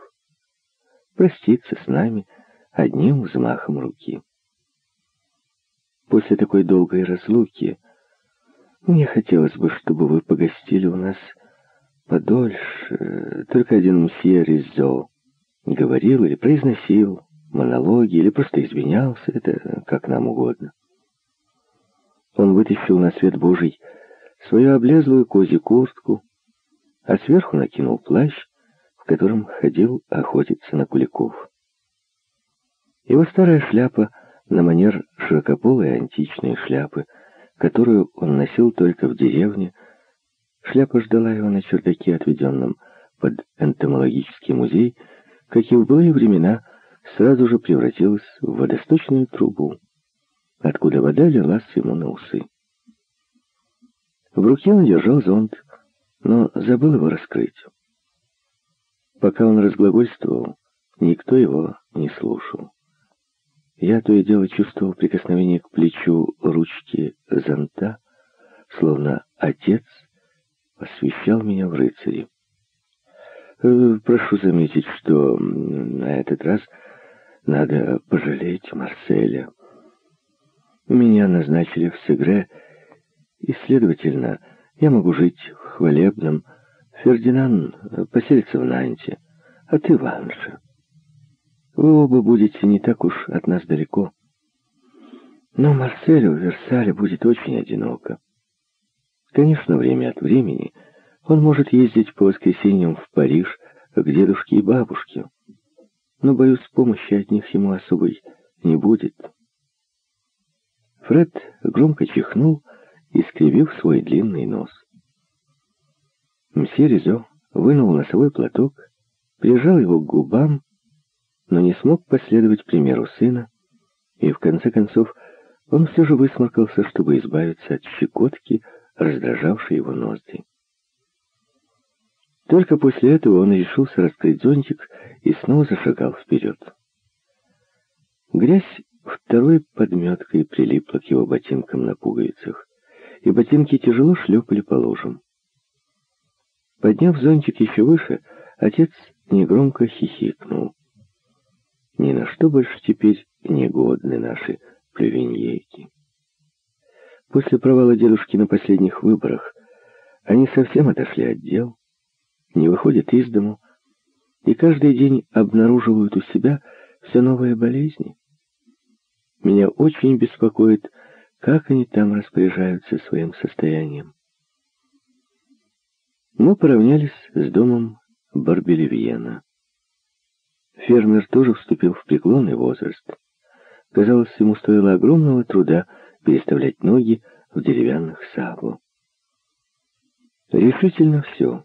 проститься с нами одним взмахом руки. После такой долгой разлуки мне хотелось бы, чтобы вы погостили у нас подольше. Только один мсье Ризо говорил или произносил монологи, или просто извинялся, это как нам угодно. Он вытащил на свет Божий свою облезлую козью куртку, а сверху накинул плащ, в котором ходил охотиться на куликов. Его старая шляпа на манер широкополой античной шляпы, которую он носил только в деревне, шляпа ждала его на чердаке, отведенном под энтомологический музей, как и в былые времена сразу же превратилась в водосточную трубу, откуда вода лилась ему на усы. В руке он держал зонт, но забыл его раскрыть. Пока он разглагольствовал, никто его не слушал. Я то и дело чувствовал прикосновение к плечу ручки зонта, словно отец посвящал меня в рыцари. Э, прошу заметить, что на этот раз надо пожалеть Марселя. Меня назначили в Сегре, и, следовательно, я могу жить в хвалебном. Фердинанд поселится в Нанте, а ты в Анже. Вы оба будете не так уж от нас далеко. Но Марселю в Версале будет очень одиноко. Конечно, время от времени он может ездить по воскресеньям в Париж к дедушке и бабушке. Но, боюсь, помощи от них ему особой не будет. Фред громко чихнул, искривив свой длинный нос. Мсье Ризо вынул носовой платок, прижал его к губам, но не смог последовать примеру сына, и в конце концов он все же высморкался, чтобы избавиться от щекотки, раздражавшей его ноздри. Только после этого он решился раскрыть зонтик и снова зашагал вперед. Грязь второй подметкой прилипла к его ботинкам на пуговицах, и ботинки тяжело шлепали по лужам. Подняв зонтик еще выше, отец негромко хихикнул. Ни на что больше теперь не годны наши плювеньейки. После провала дедушки на последних выборах они совсем отошли от дел, не выходят из дому и каждый день обнаруживают у себя все новые болезни. Меня очень беспокоит, как они там распоряжаются своим состоянием. Мы поравнялись с домом Барбелевьена. Фермер тоже вступил в преклонный возраст. Казалось, ему стоило огромного труда переставлять ноги в деревянных саблу. Решительно все.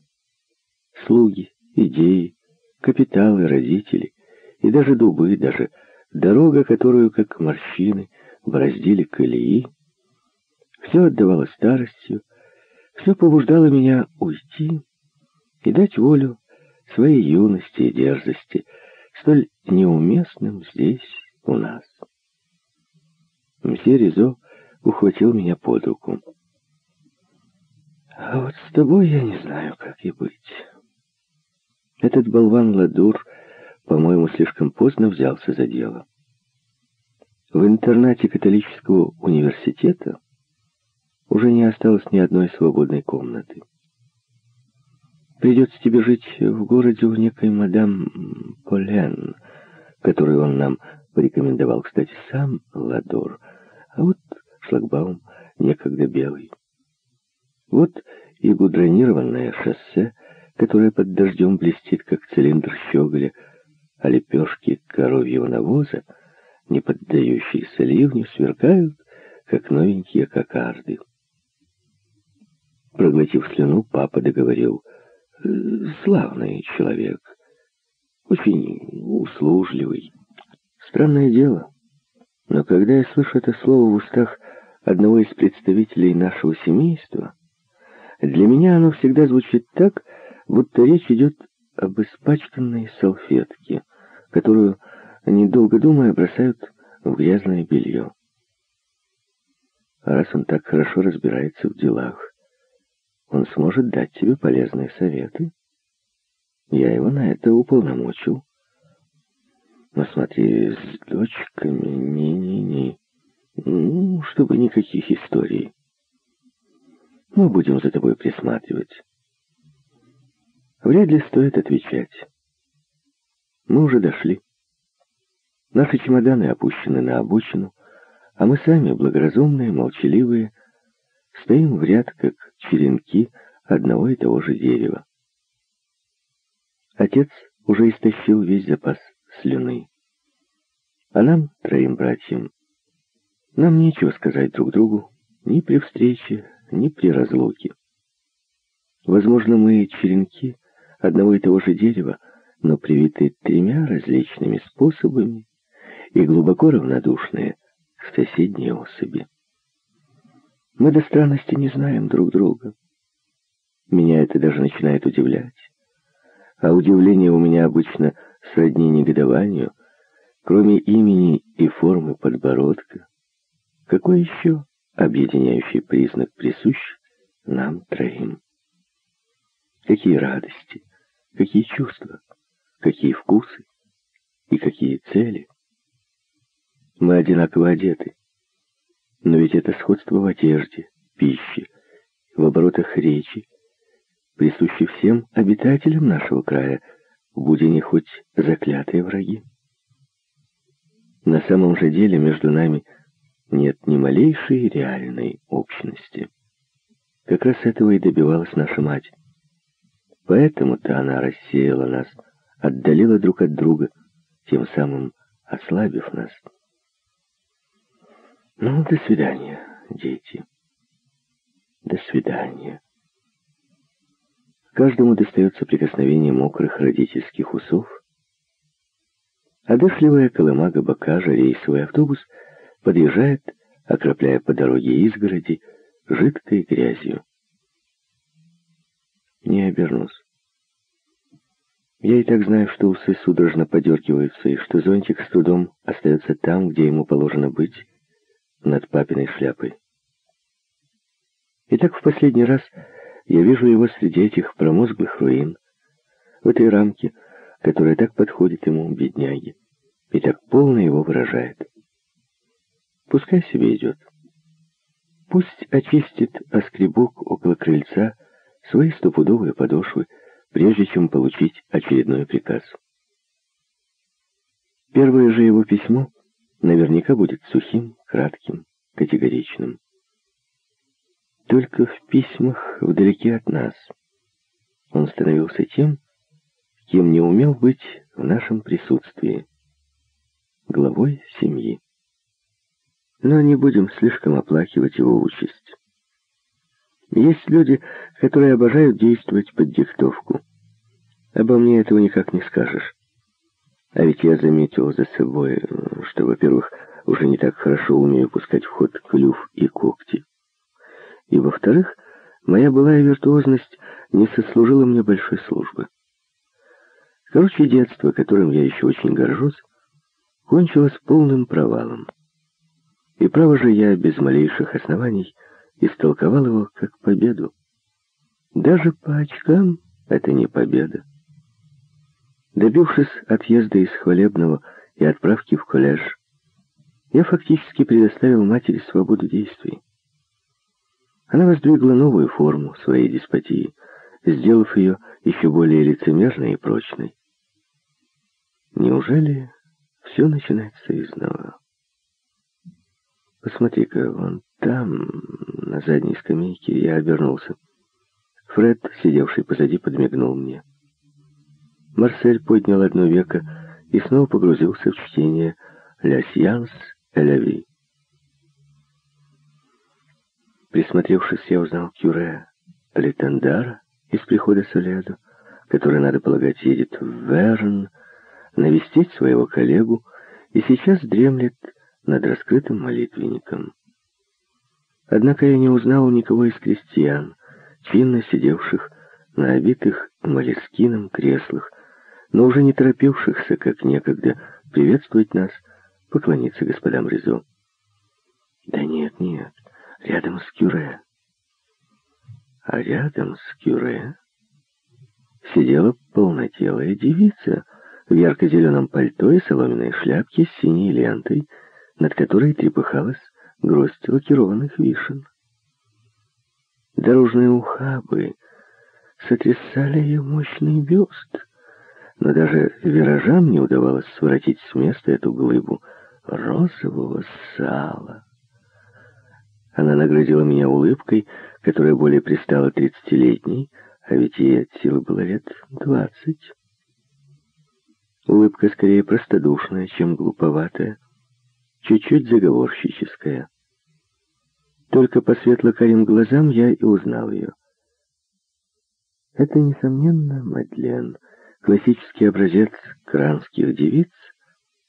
Слуги, идеи, капиталы, родители и даже дубы, даже дорога, которую, как морщины, бороздили колеи, все отдавало старостью, все побуждало меня уйти и дать волю своей юности и дерзости, столь неуместным здесь, у нас. Мсье Ризо ухватил меня под руку. «А вот с тобой я не знаю, как и быть. Этот болван Ладур, по-моему, слишком поздно взялся за дело. В интернате католического университета уже не осталось ни одной свободной комнаты. Придется тебе жить в городе у некой мадам Полен, которую он нам порекомендовал, кстати, сам Ладор, а вот шлагбаум некогда белый. Вот и гудронированное шоссе, которое под дождем блестит, как цилиндр щеголя, а лепешки коровьего навоза, не поддающиеся ливню, сверкают, как новенькие кокарды. Проглотив слюну, папа договорил, «Славный человек, очень услужливый. Странное дело, но когда я слышу это слово в устах одного из представителей нашего семейства, для меня оно всегда звучит так, будто речь идет об испачканной салфетке, которую, недолго думая, бросают в грязное белье. А раз он так хорошо разбирается в делах, он сможет дать тебе полезные советы. Я его на это уполномочил. Но смотри, с дочками не-не-не. Ну, чтобы никаких историй. Мы будем за тобой присматривать. Вряд ли стоит отвечать. Мы уже дошли. Наши чемоданы опущены на обочину, а мы сами, благоразумные, молчаливые, стоим в ряд, как черенки одного и того же дерева. Отец уже истощил весь запас слюны. А нам, троим братьям, нам нечего сказать друг другу ни при встрече, ни при разлуке. Возможно, мы черенки одного и того же дерева, но привиты тремя различными способами и глубоко равнодушные к соседней особи. Мы до странности не знаем друг друга. Меня это даже начинает удивлять. А удивление у меня обычно сродни негодованию, кроме имени и формы подбородка. Какой еще объединяющий признак присущ нам троим? Какие радости, какие чувства, какие вкусы и какие цели? Мы одинаково одеты. Но ведь это сходство в одежде, пище, в оборотах речи, присуще всем обитателям нашего края, будь они хоть заклятые враги. На самом же деле между нами нет ни малейшей реальной общности. Как раз этого и добивалась наша мать. Поэтому-то она рассеяла нас, отдалила друг от друга, тем самым ослабив нас. Ну, до свидания, дети. До свидания. Каждому достается прикосновение мокрых родительских усов. Одышливая колымага Бакажа, рейсовый автобус, подъезжает, окропляя по дороге изгороди, жидкой грязью. Не обернусь. Я и так знаю, что усы судорожно подергиваются, и что зонтик с трудом остается там, где ему положено быть, над папиной шляпой. Итак, в последний раз я вижу его среди этих промозглых руин, в этой рамке, которая так подходит ему, бедняге, и так полно его выражает. Пускай себе идет. Пусть очистит оскребок около крыльца свои стопудовые подошвы, прежде чем получить очередной приказ. Первое же его письмо наверняка будет сухим, кратким, категоричным. Только в письмах вдалеке от нас он становился тем, кем не умел быть в нашем присутствии, главой семьи. Но не будем слишком оплакивать его участь. Есть люди, которые обожают действовать под диктовку. Обо мне этого никак не скажешь. А ведь я заметил за собой, что, во-первых, уже не так хорошо умею пускать в ход клюв и когти. И, во-вторых, моя былая виртуозность не сослужила мне большой службы. Короче, детство, которым я еще очень горжусь, кончилось полным провалом. И право же я без малейших оснований истолковал его как победу. Даже по очкам это не победа. Добившись отъезда из Хвалебного и отправки в колледж, я фактически предоставил матери свободу действий. Она воздвигла новую форму своей деспотии, сделав ее еще более лицемерной и прочной. Неужели все начинается изнова? Посмотри-ка, вон там, на задней скамейке, я обернулся. Фред, сидевший позади, подмигнул мне. Марсель поднял одно веко и снова погрузился в чтение «Ля сианс Эляви». Присмотревшись, я узнал Кюре Летендара из прихода Соледу, который, надо полагать, едет в Верн, навестить своего коллегу и сейчас дремлет над раскрытым молитвенником. Однако я не узнал никого из крестьян, чинно сидевших на обитых молескином креслах, но уже не торопившихся, как некогда, приветствовать нас, поклониться господам Ризо. Да нет, нет, рядом с Кюре. А рядом с Кюре сидела полнотелая девица в ярко-зеленом пальто и соломенной шляпке с синей лентой, над которой трепыхалась гроздь лакированных вишен. Дорожные ухабы сотрясали ее мощный бюст, но даже виражам не удавалось своротить с места эту глыбу розового сала. Она наградила меня улыбкой, которая более пристала тридцатилетней, а ведь ей от силы было лет двадцать. Улыбка скорее простодушная, чем глуповатая, чуть-чуть заговорщическая. Только по светло-карим глазам я и узнал ее. Это, несомненно, Мадлен, классический образец кранских девиц,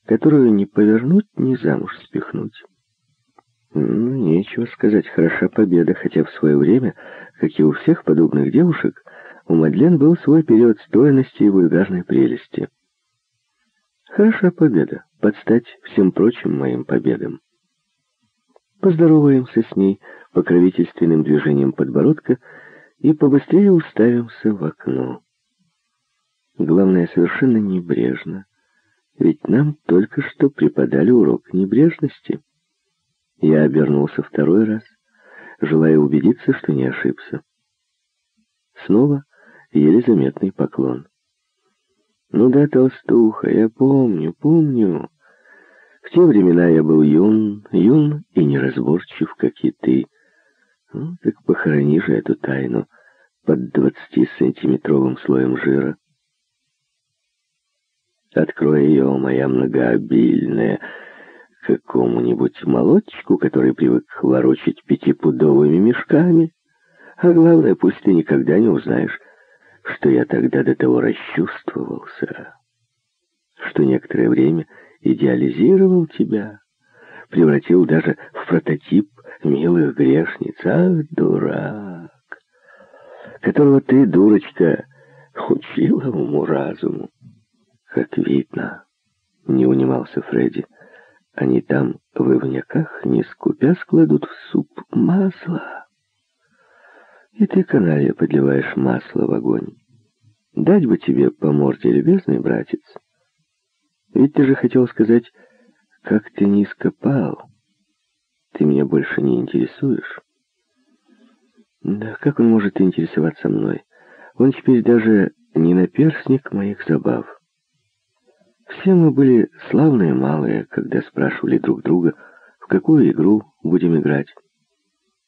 которую не повернуть, ни замуж спихнуть. Ну, нечего сказать, хороша победа, хотя в свое время, как и у всех подобных девушек, у Мадлен был свой период стоимости и вульгарной прелести. Хороша победа, под стать всем прочим моим победам. Поздороваемся с ней покровительственным движением подбородка и побыстрее уставимся в окно. Главное, совершенно небрежно, ведь нам только что преподали урок небрежности. Я обернулся второй раз, желая убедиться, что не ошибся. Снова еле заметный поклон. «Ну да, толстуха, я помню, помню. В те времена я был юн, юн и неразборчив, как и ты. Ну, так похорони же эту тайну под двадцатисантиметровым слоем жира. Открой ее, моя многообильная, какому-нибудь молодчику, который привык ворочать пятипудовыми мешками. А главное, пусть ты никогда не узнаешь, что я тогда до того расчувствовался, что некоторое время идеализировал тебя, превратил даже в прототип милых грешниц. Ах, дурак, которого ты, дурочка, учила уму-разуму. Как видно, не унимался Фредди. Они там в ивняках, не скупя, складут в суп масло. И ты, каналья, подливаешь масло в огонь. Дать бы тебе по морде, любезный братец. Ведь ты же хотел сказать, как ты не ископал. Ты меня больше не интересуешь. Да как он может интересоваться мной? Он теперь даже не наперсник моих забав. Все мы были славные малые, когда спрашивали друг друга, в какую игру будем играть.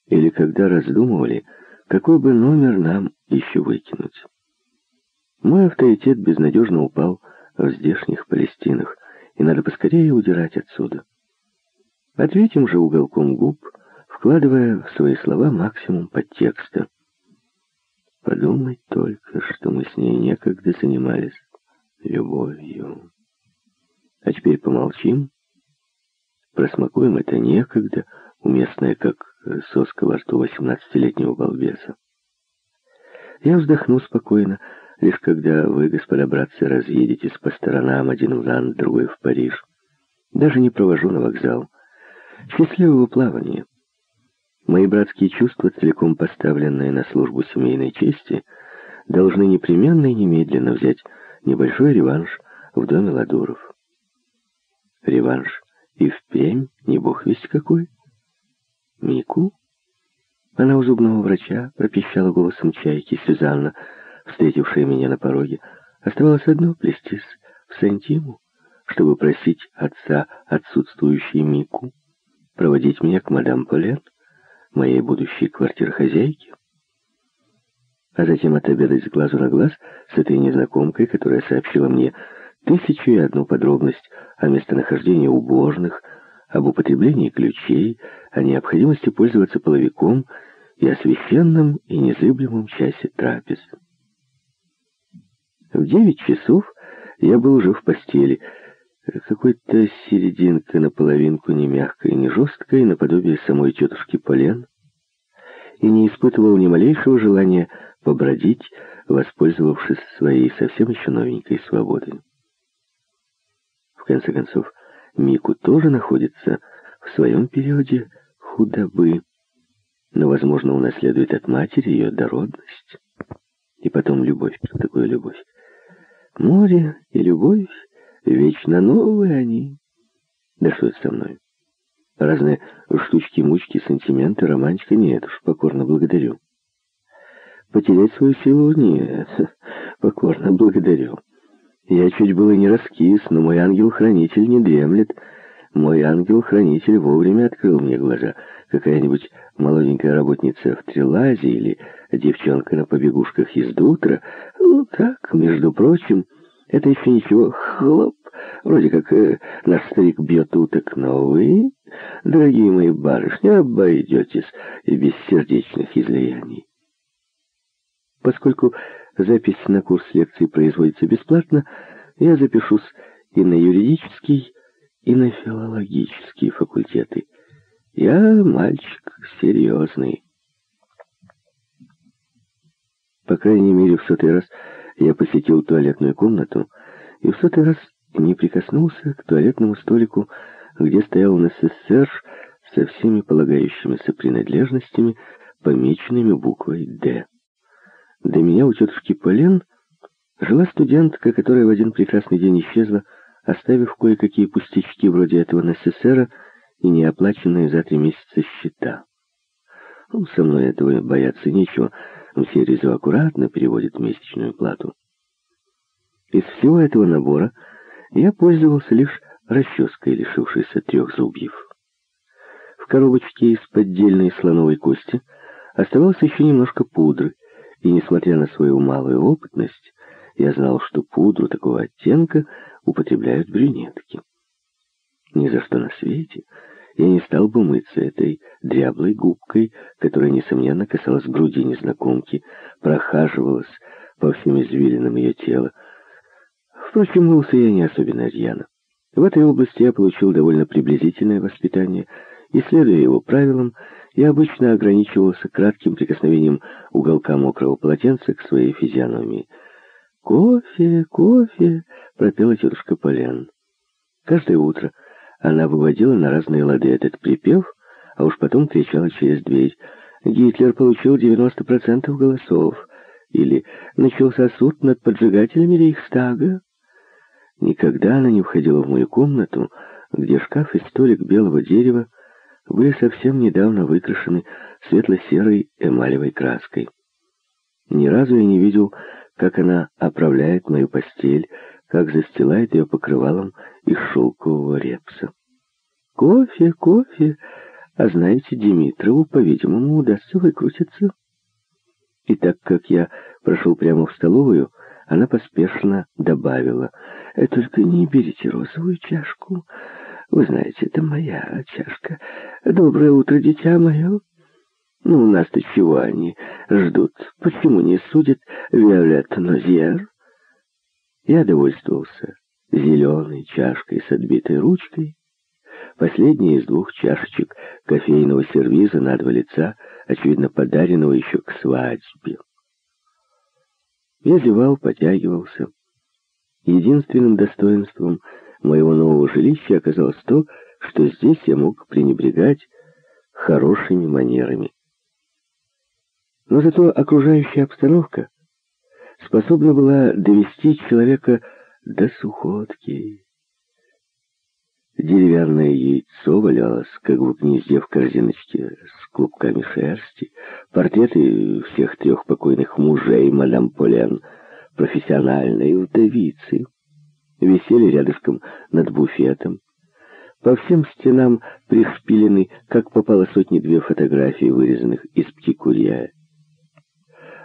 Или когда раздумывали, какой бы номер нам еще выкинуть. Мой авторитет безнадежно упал в здешних Палестинах, и надо поскорее удирать отсюда. Ответим же уголком губ, вкладывая в свои слова максимум подтекста. Подумать только, что мы с ней некогда занимались любовью. А теперь помолчим, просмакуем это некогда, уместное, как соска во рту восемнадцатилетнего балбеса. Я вздохну спокойно, лишь когда вы, господа братцы, разъедетесь по сторонам, один в Ланд, другой в Париж. Даже не провожу на вокзал. Счастливого плавания. Мои братские чувства, целиком поставленные на службу семейной чести, должны непременно и немедленно взять небольшой реванш в доме Ладуров. Реванш и впрямь не бог весть какой. Мику? Она у зубного врача пропищала голосом чайки Сюзанна, встретившая меня на пороге. Оставалось одно плестись в Сантиму, чтобы просить отца отсутствующей Мику проводить меня к мадам Полен, моей будущей квартирохозяйке а затем отобедать с глазу на глаз с этой незнакомкой, которая сообщила мне тысячу и одну подробность о местонахождении убожных, об употреблении ключей, о необходимости пользоваться половиком и о священном и незыблемом часе трапез. В девять часов я был уже в постели, какой-то серединка наполовинку не мягкой, не жесткой, наподобие самой тетушки Полен, и не испытывал ни малейшего желания побродить, воспользовавшись своей совсем еще новенькой свободой. В конце концов, Мику тоже находится в своем периоде худобы, но, возможно, унаследует от матери ее дородность. И потом любовь. Что такое любовь? Море и любовь вечно новые они. Да что это со мной? Разные штучки-мучки, сантименты, романтика нет уж, покорно благодарю. Потерять свою силу нет, покорно благодарю. Я чуть было не раскис, но мой ангел-хранитель не дремлет. Мой ангел-хранитель вовремя открыл мне глаза. Какая-нибудь молоденькая работница в Трелазе или девчонка на побегушках из Дутра. Ну так, между прочим, это еще ничего. Хлоп! Вроде как э, наш старик бьет уток, но вы, дорогие мои барышни, обойдетесь и без сердечных излияний. Поскольку запись на курс лекций производится бесплатно, я запишусь и на юридический, и на филологические факультеты. Я мальчик серьезный. По крайней мере, в сотый раз я посетил туалетную комнату и в сотый раз не прикоснулся к туалетному столику, где стоял НССР со всеми полагающимися принадлежностями, помеченными буквой «Д». До меня у тетушки Полен жила студентка, которая в один прекрасный день исчезла, оставив кое-какие пустячки вроде этого НССРа и неоплаченные за три месяца счета. Ну, со мной этого бояться нечего. Все Ризо аккуратно переводит месячную плату. Из всего этого набора я пользовался лишь расческой, лишившейся трех зубьев. В коробочке из поддельной слоновой кости оставалось еще немножко пудры, и, несмотря на свою малую опытность, я знал, что пудру такого оттенка употребляют брюнетки. Ни за что на свете я не стал бы мыться этой дряблой губкой, которая, несомненно, касалась груди незнакомки, прохаживалась по всем извилинам ее тела. Впрочем, мылся я не особенно рьяно. В этой области я получил довольно приблизительное воспитание, и, следуя его правилам, я обычно ограничивался кратким прикосновением уголка мокрого полотенца к своей физиономии. «Кофе, кофе!» — пропела тетушка Полян. Каждое утро она выводила на разные лады этот припев, а уж потом кричала через дверь. «Гитлер получил 90% голосов!» или «Начался суд над поджигателями Рейхстага!» Никогда она не входила в мою комнату, где шкаф и столик белого дерева были совсем недавно выкрашены светло-серой эмалевой краской. Ни разу я не видел, как она оправляет мою постель, как застилает ее покрывалом из шелкового репса. Кофе, кофе, а знаете, Димитрову, по-видимому, удастся выкрутиться. И так как я прошел прямо в столовую, она поспешно добавила, «Э, «Только не берите розовую чашку, вы знаете, это моя чашка. Доброе утро, дитя мое. Ну, у нас-то чего они ждут? Почему не судят Виолет Нозьер? Я довольствовался зеленой чашкой с отбитой ручкой. Последняя из двух чашечек кофейного сервиза на два лица, очевидно, подаренного еще к свадьбе. Я зевал, потягивался. Единственным достоинством — моего нового жилища оказалось то, что здесь я мог пренебрегать хорошими манерами. Но зато окружающая обстановка способна была довести человека до сухотки. Деревянное яйцо валялось, как в гнезде в корзиночке с клубками шерсти. Портреты всех трех покойных мужей мадам Полен, профессиональной вдовицы, висели рядышком над буфетом. По всем стенам пришпилены, как попало сотни-две фотографий, вырезанных из птикурья.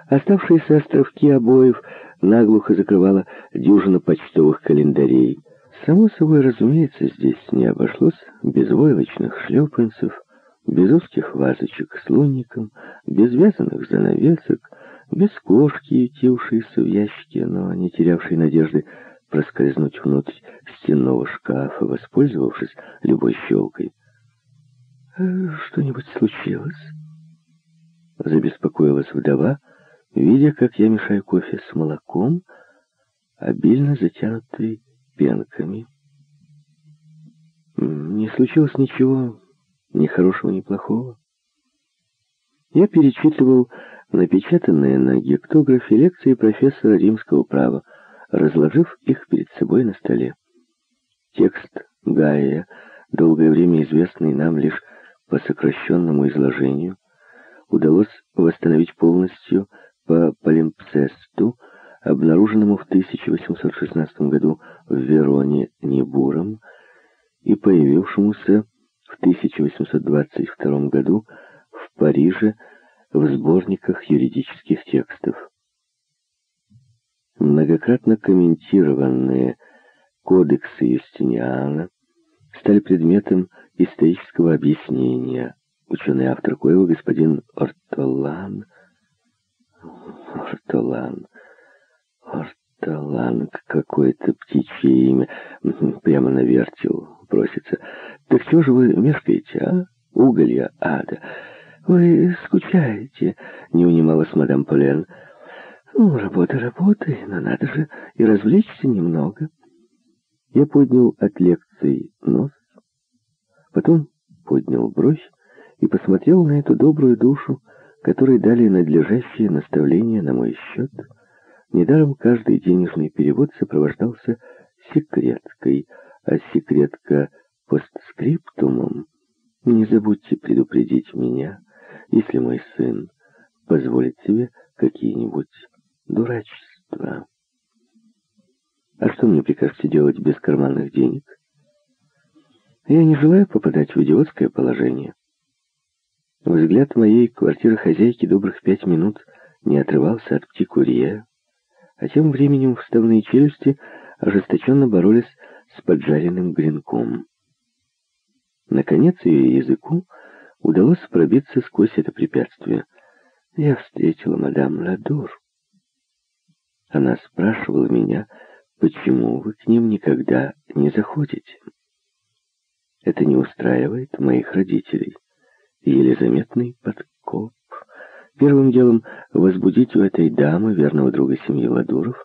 Оставшиеся островки обоев наглухо закрывала дюжина почтовых календарей. Само собой, разумеется, здесь не обошлось без войлочных шлепанцев, без узких вазочек с лунником, без вязаных занавесок, без кошки, ютившейся в ящике, но не терявшей надежды проскользнуть внутрь стенного шкафа, воспользовавшись любой щелкой. «Э, «Что-нибудь случилось?» Забеспокоилась вдова, видя, как я мешаю кофе с молоком, обильно затянутый пенками. Не случилось ничего ни хорошего, ни плохого. Я перечитывал напечатанные на гектографе лекции профессора римского права, разложив их перед собой на столе. Текст Гая, долгое время известный нам лишь по сокращенному изложению, удалось восстановить полностью по полимпсесту, обнаруженному в 1816 году в Вероне Небуром и появившемуся в 1822 году в Париже в сборниках юридических текстов. Многократно комментированные кодексы Юстиниана стали предметом исторического объяснения. Ученый автор коего господин Ортолан Ортолан. Ортолан, какое-то птичье имя. Прямо на вертел просится. Так что же вы мешкаете, а? Уголья ада. Вы скучаете, не унималась мадам Полен. Ну, работа работой, но надо же и развлечься немного. Я поднял от лекций нос, потом поднял бровь и посмотрел на эту добрую душу, которые дали надлежащее наставление на мой счет. Недаром каждый денежный перевод сопровождался секреткой, а секретка постскриптумом. Не забудьте предупредить меня, если мой сын позволит себе какие-нибудь дурачества. А что мне прикажете делать без карманных денег? Я не желаю попадать в идиотское положение. Взгляд моей квартиры-хозяйки добрых пять минут не отрывался от птикурье, а тем временем вставные челюсти ожесточенно боролись с поджаренным гренком. Наконец ее языку удалось пробиться сквозь это препятствие. Я встретила мадам Ладур. Она спрашивала меня, почему вы к ним никогда не заходите. Это не устраивает моих родителей еле заметный подкоп. Первым делом возбудить у этой дамы, верного друга семьи Ладуров,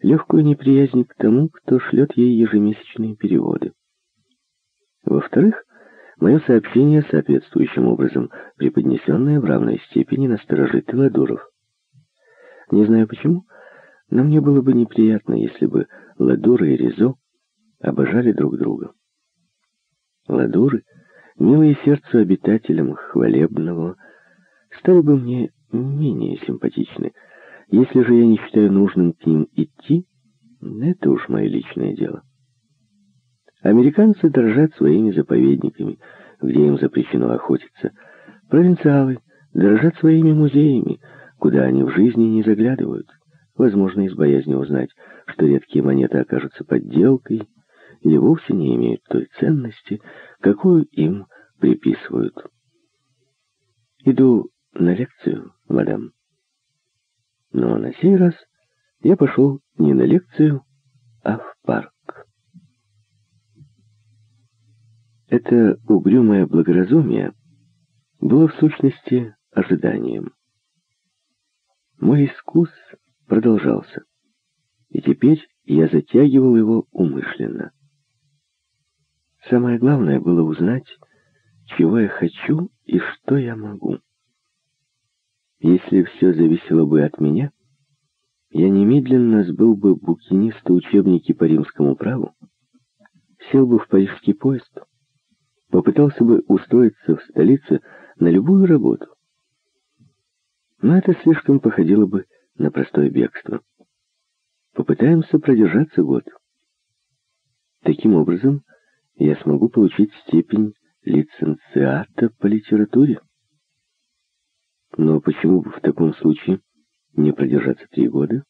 легкую неприязнь к тому, кто шлет ей ежемесячные переводы. Во-вторых, мое сообщение соответствующим образом преподнесенное в равной степени насторожит Ладуров. Не знаю почему, но мне было бы неприятно, если бы Ладуры и Ризо обожали друг друга. Ладуры — милые сердцу обитателям хвалебного, стали бы мне менее симпатичны. Если же я не считаю нужным к ним идти, это уж мое личное дело. Американцы дорожат своими заповедниками, где им запрещено охотиться. Провинциалы дорожат своими музеями, куда они в жизни не заглядывают, возможно, из боязни узнать, что редкие монеты окажутся подделкой или вовсе не имеют той ценности, какую им приписывают. Иду на лекцию, мадам. Но на сей раз я пошел не на лекцию, а в парк. Это угрюмое благоразумие было в сущности ожиданием. Мой искус продолжался, и теперь я затягивал его умышленно. Самое главное было узнать, чего я хочу и что я могу. Если все зависело бы от меня, я немедленно сбыл бы букиниста учебники по римскому праву, сел бы в парижский поезд, попытался бы устроиться в столице на любую работу. Но это слишком походило бы на простое бегство. Попытаемся продержаться год. Таким образом, я смогу получить степень лицензиата по литературе. Но почему бы в таком случае не продержаться три года?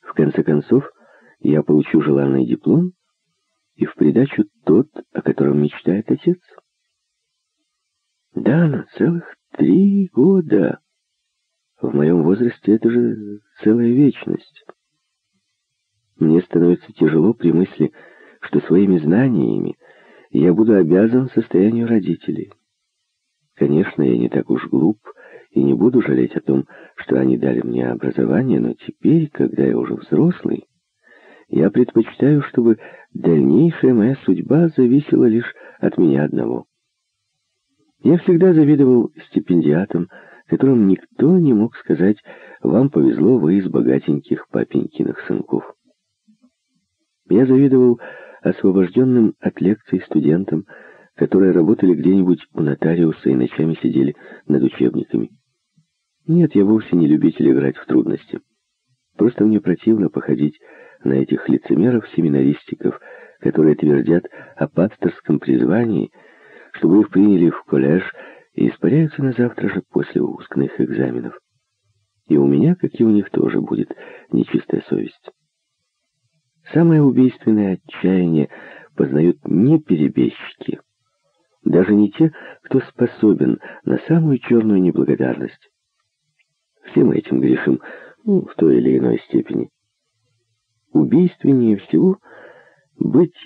В конце концов, я получу желанный диплом и в придачу тот, о котором мечтает отец. Да, на целых три года. В моем возрасте это же целая вечность. Мне становится тяжело при мысли, что своими знаниями я буду обязан состоянию родителей. Конечно, я не так уж глуп и не буду жалеть о том, что они дали мне образование, но теперь, когда я уже взрослый, я предпочитаю, чтобы дальнейшая моя судьба зависела лишь от меня одного. Я всегда завидовал стипендиатам, которым никто не мог сказать «Вам повезло, вы из богатеньких папенькиных сынков». Я завидовал освобожденным от лекций студентам, которые работали где-нибудь у нотариуса и ночами сидели над учебниками. Нет, я вовсе не любитель играть в трудности. Просто мне противно походить на этих лицемеров-семинаристиков, которые твердят о пасторском призвании, чтобы их приняли в коллеж и испаряются на завтра же после выпускных экзаменов. И у меня, как и у них, тоже будет нечистая совесть. Самое убийственное отчаяние познают не перебежчики, даже не те, кто способен на самую черную неблагодарность. Все мы этим грешим ну, в той или иной степени. Убийственнее всего быть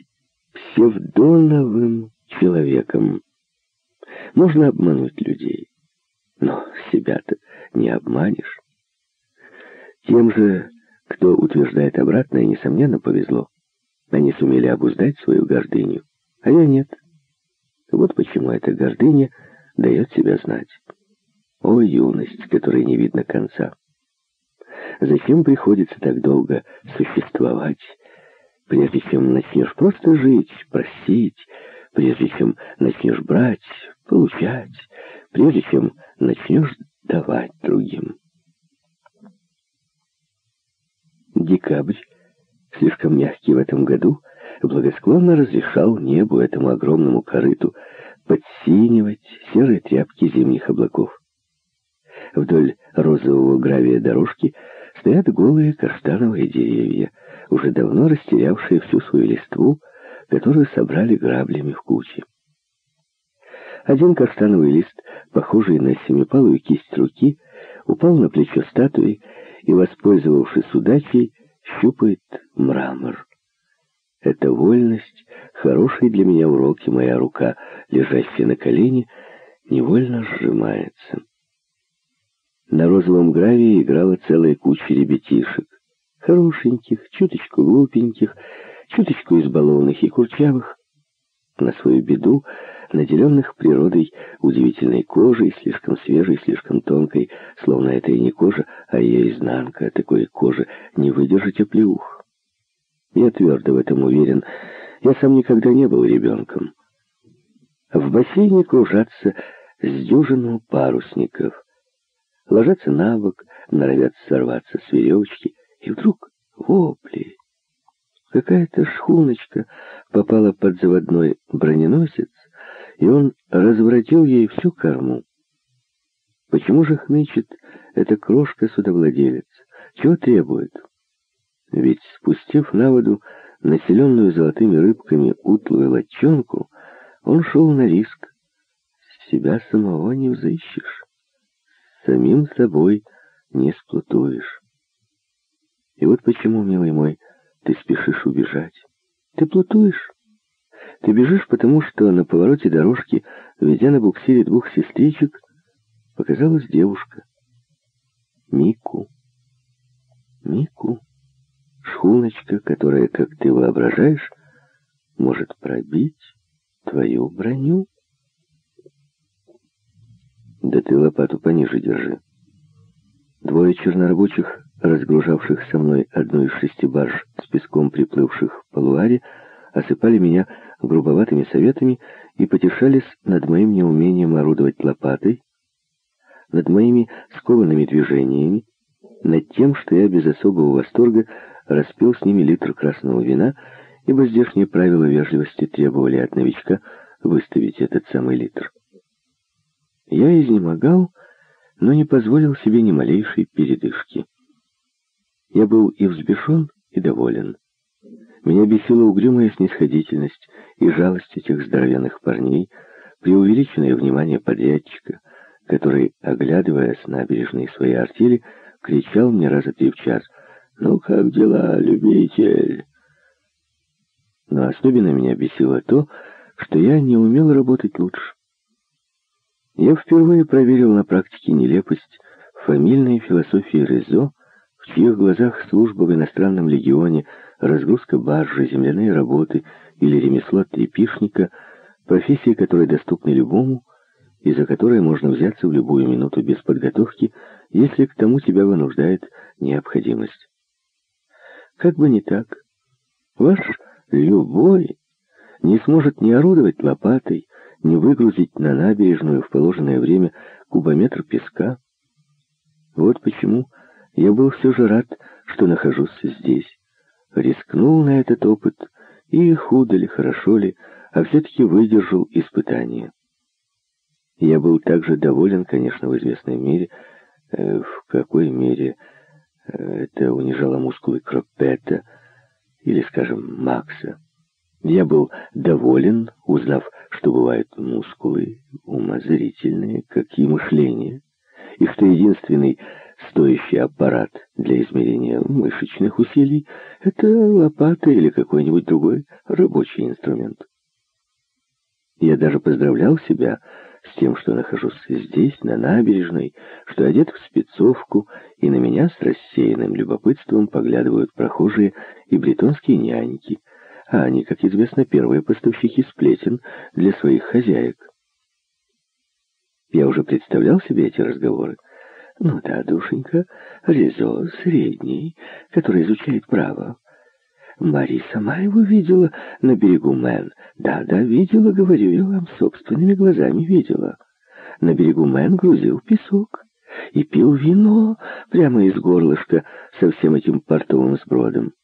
псевдоновым человеком. Можно обмануть людей, но себя-то не обманешь. Тем же, кто утверждает обратное, несомненно, повезло. Они сумели обуздать свою гордыню, а я нет. Вот почему эта гордыня дает себя знать. О, юность, которой не видно конца! Зачем приходится так долго существовать, прежде чем начнешь просто жить, просить, прежде чем начнешь брать, получать, прежде чем начнешь давать другим? Декабрь, слишком мягкий в этом году, благосклонно разрешал небу, этому огромному корыту, подсинивать серые тряпки зимних облаков. Вдоль розового гравия дорожки стоят голые каштановые деревья, уже давно растерявшие всю свою листву, которую собрали граблями в куче. Один каштановый лист, похожий на семипалую кисть руки, упал на плечо статуи и, воспользовавшись удачей, щупает мрамор. Эта вольность — хороший для меня урок, и моя рука, лежащая на колене, невольно сжимается. На розовом гравии играла целая куча ребятишек. Хорошеньких, чуточку глупеньких, чуточку избалованных и курчавых. На свою беду, наделенных природой удивительной кожей, слишком свежей, слишком тонкой, словно это и не кожа, а ее изнанка, такой кожи не выдержать оплеух. Я твердо в этом уверен, я сам никогда не был ребенком. В бассейне кружатся с дюжину парусников — ложатся на бок, норовят сорваться с веревочки, и вдруг вопли. Какая-то шхуночка попала под заводной броненосец, и он разворотил ей всю корму. Почему же хнычет эта крошка-судовладелец? Чего требует? Ведь, спустив на воду населенную золотыми рыбками утлую лодчонку, он шел на риск. Себя самого не взыщешь самим собой не сплутуешь. И вот почему, милый мой, ты спешишь убежать. Ты плутуешь. Ты бежишь, потому что на повороте дорожки, ведя на буксире двух сестричек, показалась девушка. Мику. Мику. Шхуночка, которая, как ты воображаешь, может пробить твою броню. Да ты лопату пониже держи. Двое чернорабочих разгружавших со мной одну из шести барж с песком приплывших по Луаре, осыпали меня грубоватыми советами и потешались над моим неумением орудовать лопатой, над моими скованными движениями, над тем, что я без особого восторга распил с ними литр красного вина, ибо здешние правила вежливости требовали от новичка выставить этот самый литр. Я изнемогал, но не позволил себе ни малейшей передышки. Я был и взбешен, и доволен. Меня бесила угрюмая снисходительность и жалость этих здоровенных парней, преувеличенное внимание подрядчика, который, оглядывая с набережной своей артели, кричал мне раза три в час «Ну как дела, любитель?» Но особенно меня бесило то, что я не умел работать лучше. Я впервые проверил на практике нелепость фамильной философии Резо, в чьих глазах служба в иностранном легионе, разгрузка баржи, земляные работы или ремесло трепишника, профессии, которые доступны любому, и за которые можно взяться в любую минуту без подготовки, если к тому тебя вынуждает необходимость. Как бы не так, ваш любой не сможет ни орудовать лопатой, ни выгрузить на набережную в положенное время кубометр песка. Вот почему я был все же рад, что нахожусь здесь. Рискнул на этот опыт, и худо ли, хорошо ли, а все-таки выдержал испытание. Я был также доволен, конечно, в известной мере, э, в какой мере э, это унижало мускулы Кропета или, скажем, Макса. Я был доволен, узнав, что бывают мускулы умозрительные, как и мышление, и что единственный стоящий аппарат для измерения мышечных усилий — это лопата или какой-нибудь другой рабочий инструмент. Я даже поздравлял себя с тем, что нахожусь здесь, на набережной, что одет в спецовку, и на меня с рассеянным любопытством поглядывают прохожие и бретонские няньки, а они, как известно, первые поставщики сплетен для своих хозяек. Я уже представлял себе эти разговоры. Ну да, душенька, Резо, средний, который изучает право. Мари сама его видела на берегу Мэн. Да-да, видела, говорю я вам, собственными глазами видела. На берегу Мэн грузил песок и пил вино прямо из горлышка со всем этим портовым сбродом.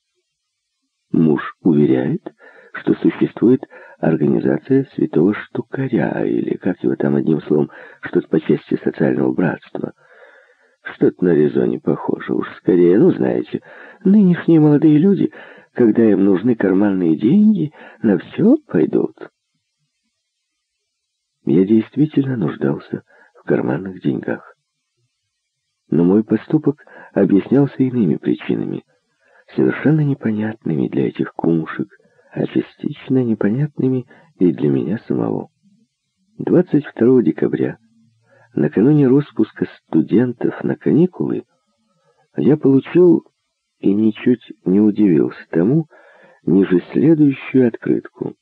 Муж уверяет, что существует организация святого штукаря, или, как его там одним словом, что-то по части социального братства. Что-то на резоне похоже, уж скорее, ну, знаете, нынешние молодые люди когда им нужны карманные деньги, на все пойдут. Я действительно нуждался в карманных деньгах. Но мой поступок объяснялся иными причинами, совершенно непонятными для этих кумушек, а частично непонятными и для меня самого. 22 декабря, накануне распуска студентов на каникулы, я получил и ничуть не удивился тому, ниже следующую открытку.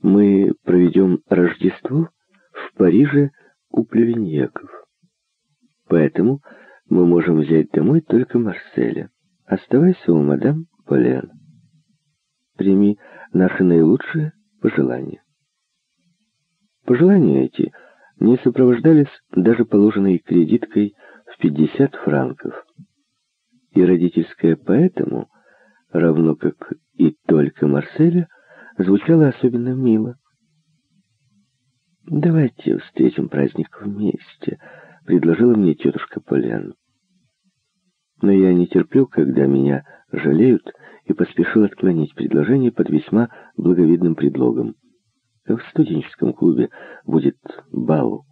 Мы проведем Рождество в Париже у плевеньяков. Поэтому мы можем взять домой только Марселя. Оставайся у мадам Полен. Прими наши наилучшие пожелания. Пожелания эти не сопровождались даже положенной кредиткой в 50 франков и родительское поэтому, равно как и только Марселя, звучало особенно мило. «Давайте встретим праздник вместе», — предложила мне тетушка Полян. Но я не терплю, когда меня жалеют, и поспешил отклонить предложение под весьма благовидным предлогом. В студенческом клубе будет бал.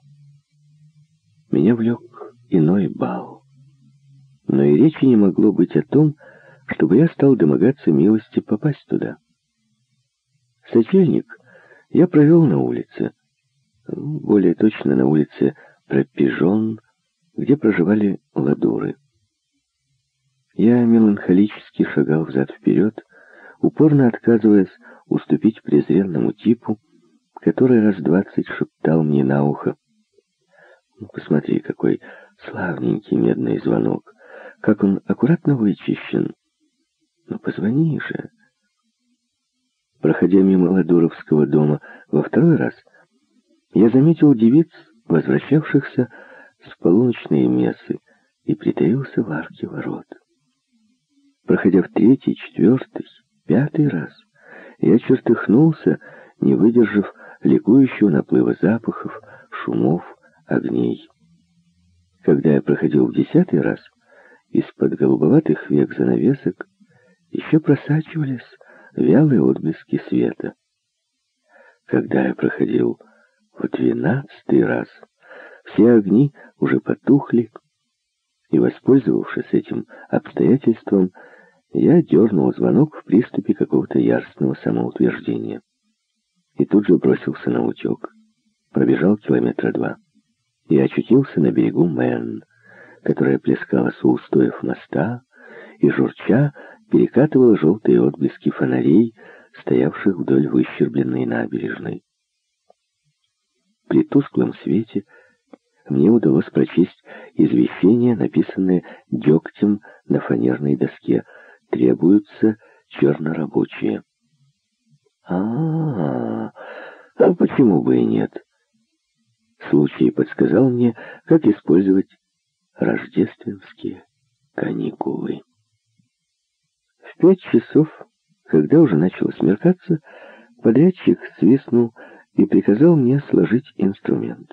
Меня влек иной бал но и речи не могло быть о том, чтобы я стал домогаться милости попасть туда. Сочельник я провел на улице, более точно на улице Пропижон, где проживали ладуры. Я меланхолически шагал взад-вперед, упорно отказываясь уступить презренному типу, который раз двадцать шептал мне на ухо. «Посмотри, какой славненький медный звонок! как он аккуратно вычищен. Ну, позвони же. Проходя мимо Ладуровского дома во второй раз, я заметил девиц, возвращавшихся с полуночной мессы, и притаился в арке ворот. Проходя в третий, четвертый, пятый раз, я чертыхнулся, не выдержав ликующего наплыва запахов, шумов, огней. Когда я проходил в десятый раз, из-под голубоватых век занавесок еще просачивались вялые отблески света. Когда я проходил в двенадцатый раз, все огни уже потухли, и, воспользовавшись этим обстоятельством, я дернул звонок в приступе какого-то яростного самоутверждения. И тут же бросился на утек. Пробежал километра два. И очутился на берегу Мэн, которая плескалась у устоев моста и, журча, перекатывала желтые отблески фонарей, стоявших вдоль выщербленной набережной. При тусклом свете мне удалось прочесть извещение, написанное дегтем на фанерной доске. Требуются чернорабочие. А, -а, а, а почему бы и нет? Случай подсказал мне, как использовать рождественские каникулы. В пять часов, когда уже начало смеркаться, подрядчик свистнул и приказал мне сложить инструмент.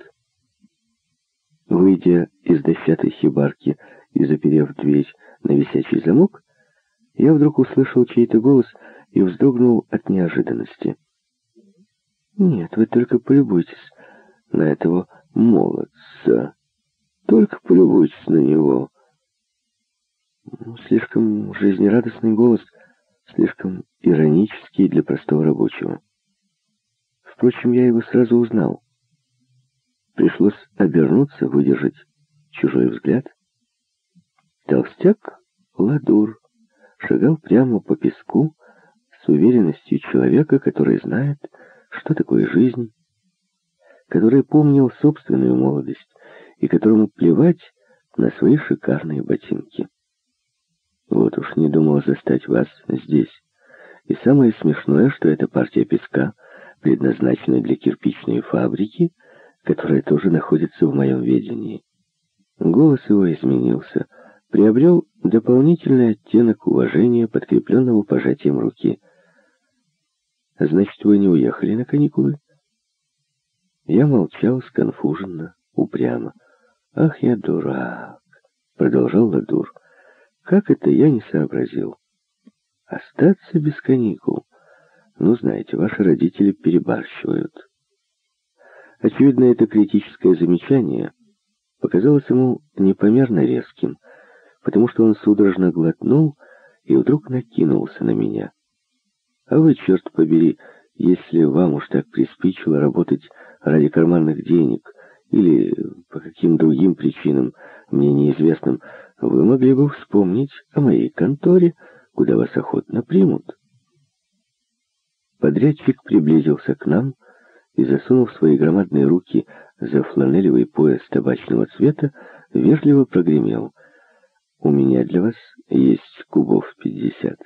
Выйдя из дощатой хибарки и заперев дверь на висячий замок, я вдруг услышал чей-то голос и вздрогнул от неожиданности. «Нет, вы только полюбуйтесь на этого молодца. Только полюбуйтесь на него». Слишком жизнерадостный голос, слишком иронический для простого рабочего. Впрочем, я его сразу узнал. Пришлось обернуться, выдержать чужой взгляд. Толстяк Ладур шагал прямо по песку с уверенностью человека, который знает, что такое жизнь, который помнил собственную молодость и которому плевать на свои шикарные ботинки. Вот уж не думал застать вас здесь. И самое смешное, что эта партия песка предназначена для кирпичной фабрики, которая тоже находится в моем ведении. Голос его изменился, приобрел дополнительный оттенок уважения, подкрепленного пожатием руки. «Значит, вы не уехали на каникулы?» Я молчал сконфуженно, упрямо. «Ах, я дурак!» — продолжал Ладур. Как это я не сообразил? Остаться без каникул? Ну, знаете, ваши родители перебарщивают. Очевидно, это критическое замечание показалось ему непомерно резким, потому что он судорожно глотнул и вдруг накинулся на меня. А вы, черт побери, если вам уж так приспичило работать ради карманных денег или по каким другим причинам, мне неизвестным, вы могли бы вспомнить о моей конторе, куда вас охотно примут. Подрядчик приблизился к нам и, засунув свои громадные руки за фланелевый пояс табачного цвета, вежливо прогремел. «У меня для вас есть кубов пятьдесят».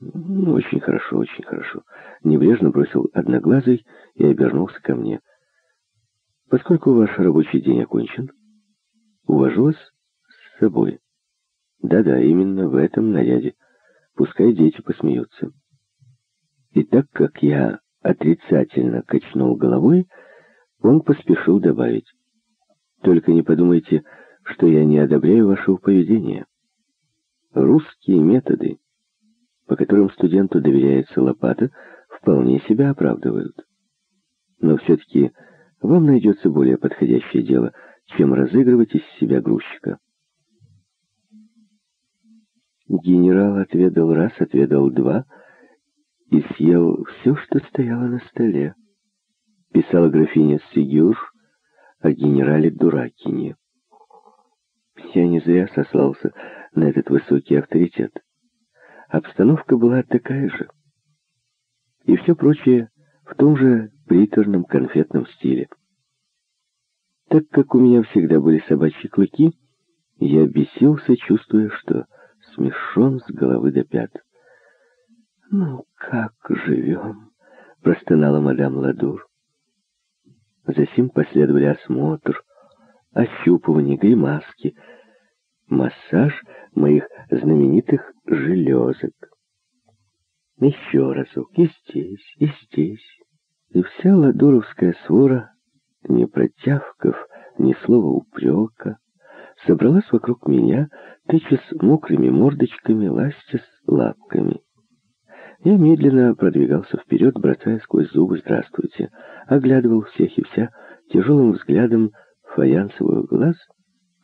«Ну, очень хорошо, очень хорошо». Небрежно бросил одноглазый и обернулся ко мне. «Поскольку ваш рабочий день окончен, увожу вас с собой. Да-да, именно в этом наряде. Пускай дети посмеются. И так как я отрицательно качнул головой, он поспешил добавить. Только не подумайте, что я не одобряю вашего поведения. Русские методы, по которым студенту доверяется лопата, вполне себя оправдывают. Но все-таки вам найдется более подходящее дело, чем разыгрывать из себя грузчика. Генерал отведал раз, отведал два и съел все, что стояло на столе. Писала графиня Сигюр о генерале Дуракине. Я не зря сослался на этот высокий авторитет. Обстановка была такая же. И все прочее в том же приторном конфетном стиле. Так как у меня всегда были собачьи клыки, Я бесился, чувствуя, что смешон с головы до пят. «Ну, как живем?» — простонала мадам Ладур. Затем последовали осмотр, ощупывание, гримаски, массаж моих знаменитых железок. Еще разок, и здесь, и здесь. И вся ладуровская свора, не протявков ни слова упрека, собралась вокруг меня, тычась мокрыми мордочками, ластясь лапками. Я медленно продвигался вперед, бросая сквозь зубы «Здравствуйте», оглядывал всех и вся тяжелым взглядом фаянсовых глаз,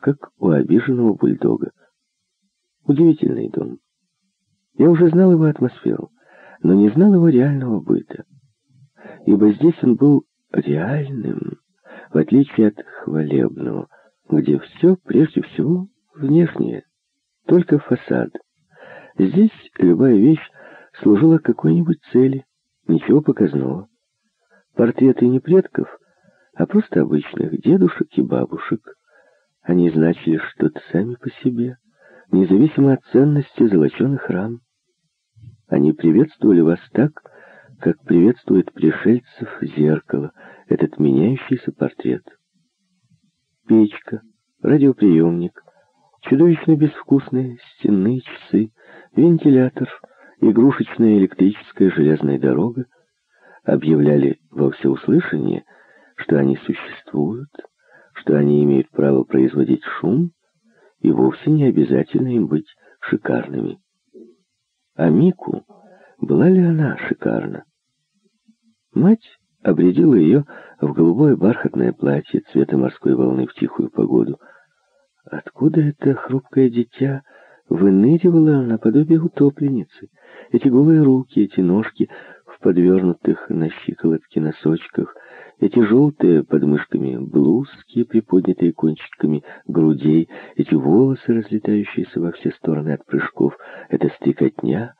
как у обиженного бульдога. Удивительный дом. Я уже знал его атмосферу, но не знал его реального быта. Ибо здесь он был реальным, в отличие от хвалебного, где все прежде всего внешнее, только фасад. Здесь любая вещь служила какой-нибудь цели, ничего показного. Портреты не предков, а просто обычных дедушек и бабушек. Они значили что-то сами по себе, независимо от ценности золоченых рам. Они приветствовали вас так, как приветствует пришельцев зеркало, этот меняющийся портрет. Печка, радиоприемник, чудовищно безвкусные стенные часы, вентилятор — игрушечная электрическая железная дорога объявляли во всеуслышание, что они существуют, что они имеют право производить шум, и вовсе не обязательно им быть шикарными. А Мику, была ли она шикарна? Мать обредила ее в голубое бархатное платье цвета морской волны в тихую погоду. Откуда это хрупкое дитя выныривало наподобие утопленницы? Эти голые руки, эти ножки в подвернутых на щиколотке носочках, эти желтые подмышками блузки, приподнятые кончиками грудей, эти волосы, разлетающиеся во все стороны от прыжков, эта стрекотня.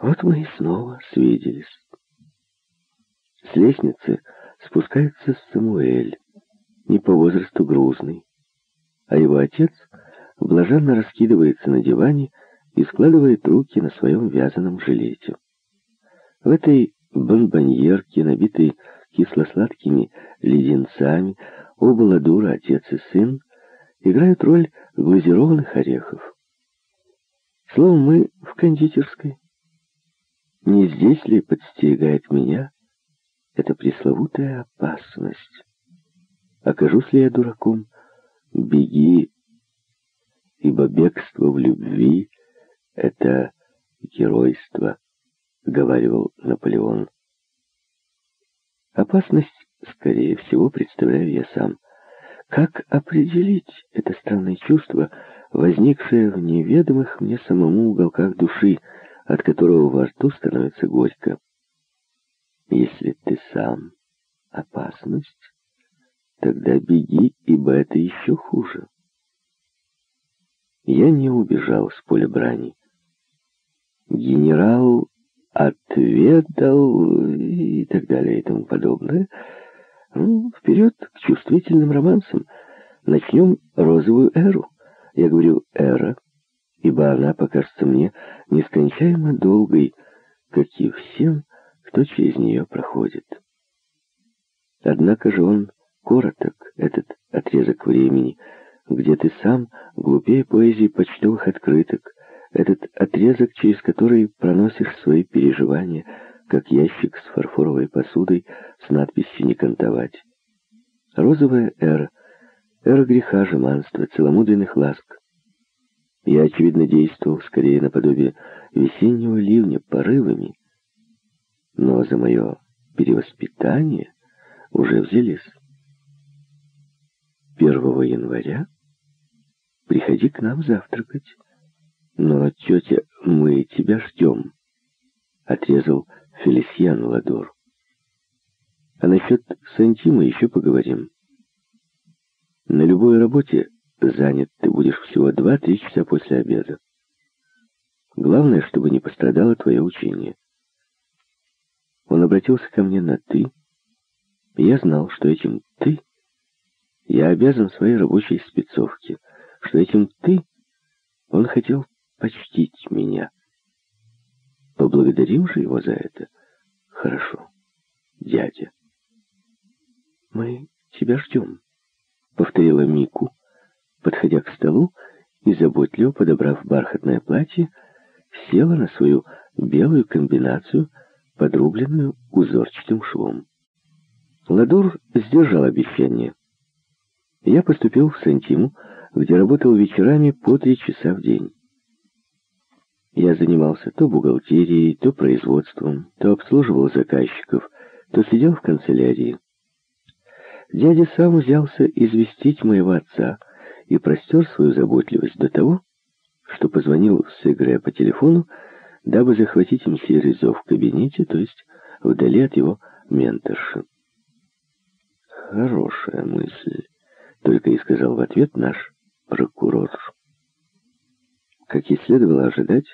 Вот мы и снова свиделись. С лестницы спускается Самуэль, не по возрасту грузный, а его отец блаженно раскидывается на диване, и складывает руки на своем вязаном жилете. В этой бомбоньерке, набитой кисло-сладкими леденцами, оба ладура, отец и сын, играют роль глазированных орехов. Словом, мы в кондитерской. Не здесь ли подстерегает меня эта пресловутая опасность? Окажусь ли я дураком? Беги, ибо бегство в любви — это геройство, говаривал Наполеон. Опасность, скорее всего, представляю я сам. Как определить это странное чувство, возникшее в неведомых мне самому уголках души, от которого во рту становится горько? Если ты сам опасность, тогда беги, ибо это еще хуже. Я не убежал с поля брани генерал отведал и так далее и тому подобное. Ну, вперед к чувствительным романсам. Начнем розовую эру. Я говорю «эра», ибо она покажется мне нескончаемо долгой, как и всем, кто через нее проходит. Однако же он короток, этот отрезок времени, где ты сам глупее поэзии почтовых открыток, этот отрезок, через который проносишь свои переживания, как ящик с фарфоровой посудой с надписью «Не кантовать». Розовая эра, эра греха, жеманства, целомудренных ласк. Я, очевидно, действовал скорее наподобие весеннего ливня порывами, но за мое перевоспитание уже взялись. 1 января приходи к нам завтракать. «Но, тетя, мы тебя ждем», — отрезал Фелисьян Ладор. «А насчет Сантима еще поговорим. На любой работе занят ты будешь всего два-три часа после обеда. Главное, чтобы не пострадало твое учение». Он обратился ко мне на «ты», я знал, что этим «ты» я обязан своей рабочей спецовке — что этим «ты» он хотел почтить меня. Поблагодарим же его за это. Хорошо, дядя. Мы тебя ждем, повторила Мику, подходя к столу и, заботливо подобрав бархатное платье, села на свою белую комбинацию, подрубленную узорчатым швом. Ладур сдержал обещание. Я поступил в Сантиму, где работал вечерами по три часа в день. Я занимался то бухгалтерией, то производством, то обслуживал заказчиков, то сидел в канцелярии. Дядя сам взялся известить моего отца и простер свою заботливость до того, что позвонил с Игоря по телефону, дабы захватить мсье Ризо в кабинете, то есть вдали от его менторши. «Хорошая мысль», — только и сказал в ответ наш прокурор. Как и следовало ожидать,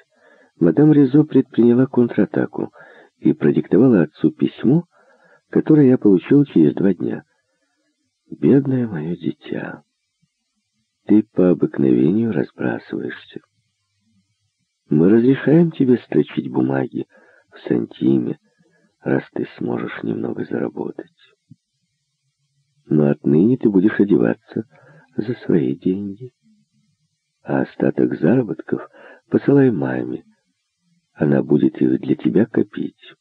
мадам Ризо предприняла контратаку и продиктовала отцу письмо, которое я получил через два дня. «Бедное мое дитя, ты по обыкновению разбрасываешься. Мы разрешаем тебе строчить бумаги в сантиме, раз ты сможешь немного заработать. Но отныне ты будешь одеваться за свои деньги, а остаток заработков посылай маме, она будет их для тебя копить.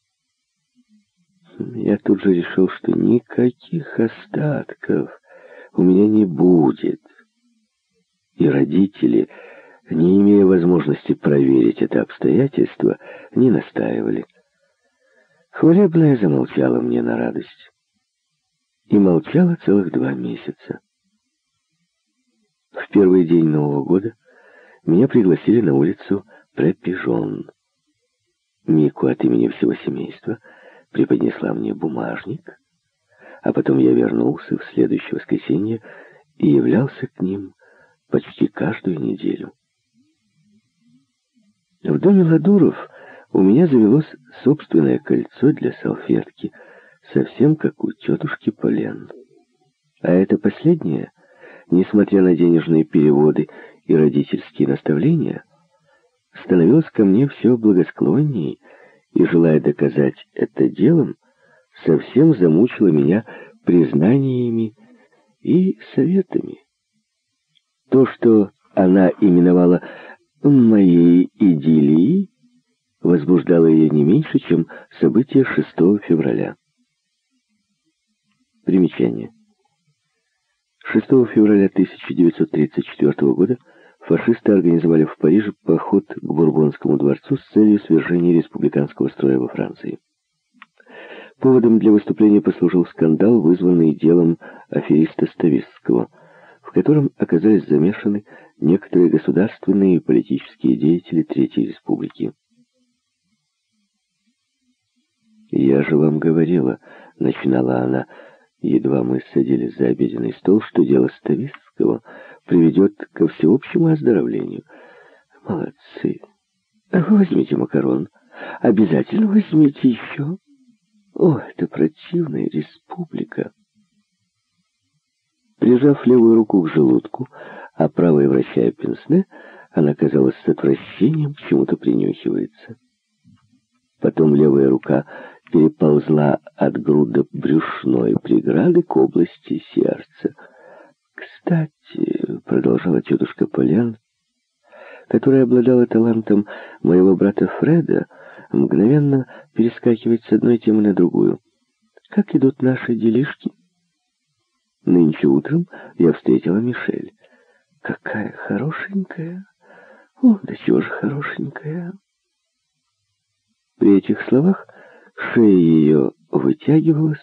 Я тут же решил, что никаких остатков у меня не будет. И родители, не имея возможности проверить это обстоятельство, не настаивали. Хвалебная замолчала мне на радость. И молчала целых два месяца. В первый день Нового года меня пригласили на улицу Препижон. Мику от имени всего семейства преподнесла мне бумажник, а потом я вернулся в следующее воскресенье и являлся к ним почти каждую неделю. В доме Ладуров у меня завелось собственное кольцо для салфетки, совсем как у тетушки Полен. А это последнее, несмотря на денежные переводы и родительские наставления, становилась ко мне все благосклонней, и, желая доказать это делом, совсем замучила меня признаниями и советами. То, что она именовала «моей идиллией», возбуждало ее не меньше, чем события 6 февраля. Примечание. 6 февраля 1934 года фашисты организовали в Париже поход к Бурбонскому дворцу с целью свержения республиканского строя во Франции. Поводом для выступления послужил скандал, вызванный делом афериста Ставистского, в котором оказались замешаны некоторые государственные и политические деятели Третьей Республики. «Я же вам говорила», — начинала она, едва мы садились за обеденный стол, что дело Ставистского — приведет ко всеобщему оздоровлению. Молодцы. Возьмите макарон. Обязательно возьмите еще. О, это противная республика. Прижав левую руку к желудку, а правой вращая пенсне, она, казалось, с отвращением к чему-то принюхивается. Потом левая рука переползла от груда брюшной преграды к области сердца. «Кстати», — продолжала тетушка Полян, которая обладала талантом моего брата Фреда, мгновенно перескакивать с одной темы на другую. «Как идут наши делишки?» Нынче утром я встретила Мишель. «Какая хорошенькая! О, да чего же хорошенькая!» При этих словах шея ее вытягивалась,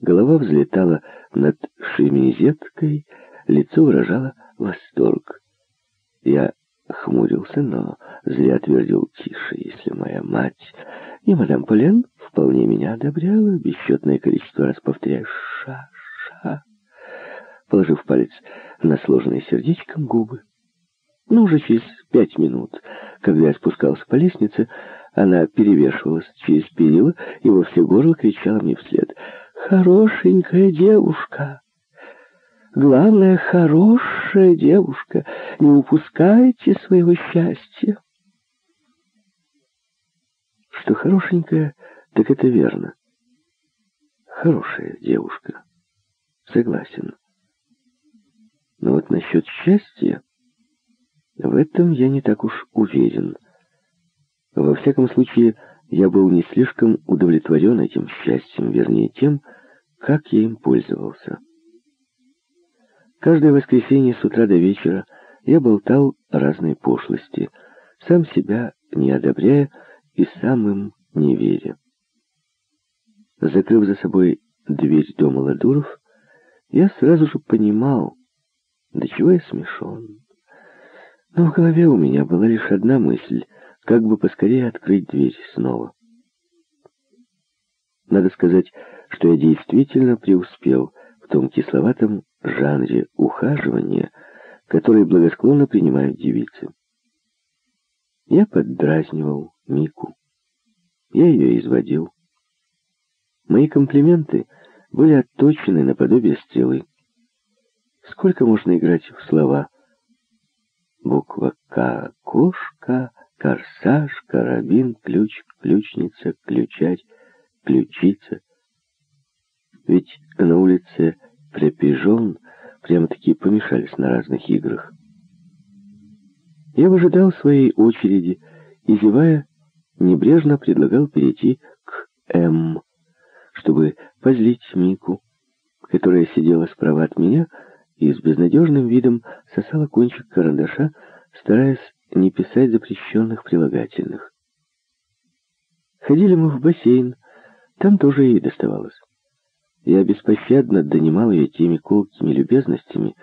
голова взлетала над шемизеткой, лицо выражало восторг. Я хмурился, но зря твердил тише, если моя мать и мадам Полен вполне меня одобряла, бесчетное количество раз повторяя «ша-ша», положив палец на сложенные сердечком губы. Но уже через пять минут, когда я спускался по лестнице, она перевешивалась через перила и во все горло кричала мне вслед — хорошенькая девушка. Главное, хорошая девушка. Не упускайте своего счастья. Что хорошенькая, так это верно. Хорошая девушка. Согласен. Но вот насчет счастья, в этом я не так уж уверен. Во всяком случае, я был не слишком удовлетворен этим счастьем, вернее тем, как я им пользовался. Каждое воскресенье с утра до вечера я болтал разные пошлости, сам себя не одобряя и самым не веря. Закрыв за собой дверь дома Ладуров, я сразу же понимал, до чего я смешон. Но в голове у меня была лишь одна мысль, как бы поскорее открыть дверь снова. Надо сказать, что я действительно преуспел в том кисловатом жанре ухаживания, который благосклонно принимают девицы. Я поддразнивал Мику. Я ее изводил. Мои комплименты были отточены наподобие стрелы. Сколько можно играть в слова? Буква «К» — кошка, корсаж, карабин, ключ, ключница, ключарь, ключица. Ведь на улице Препижон прямо-таки помешались на разных играх. Я выжидал своей очереди и, зевая, небрежно предлагал перейти к М, чтобы позлить Мику, которая сидела справа от меня и с безнадежным видом сосала кончик карандаша, стараясь не писать запрещенных прилагательных. Ходили мы в бассейн, там тоже ей доставалось. Я беспощадно донимал ее теми колкими любезностями,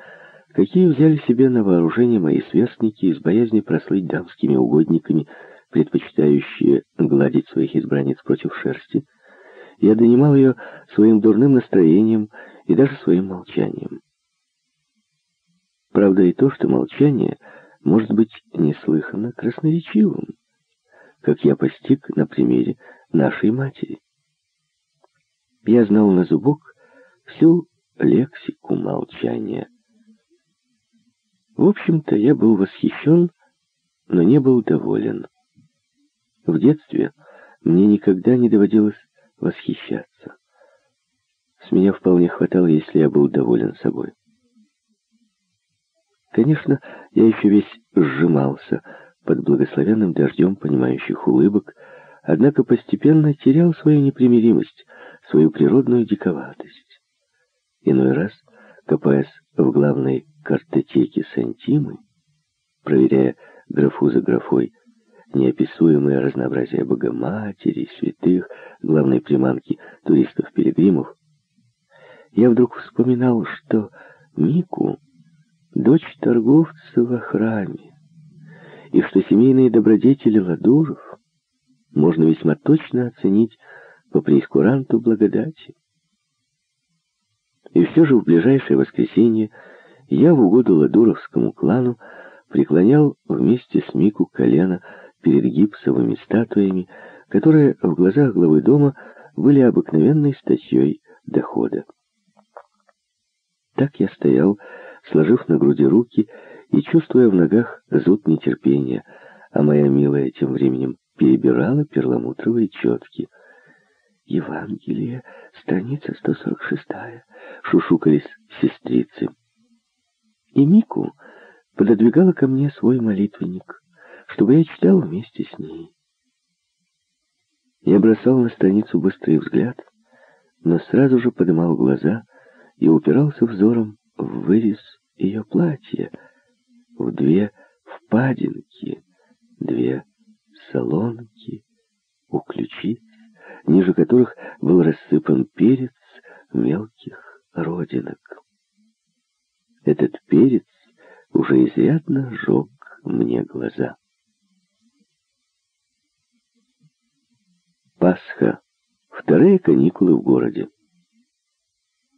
какие взяли себе на вооружение мои сверстники из боязни прослыть дамскими угодниками, предпочитающие гладить своих избранниц против шерсти. Я донимал ее своим дурным настроением и даже своим молчанием. Правда и то, что молчание может быть неслыханно красноречивым, как я постиг на примере нашей матери. Я знал на зубок всю лексику молчания. В общем-то, я был восхищен, но не был доволен. В детстве мне никогда не доводилось восхищаться. С меня вполне хватало, если я был доволен собой. Конечно, я еще весь сжимался под благословенным дождем понимающих улыбок, однако постепенно терял свою непримиримость, свою природную диковатость. Иной раз, копаясь в главной картотеке Сантимы, проверяя графу за графой неописуемое разнообразие Богоматери, святых, главной приманки туристов-пилигримов, я вдруг вспоминал, что Мику — дочь торговца во храме, и что семейные добродетели Ладуров можно весьма точно оценить по преискуранту благодати. И все же в ближайшее воскресенье я в угоду ладуровскому клану преклонял вместе с Мику колено перед гипсовыми статуями, которые в глазах главы дома были обыкновенной статьей дохода. Так я стоял, сложив на груди руки и чувствуя в ногах зуд нетерпения, а моя милая тем временем перебирала перламутровые четки — Евангелие, страница 146, шушукались сестрицы. И Мику пододвигала ко мне свой молитвенник, чтобы я читал вместе с ней. Я бросал на страницу быстрый взгляд, но сразу же поднимал глаза и упирался взором в вырез ее платья, в две впадинки, две солонки у ключиц ниже которых был рассыпан перец мелких родинок. Этот перец уже изрядно сжег мне глаза. Пасха. Вторые каникулы в городе.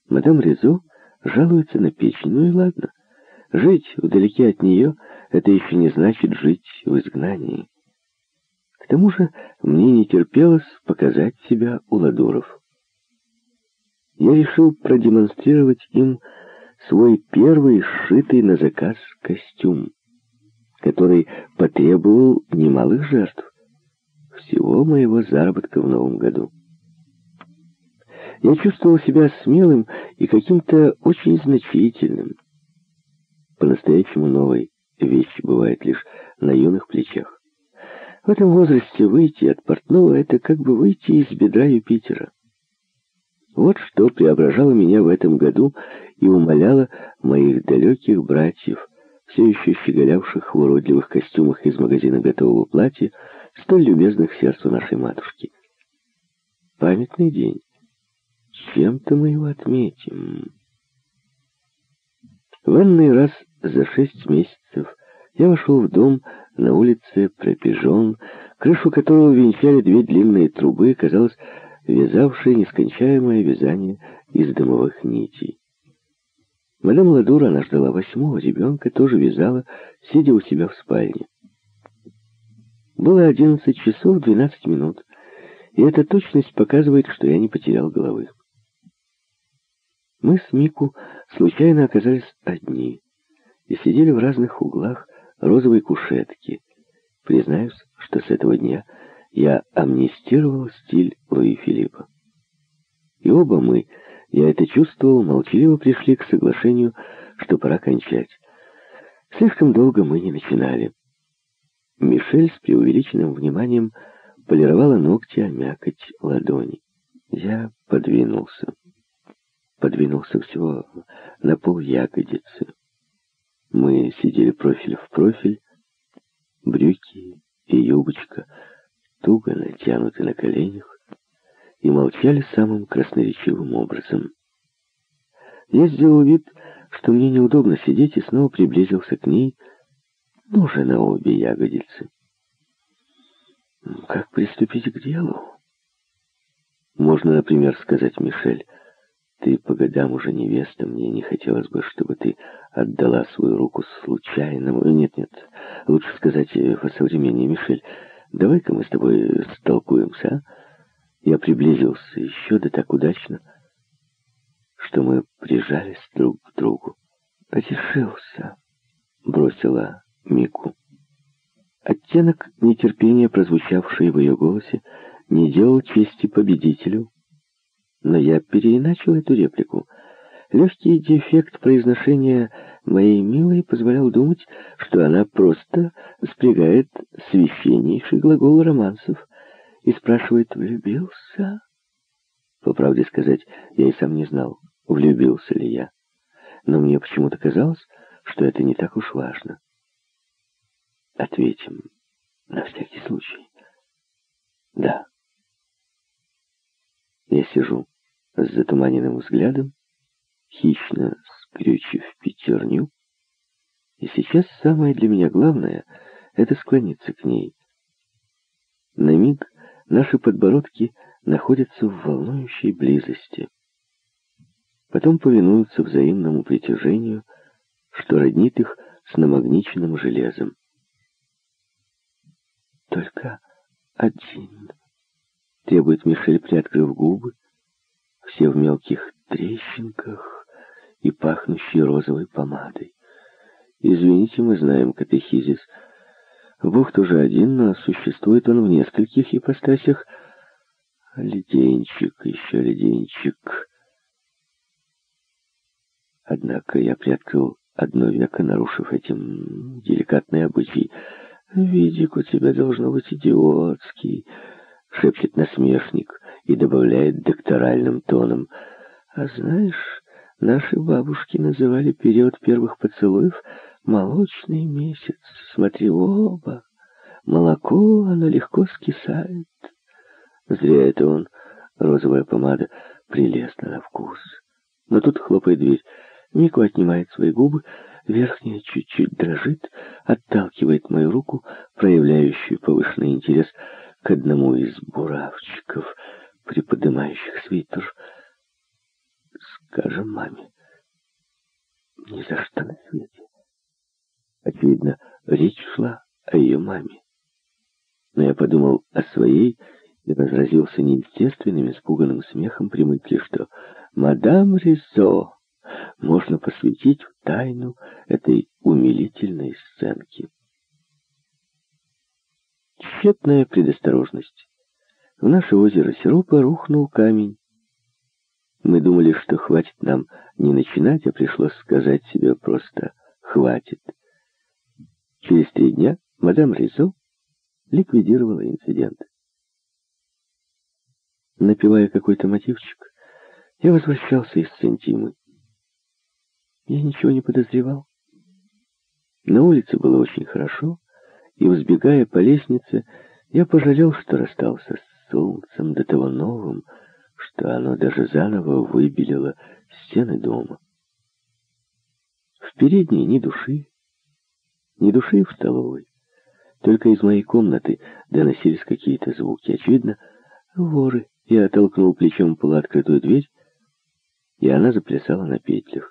Мадам Резо жалуется на печень. Ну и ладно. Жить вдалеке от нее — это еще не значит жить в изгнании. К тому же мне не терпелось показать себя у Ладуров. Я решил продемонстрировать им свой первый сшитый на заказ костюм, который потребовал немалых жертв всего моего заработка в новом году. Я чувствовал себя смелым и каким-то очень значительным. По-настоящему новой вещи бывает лишь на юных плечах. В этом возрасте выйти от портного — это как бы выйти из бедра Юпитера. Вот что преображало меня в этом году и умоляло моих далеких братьев, все еще щеголявших в уродливых костюмах из магазина готового платья, столь любезных сердцу нашей матушки. Памятный день. Чем-то мы его отметим. В энный раз за шесть месяцев я вошел в дом на улице Пропижон, крышу которого венчали две длинные трубы, казалось, вязавшие нескончаемое вязание из дымовых нитей. Мадам Ладура, она ждала восьмого ребенка, тоже вязала, сидя у себя в спальне. Было одиннадцать часов двенадцать минут, и эта точность показывает, что я не потерял головы. Мы с Мику случайно оказались одни и сидели в разных углах розовой кушетки. Признаюсь, что с этого дня я амнистировал стиль Луи Филиппа. И оба мы, я это чувствовал, молчаливо пришли к соглашению, что пора кончать. Слишком долго мы не начинали. Мишель с преувеличенным вниманием полировала ногти, а мякоть ладони. Я подвинулся. Подвинулся всего на пол ягодицы. Мы сидели профиль в профиль, брюки и юбочка туго натянуты на коленях, и молчали самым красноречивым образом. Я сделал вид, что мне неудобно сидеть, и снова приблизился к ней, ну же на обе ягодицы. Как приступить к делу? Можно, например, сказать Мишель, ты по годам уже невеста, мне не хотелось бы, чтобы ты отдала свою руку случайному... Нет-нет, лучше сказать по современнее, Мишель, давай-ка мы с тобой столкуемся, а? Я приблизился еще да так удачно, что мы прижались друг к другу. «Потешился», — бросила Мику. Оттенок нетерпения, прозвучавший в ее голосе, не делал чести победителю, но я переиначил эту реплику. Легкий дефект произношения моей милой позволял думать, что она просто спрягает священнейший глагол романсов и спрашивает, влюбился? По правде сказать, я и сам не знал, влюбился ли я. Но мне почему-то казалось, что это не так уж важно. Ответим на всякий случай. Да. Я сижу с затуманенным взглядом, хищно скрючив пятерню, и сейчас самое для меня главное — это склониться к ней. На миг наши подбородки находятся в волнующей близости. Потом повинуются взаимному притяжению, что роднит их с намагниченным железом. Только один требует Мишель, приоткрыв губы, все в мелких трещинках и пахнущие розовой помадой. Извините, мы знаем катехизис. Бог тоже один, но существует он в нескольких ипостасях. Леденчик, еще леденчик. Однако я приоткрыл одно веко, нарушив этим деликатный обычай. «Видик у тебя должно быть идиотский», — шепчет насмешник и добавляет докторальным тоном. «А знаешь, наши бабушки называли период первых поцелуев молочный месяц. Смотри, оба. Молоко, оно легко скисает». Зря это он. Розовая помада прелестна на вкус. Но тут хлопает дверь. Мику отнимает свои губы, верхняя чуть-чуть дрожит, отталкивает мою руку, проявляющую повышенный интерес к одному из буравчиков, приподнимающих свитер. Скажем маме. Ни за что на свете. Очевидно, речь шла о ее маме. Но я подумал о своей и разразился неестественным, испуганным смехом при мысли, что «Мадам Рисо, можно посвятить в тайну этой умилительной сценки. Тщетная предосторожность. В наше озеро сиропа рухнул камень. Мы думали, что хватит нам не начинать, а пришлось сказать себе просто «хватит». Через три дня мадам Ризо ликвидировала инцидент. Напевая какой-то мотивчик, я возвращался из Сентимы. Я ничего не подозревал. На улице было очень хорошо, и, взбегая по лестнице, я пожалел, что расстался с солнцем до того новым, что оно даже заново выбелило стены дома. В передней ни души, ни души в столовой. Только из моей комнаты доносились какие-то звуки. Очевидно, воры. Я оттолкнул плечом полуоткрытую дверь, и она заплясала на петлях.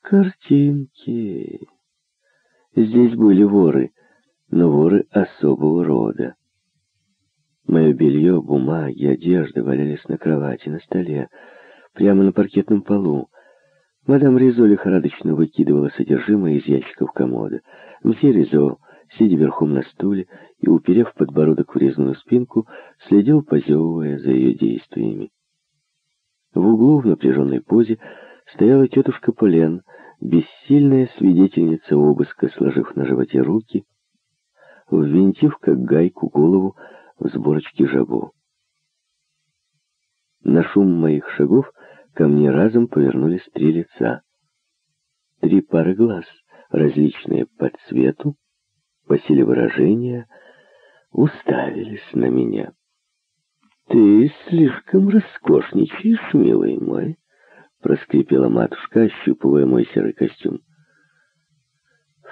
Картинки. Здесь были воры, но воры особого рода. Мое белье, бумаги, одежда валялись на кровати, на столе, прямо на паркетном полу. Мадам Ризо лихорадочно выкидывала содержимое из ящиков комода. Мсье Ризо сидя верхом на стуле и, уперев подбородок в резную спинку, следил, позевывая за ее действиями. В углу в напряженной позе стояла тетушка Полен, бессильная свидетельница обыска, сложив на животе руки, ввинтив как гайку голову в сборочке жабо. На шум моих шагов ко мне разом повернулись три лица. Три пары глаз, различные по цвету, по силе выражения, уставились на меня. «Ты слишком роскошничаешь, милый мой», — проскрипела матушка, ощупывая мой серый костюм.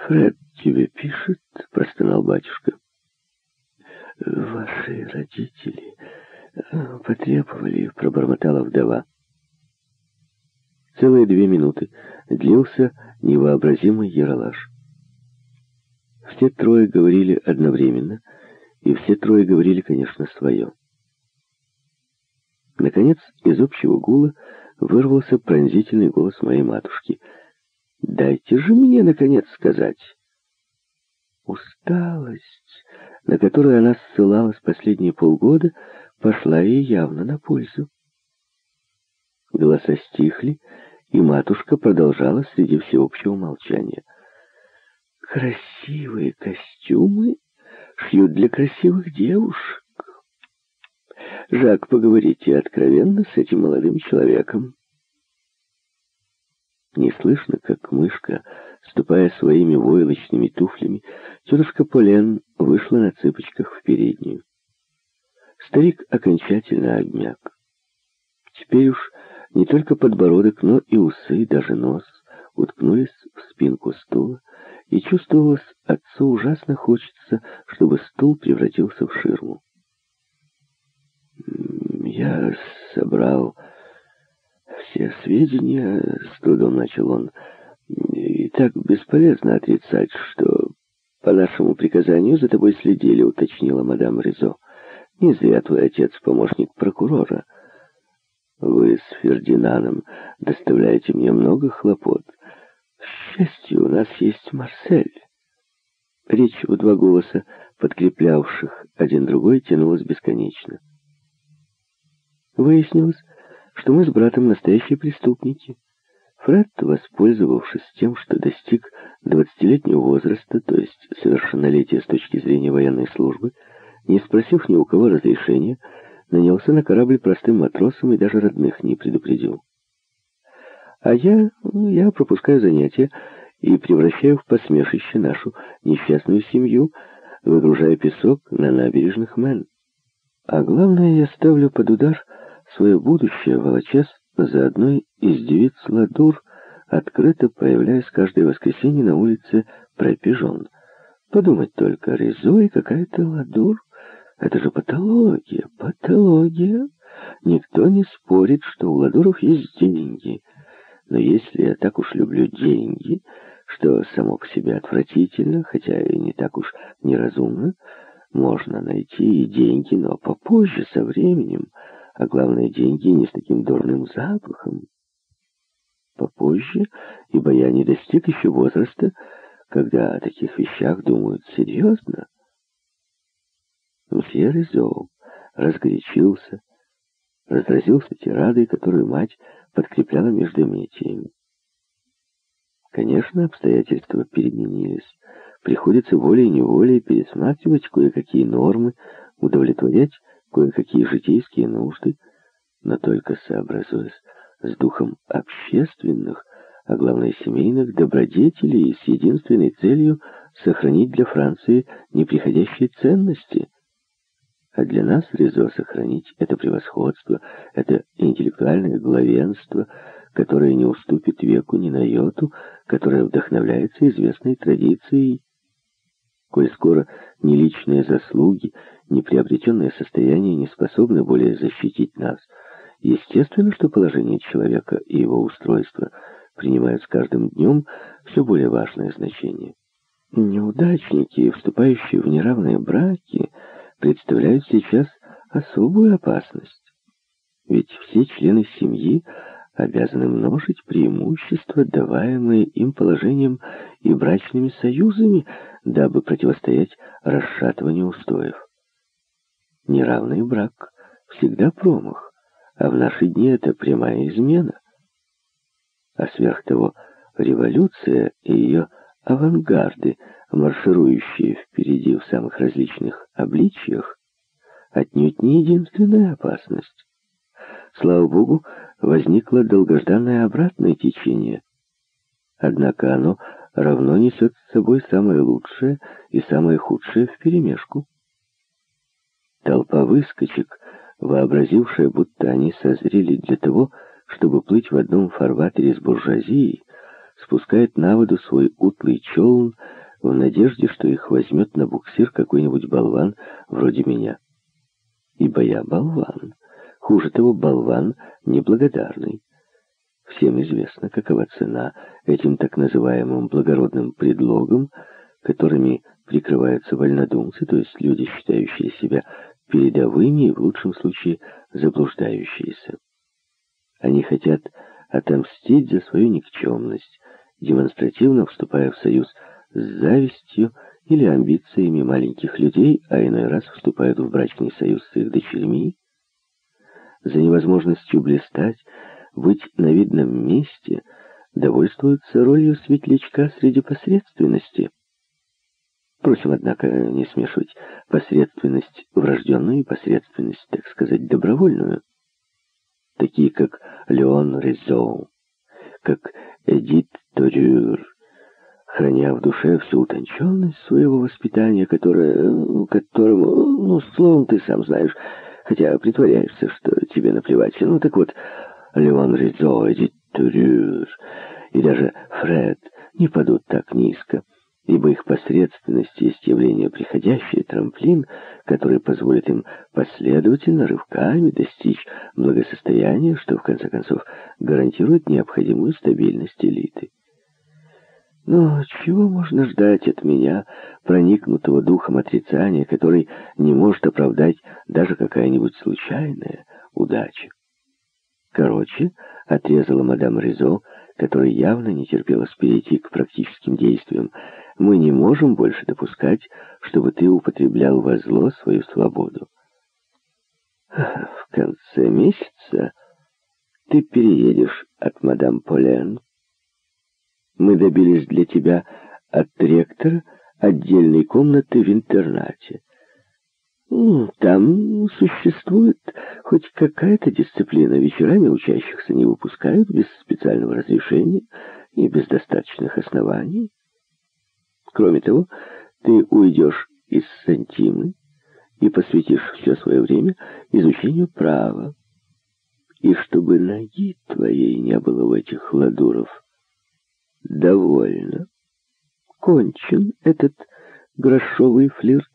«Фред тебе пишет?» — простонал батюшка. «Ваши родители потребовали», — пробормотала вдова. Целые две минуты длился невообразимый яролаж. Все трое говорили одновременно, и все трое говорили, конечно, свое. Наконец, из общего гула вырвался пронзительный голос моей матушки. «Дайте же мне, наконец, сказать!» Усталость, на которую она ссылалась последние полгода, пошла ей явно на пользу. Голоса стихли, и матушка продолжала среди всеобщего молчания. Красивые костюмы шьют для красивых девушек. Жак, поговорите откровенно с этим молодым человеком. Не слышно, как мышка, ступая своими войлочными туфлями, тетушка Полен вышла на цыпочках в переднюю. Старик окончательно обмяк. Теперь уж не только подбородок, но и усы, даже нос уткнулись в спинку стула, и чувствовалось, отцу ужасно хочется, чтобы стул превратился в ширму. «Я собрал все сведения», — с трудом начал он, — «и так бесполезно отрицать, что по нашему приказанию за тобой следили», — уточнила мадам Ризо. «Не зря твой отец помощник прокурора. Вы с Фердинаном доставляете мне много хлопот» счастью, у нас есть Марсель. Речь в два голоса, подкреплявших один другой, тянулась бесконечно. Выяснилось, что мы с братом настоящие преступники. Фред, воспользовавшись тем, что достиг двадцатилетнего возраста, то есть совершеннолетия с точки зрения военной службы, не спросив ни у кого разрешения, нанялся на корабль простым матросом и даже родных не предупредил. А я, ну, я пропускаю занятия и превращаю в посмешище нашу несчастную семью, выгружая песок на набережных Мэн. А главное, я ставлю под удар свое будущее, волочась за одной из девиц Ладур, открыто появляясь каждое воскресенье на улице Пропижон. Подумать только, Резо и какая-то Ладур. Это же патология, патология. Никто не спорит, что у Ладуров есть деньги — но если я так уж люблю деньги, что само по себе отвратительно, хотя и не так уж неразумно, можно найти и деньги, но попозже, со временем, а главное, деньги не с таким дурным запахом. попозже, ибо я не достиг еще возраста, когда о таких вещах думают серьезно. Мсье Резо разгорячился, разразился тирадой, которую мать подкрепляла междометиями. Конечно, обстоятельства переменились. Приходится волей-неволей пересматривать кое-какие нормы, удовлетворять кое-какие житейские нужды, но только сообразуясь с духом общественных, а главное семейных добродетелей и с единственной целью сохранить для Франции неприходящие ценности. А для нас резо сохранить это превосходство, это интеллектуальное главенство, которое не уступит веку ни на йоту, которое вдохновляется известной традицией. Коль скоро ни личные заслуги, ни приобретенное состояние не способны более защитить нас, естественно, что положение человека и его устройство принимают с каждым днем все более важное значение. Неудачники, вступающие в неравные браки, представляют сейчас особую опасность. Ведь все члены семьи обязаны множить преимущества, даваемые им положением и брачными союзами, дабы противостоять расшатыванию устоев. Неравный брак всегда промах, а в наши дни это прямая измена. А сверх того, революция и ее авангарды, марширующие впереди в самых различных обличиях, отнюдь не единственная опасность. Слава Богу, возникло долгожданное обратное течение. Однако оно равно несет с собой самое лучшее и самое худшее вперемешку. Толпа выскочек, вообразившая, будто они созрели для того, чтобы плыть в одном фарватере с буржуазией, спускает на воду свой утлый челн в надежде, что их возьмет на буксир какой-нибудь болван вроде меня. Ибо я болван. Хуже того, болван неблагодарный. Всем известно, какова цена этим так называемым благородным предлогам, которыми прикрываются вольнодумцы, то есть люди, считающие себя передовыми и в лучшем случае заблуждающиеся. Они хотят отомстить за свою никчемность, демонстративно вступая в союз с завистью или амбициями маленьких людей, а иной раз вступают в брачный союз с их дочерьми, за невозможностью блистать, быть на видном месте, довольствуются ролью светлячка среди посредственности. Впрочем, однако, не смешивать посредственность врожденную и посредственность, так сказать, добровольную. Такие, как Леон Резо, как Эдит Торюр, храня в душе всю утонченность своего воспитания, которое, которому, ну, словом, ты сам знаешь, хотя притворяешься, что тебе наплевать. Ну, так вот, Леон Ризо, Эдит Турюр и даже Фред не падут так низко, ибо их посредственность есть явление приходящее, трамплин, который позволит им последовательно, рывками достичь благосостояния, что, в конце концов, гарантирует необходимую стабильность элиты. Но чего можно ждать от меня, проникнутого духом отрицания, который не может оправдать даже какая-нибудь случайная удача? Короче, отрезала мадам Ризо, которая явно не терпелась перейти к практическим действиям. Мы не можем больше допускать, чтобы ты употреблял во зло свою свободу. В конце месяца ты переедешь от мадам Полен. Мы добились для тебя от ректора отдельной комнаты в интернате. Ну, там существует хоть какая-то дисциплина. Вечерами учащихся не выпускают без специального разрешения и без достаточных оснований. Кроме того, ты уйдешь из Сантимы и посвятишь все свое время изучению права. И чтобы ноги твоей не было в этих ладуров, довольно. Кончен этот грошовый флирт.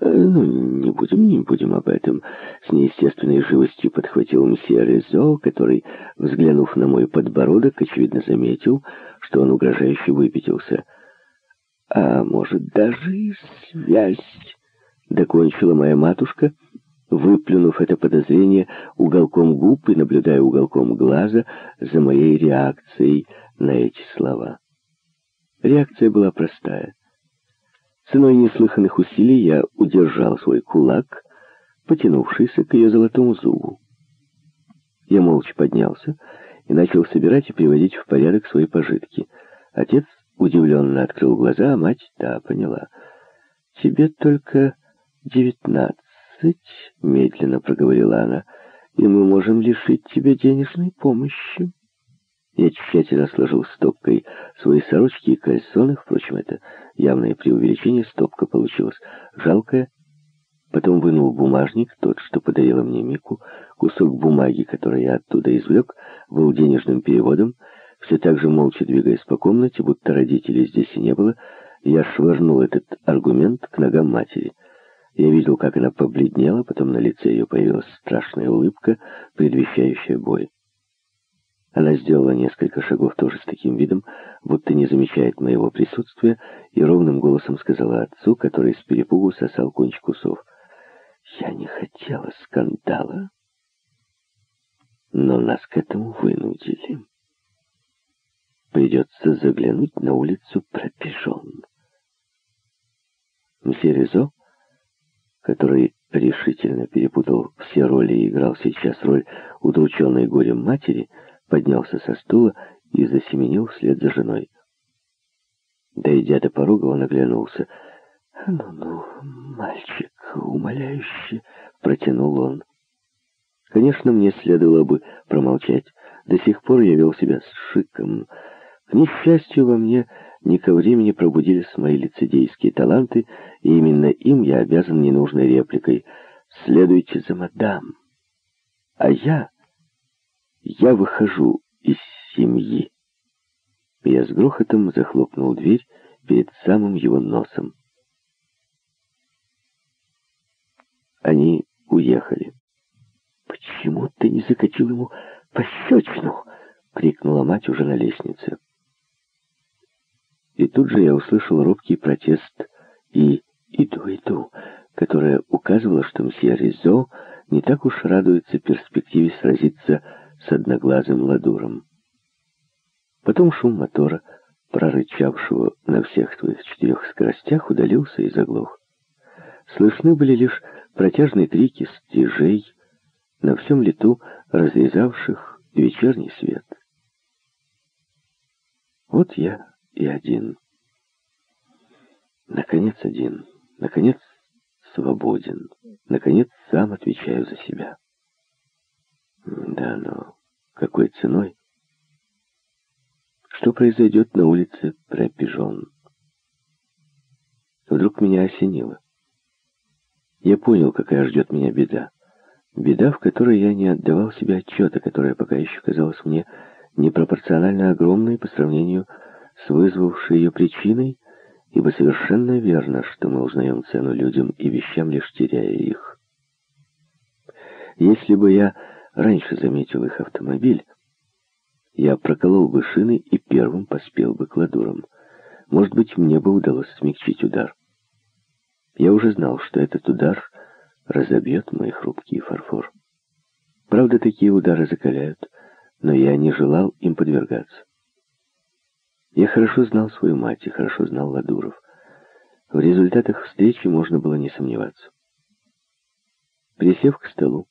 Э, ну, не будем, не будем об этом. С неестественной живостью подхватил мсье Резо, который, взглянув на мой подбородок, очевидно заметил, что он угрожающе выпятился. А может, даже и связь, докончила моя матушка, выплюнув это подозрение уголком губ и наблюдая уголком глаза за моей реакцией на эти слова. Реакция была простая. Ценой неслыханных усилий я удержал свой кулак, потянувшийся к ее золотому зубу. Я молча поднялся и начал собирать и приводить в порядок свои пожитки. Отец удивленно открыл глаза, а мать, да, поняла. «Тебе только девятнадцать», — медленно проговорила она, — «и мы можем лишить тебя денежной помощи». Я тщательно сложил стопкой свои сорочки и кальсоны, впрочем, это явное преувеличение, стопка получилась жалкая, Потом вынул бумажник, тот, что подарила мне Мику. Кусок бумаги, который я оттуда извлек, был денежным переводом. Все так же молча двигаясь по комнате, будто родителей здесь и не было, я швырнул этот аргумент к ногам матери. Я видел, как она побледнела, потом на лице ее появилась страшная улыбка, предвещающая бой. Она сделала несколько шагов тоже с таким видом, будто не замечает моего присутствия, и ровным голосом сказала отцу, который с перепугу сосал кончик усов — я не хотела скандала, но нас к этому вынудили. Придется заглянуть на улицу Пропижон. Мсье Резо, который решительно перепутал все роли и играл сейчас роль удрученной горем матери, поднялся со стула и засеменил вслед за женой. Дойдя до порога, он оглянулся — «Ну-ну, мальчик, умоляюще», — протянул он. Конечно, мне следовало бы промолчать. До сих пор я вел себя с шиком. К несчастью, во мне не ко времени пробудились мои лицедейские таланты, и именно им я обязан ненужной репликой «Следуйте за мадам». А я... я выхожу из семьи. Я с грохотом захлопнул дверь перед самым его носом. Они уехали. «Почему ты не закатил ему пощечину?» — крикнула мать уже на лестнице. И тут же я услышал робкий протест и «иду, иду», которая указывала, что мсье Ризо не так уж радуется перспективе сразиться с одноглазым ладуром. Потом шум мотора, прорычавшего на всех своих четырех скоростях, удалился и заглох. Слышны были лишь протяжные крики стежей, на всем лету разрезавших вечерний свет. Вот я и один. Наконец один. Наконец свободен. Наконец сам отвечаю за себя. Да, но какой ценой? Что произойдет на улице Препижон? Вдруг меня осенило. Я понял, какая ждет меня беда. Беда, в которой я не отдавал себе отчета, которая пока еще казалась мне непропорционально огромной по сравнению с вызвавшей ее причиной, ибо совершенно верно, что мы узнаем цену людям и вещам, лишь теряя их. Если бы я раньше заметил их автомобиль, я проколол бы шины и первым поспел бы к ладурам. Может быть, мне бы удалось смягчить удар. Я уже знал, что этот удар разобьет мой хрупкий фарфор. Правда, такие удары закаляют, но я не желал им подвергаться. Я хорошо знал свою мать и хорошо знал Ладуров. В результатах встречи можно было не сомневаться. Присев к столу,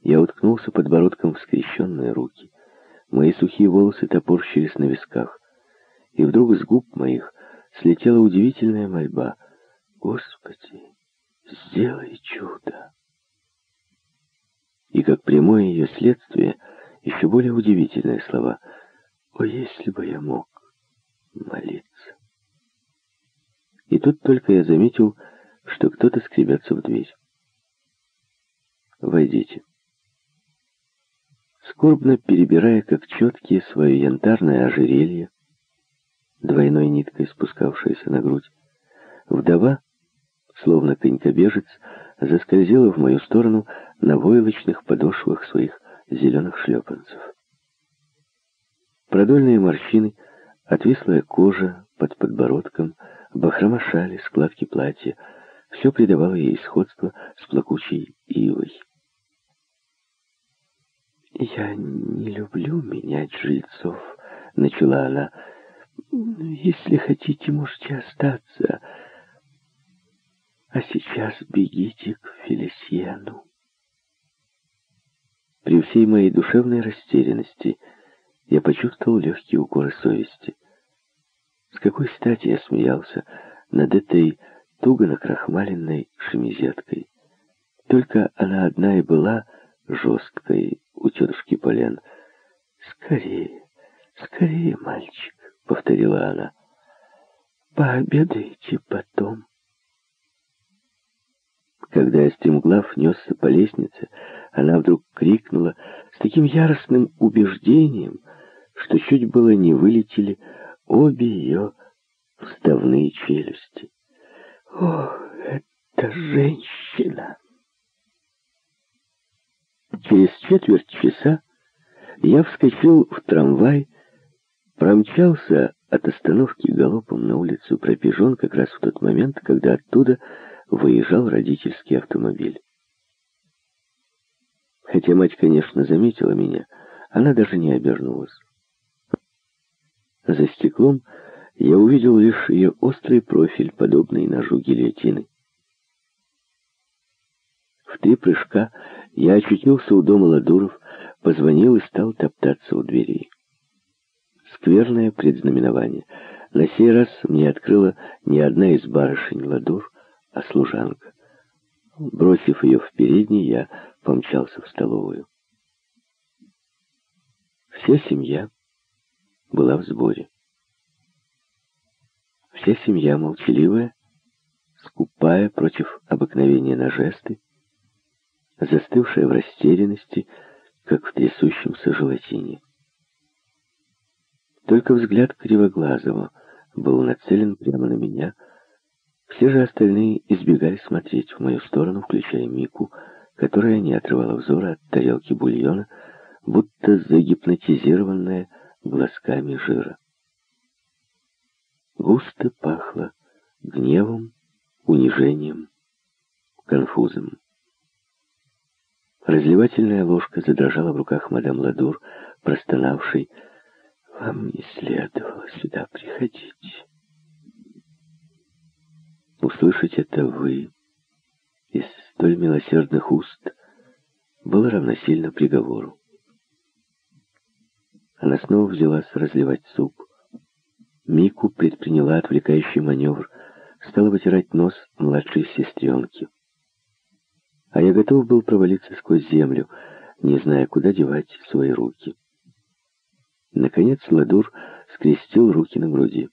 я уткнулся подбородком в скрещенные руки. Мои сухие волосы топорщились на висках. И вдруг с губ моих слетела удивительная мольба — Господи, сделай чудо. И как прямое ее следствие, еще более удивительные слова. О, если бы я мог молиться. И тут только я заметил, что кто-то скребется в дверь. «Войдите». Скорбно перебирая, как четкие, свое янтарное ожерелье, двойной ниткой спускавшееся на грудь, вдова словно конькобежец, заскользила в мою сторону на войлочных подошвах своих зеленых шлепанцев. Продольные морщины, отвислая кожа под подбородком, бахрома шали, складки платья — все придавало ей сходство с плакучей ивой. «Я не люблю менять жильцов», — начала она. «Если хотите, можете остаться. А сейчас бегите к Фелисьену». При всей моей душевной растерянности я почувствовал легкие укоры совести. С какой стати я смеялся над этой туго накрахмаленной шемизеткой. Только она одна и была жесткой у тетушки Полен. «Скорее, скорее, мальчик», — повторила она. «Пообедайте потом». Когда я стремглав несся по лестнице, она вдруг крикнула с таким яростным убеждением, что чуть было не вылетели обе ее вставные челюсти. «О, это женщина!» Через четверть часа я вскочил в трамвай, промчался от остановки галопом на улицу Пропижон как раз в тот момент, когда оттуда выезжал родительский автомобиль. Хотя мать, конечно, заметила меня, она даже не обернулась. За стеклом я увидел лишь ее острый профиль, подобный ножу гильотины. В три прыжка я очутился у дома Ладуров, позвонил и стал топтаться у двери. Скверное предзнаменование. На сей раз мне открыла не одна из барышень Ладур, а служанка. Бросив ее в передней, я помчался в столовую. Вся семья была в сборе. Вся семья молчаливая, скупая против обыкновения на жесты, застывшая в растерянности, как в трясущемся желатине. Только взгляд Кривоглазого был нацелен прямо на меня. Все же остальные избегали смотреть в мою сторону, включая Мику, которая не отрывала взора от тарелки бульона, будто загипнотизированная глазками жира. Густо пахло гневом, унижением, конфузом. Разливательная ложка задрожала в руках мадам Ладур, простонавшей «Вам не следовало сюда приходить». Услышать это вы из столь милосердных уст было равносильно приговору. Она снова взялась разливать суп. Мику предприняла отвлекающий маневр, стала вытирать нос младшей сестренки а я готов был провалиться сквозь землю, не зная, куда девать свои руки. Наконец Ладур скрестил руки на груди.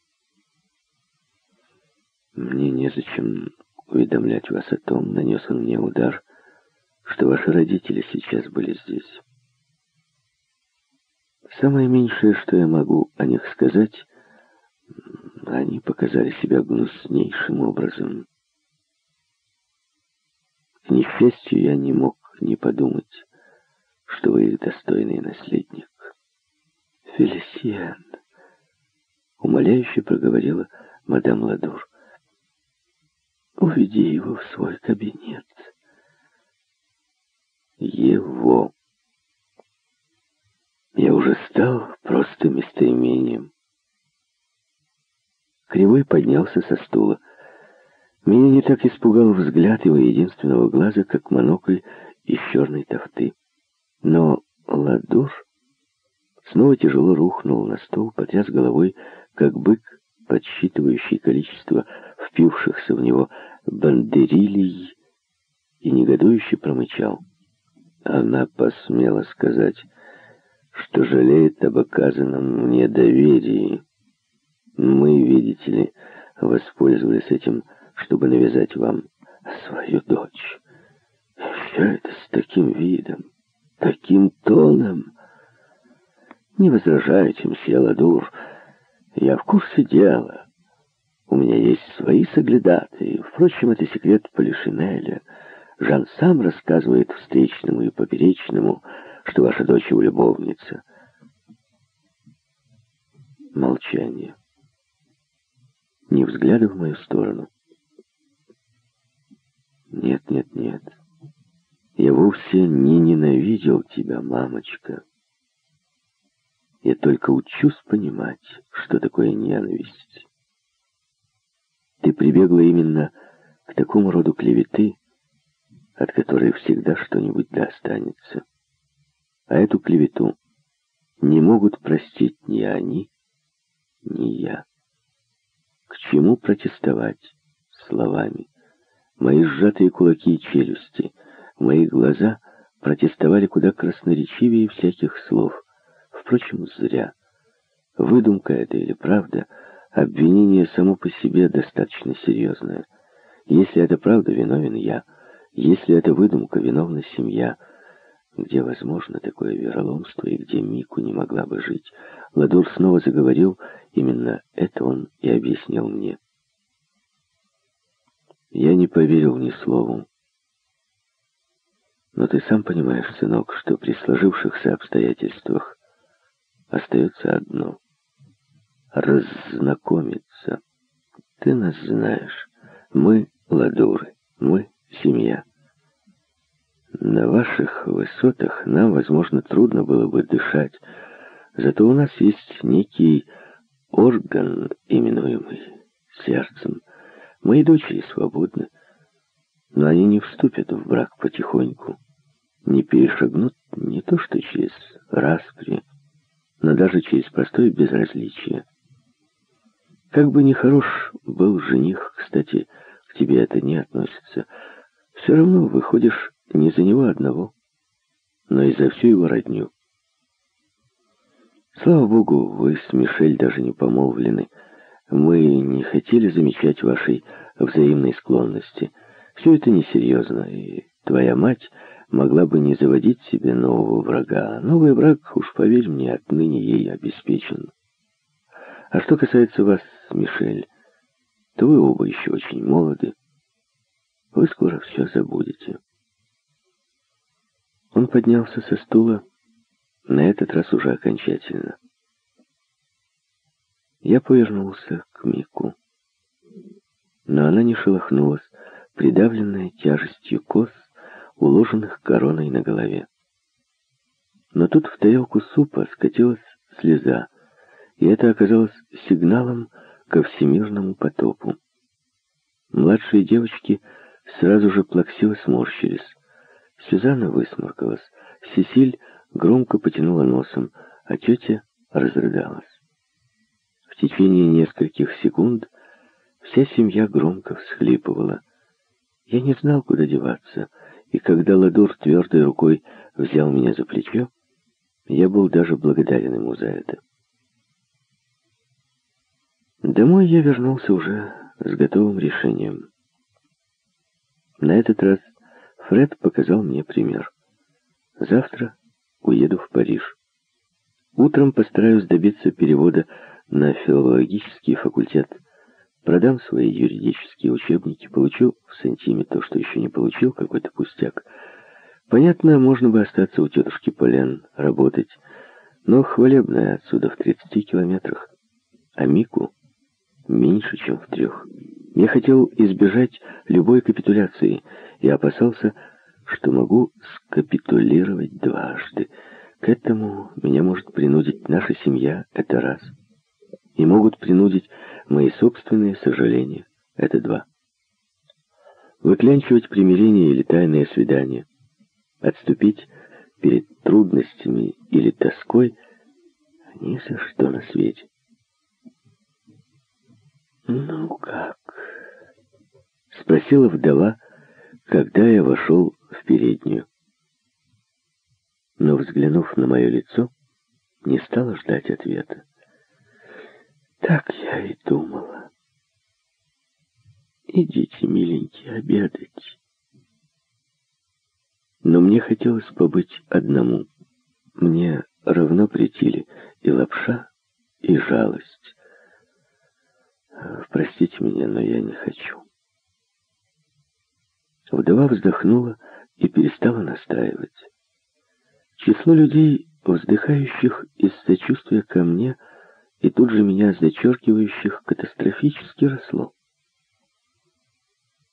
«Мне незачем уведомлять вас о том, нанес он мне удар, что ваши родители сейчас были здесь. Самое меньшее, что я могу о них сказать, они показали себя гнуснейшим образом». К несчастью, я не мог не подумать, что вы их достойный наследник. Фелисиан, умоляюще проговорила мадам Ладур. Уведи его в свой кабинет. Его. Я уже стал просто местоимением. Кривой поднялся со стула. Меня не так испугал взгляд его единственного глаза, как монокль из черной тофты. Но Ладур снова тяжело рухнул на стол, потряс головой, как бык, подсчитывающий количество впившихся в него бандерилий, и негодующе промычал. Она посмела сказать, что жалеет об оказанном мне доверии. Мы, видите ли, воспользовались этим чтобы навязать вам свою дочь. Все это с таким видом, таким тоном. Не возражайте, мсье Ладур, я в курсе дела. У меня есть свои соглядатые. Впрочем, это секрет Полишинеля. Жан сам рассказывает встречному и поперечному, что ваша дочь его любовница. Молчание. Ни взгляда в мою сторону. Нет, нет, нет. Я вовсе не ненавидел тебя, мамочка. Я только учусь понимать, что такое ненависть. Ты прибегла именно к такому роду клеветы, от которой всегда что-нибудь да останется. А эту клевету не могут простить ни они, ни я. К чему протестовать словами? Мои сжатые кулаки и челюсти, мои глаза протестовали куда красноречивее всяких слов. Впрочем, зря. Выдумка это или правда, обвинение само по себе достаточно серьезное. Если это правда, виновен я. Если это выдумка, виновна семья. Где возможно такое вероломство и где Мику не могла бы жить? Ладур снова заговорил, именно это он и объяснил мне. Я не поверил ни слову. Но ты сам понимаешь, сынок, что при сложившихся обстоятельствах остается одно — раззнакомиться. Ты нас знаешь. Мы — ладуры, мы — семья. На ваших высотах нам, возможно, трудно было бы дышать, зато у нас есть некий орган, именуемый сердцем, Мои дочери свободны, но они не вступят в брак потихоньку, не перешагнут не то что через распри, но даже через простое безразличие. Как бы ни хорош был жених, кстати, к тебе это не относится, все равно выходишь не за него одного, но и за всю его родню. Слава богу, вы с Мишель даже не помолвлены, мы не хотели замечать вашей взаимной склонности. Все это несерьезно, и твоя мать могла бы не заводить себе нового врага. Новый враг, уж поверь мне, отныне ей обеспечен. А что касается вас, Мишель, то вы оба еще очень молоды. Вы скоро все забудете. Он поднялся со стула, на этот раз уже окончательно. Я повернулся к Мику. Но она не шелохнулась, придавленная тяжестью кос, уложенных короной на голове. Но тут в тарелку супа скатилась слеза, и это оказалось сигналом ко всемирному потопу. Младшие девочки сразу же плаксиво сморщились. Сюзанна высморкалась, Сесиль громко потянула носом, а тетя разрыдалась. В течение нескольких секунд вся семья громко всхлипывала. Я не знал, куда деваться, и когда Ладур твердой рукой взял меня за плечо, я был даже благодарен ему за это. Домой я вернулся уже с готовым решением. На этот раз Фред показал мне пример. Завтра уеду в Париж. Утром постараюсь добиться перевода на филологический факультет. Продам свои юридические учебники, получу в сантиме то, что еще не получил, какой-то пустяк. Понятно, можно бы остаться у тетушки Полен, работать, но хвалебная отсюда в 30 километрах, а Мику меньше, чем в трех. Я хотел избежать любой капитуляции и опасался, что могу скапитулировать дважды. К этому меня может принудить наша семья, это раз и могут принудить мои собственные сожаления. Это два. Выклянчивать примирение или тайное свидание, отступить перед трудностями или тоской ни за что на свете. «Ну как?» — спросила вдова, когда я вошел в переднюю. Но, взглянув на мое лицо, не стала ждать ответа. Так я и думала. Идите, миленькие, обедать. Но мне хотелось побыть одному. Мне равно претили и лапша, и жалость. Простите меня, но я не хочу. Вдова вздохнула и перестала настаивать. Число людей, вздыхающих из сочувствия ко мне, — и тут же меня зачеркивающих катастрофически росло.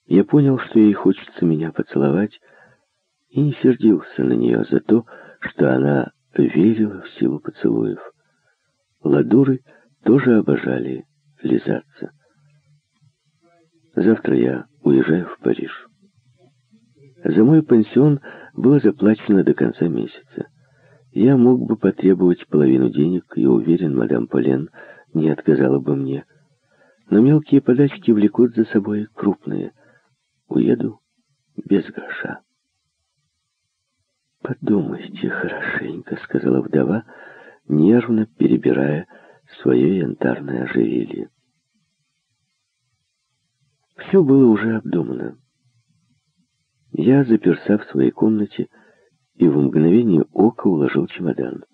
Я понял, что ей хочется меня поцеловать, и не сердился на нее за то, что она верила в силу поцелуев. Ладуры тоже обожали лизаться. Завтра я уезжаю в Париж. За мой пансион было заплачено до конца месяца. Я мог бы потребовать половину денег, и уверен, мадам Полен не отказала бы мне. Но мелкие подачки влекут за собой крупные. Уеду без гроша. «Подумайте хорошенько», — сказала вдова, нервно перебирая свое янтарное ожерелье. Все было уже обдумано. Я заперся в своей комнате и в мгновение ока уложил чемодан.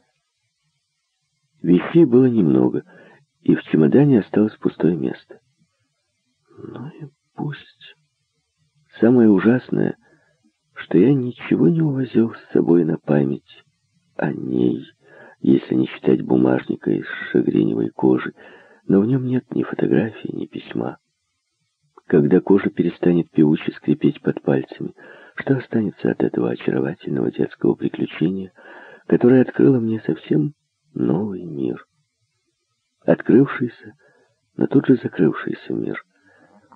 Вещей было немного, и в чемодане осталось пустое место. Ну и пусть. Самое ужасное, что я ничего не увозил с собой на память о ней, если не считать бумажника из шагреневой кожи, но в нем нет ни фотографии, ни письма. Когда кожа перестанет певуче скрипеть под пальцами, что останется от этого очаровательного детского приключения, которое открыло мне совсем новый мир? Открывшийся, но тут же закрывшийся мир.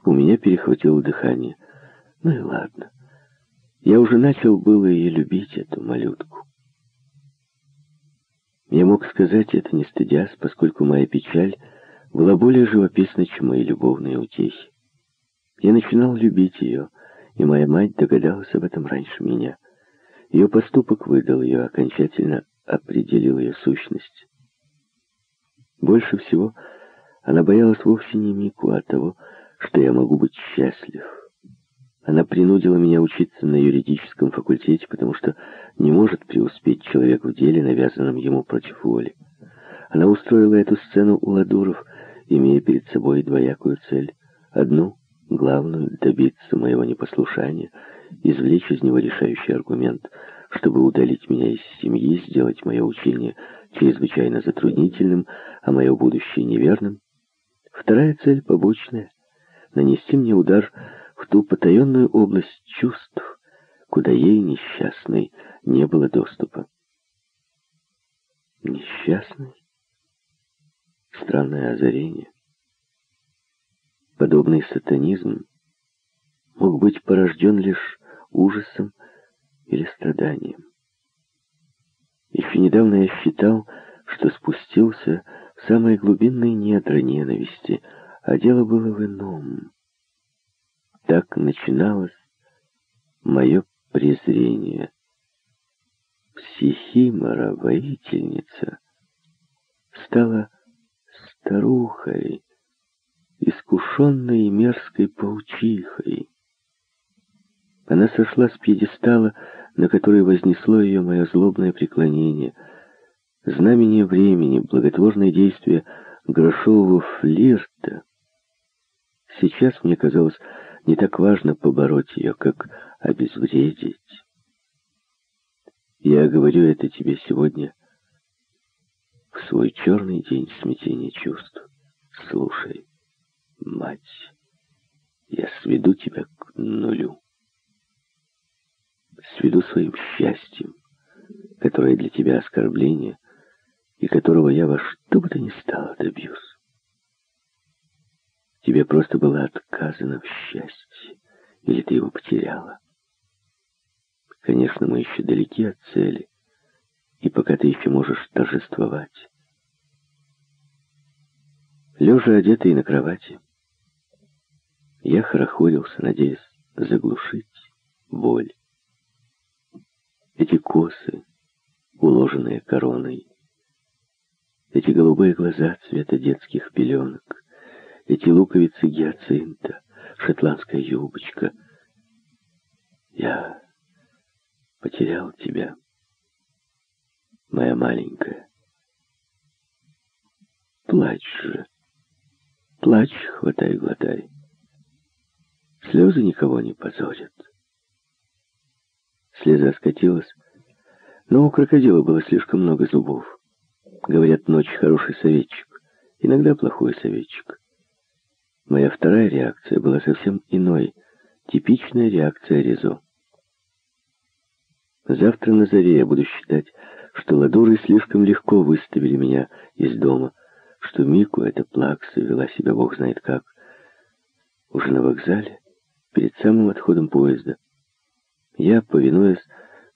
У меня перехватило дыхание. Ну и ладно. Я уже начал было и любить эту малютку. Я мог сказать это не стыдясь, поскольку моя печаль была более живописна, чем мои любовные утехи. Я начинал любить ее, и моя мать догадалась об этом раньше меня. Ее поступок выдал ее, окончательно определил ее сущность. Больше всего она боялась вовсе не Мику, а того, что я могу быть счастлив. Она принудила меня учиться на юридическом факультете, потому что не может преуспеть человек в деле, навязанном ему против воли. Она устроила эту сцену у Ладуров, имея перед собой двоякую цель. Одну Главное — добиться моего непослушания, извлечь из него решающий аргумент, чтобы удалить меня из семьи, сделать мое учение чрезвычайно затруднительным, а мое будущее неверным. Вторая цель побочная — нанести мне удар в ту потаенную область чувств, куда ей, несчастной, не было доступа. Несчастный? Странное озарение. Подобный сатанизм мог быть порожден лишь ужасом или страданием. Еще недавно я считал, что спустился в самые глубинные недра ненависти, а дело было в ином. Так начиналось мое презрение. Психимора, воительница, стала старухой, искушенной и мерзкой паучихой. Она сошла с пьедестала, на который вознесло ее мое злобное преклонение. Знамение времени, благотворное действие грошового флирта. Сейчас мне казалось не так важно побороть ее, как обезвредить. Я говорю это тебе сегодня в свой черный день смятения чувств. Слушай мать, я сведу тебя к нулю. Сведу своим счастьем, которое для тебя оскорбление, и которого я во что бы то ни стало добьюсь. Тебе просто было отказано в счастье, или ты его потеряла. Конечно, мы еще далеки от цели, и пока ты еще можешь торжествовать. Лежа одетый на кровати, я хорохорился, надеясь заглушить боль. Эти косы, уложенные короной, эти голубые глаза цвета детских пеленок, эти луковицы гиацинта, шотландская юбочка. Я потерял тебя, моя маленькая. Плачь же, плачь, хватай, глотай. Слезы никого не позорят. Слеза скатилась, но у крокодила было слишком много зубов. Говорят, ночь хороший советчик, иногда плохой советчик. Моя вторая реакция была совсем иной. Типичная реакция Ризо. Завтра на заре я буду считать, что ладуры слишком легко выставили меня из дома, что Мику, эта плакса, вела себя бог знает как. Уже на вокзале, перед самым отходом поезда, я, повинуясь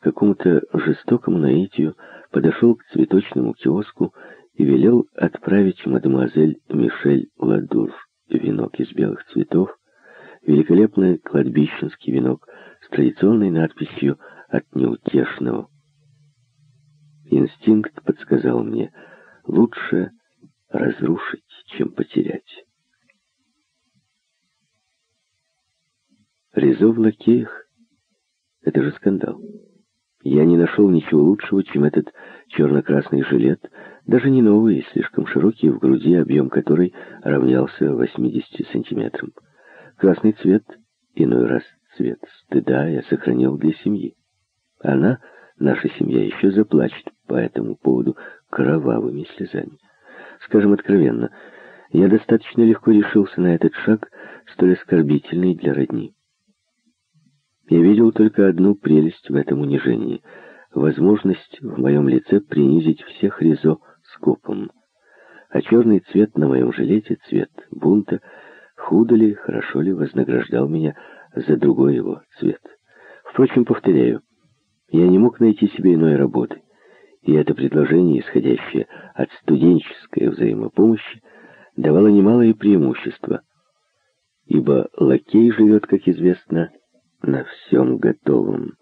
какому-то жестокому наитию, подошел к цветочному киоску и велел отправить мадемуазель Мишель Ладур венок из белых цветов, великолепный кладбищенский венок с традиционной надписью «От неутешного». Инстинкт подсказал мне, лучше разрушить, чем потерять. Резо в лакеях — это же скандал. Я не нашел ничего лучшего, чем этот черно-красный жилет, даже не новый, слишком широкий в груди, объем которой равнялся 80 сантиметрам. Красный цвет, иной раз цвет стыда, я сохранил для семьи. Она, наша семья, еще заплачет по этому поводу кровавыми слезами. Скажем откровенно, я достаточно легко решился на этот шаг, столь оскорбительный для родни. Я видел только одну прелесть в этом унижении — возможность в моем лице принизить всех Ризо скопом. А черный цвет на моем жилете, цвет бунта, худо ли, хорошо ли вознаграждал меня за другой его цвет. Впрочем, повторяю, я не мог найти себе иной работы, и это предложение, исходящее от студенческой взаимопомощи, давало немалое преимущество, ибо лакей живет, как известно, на всем готовом.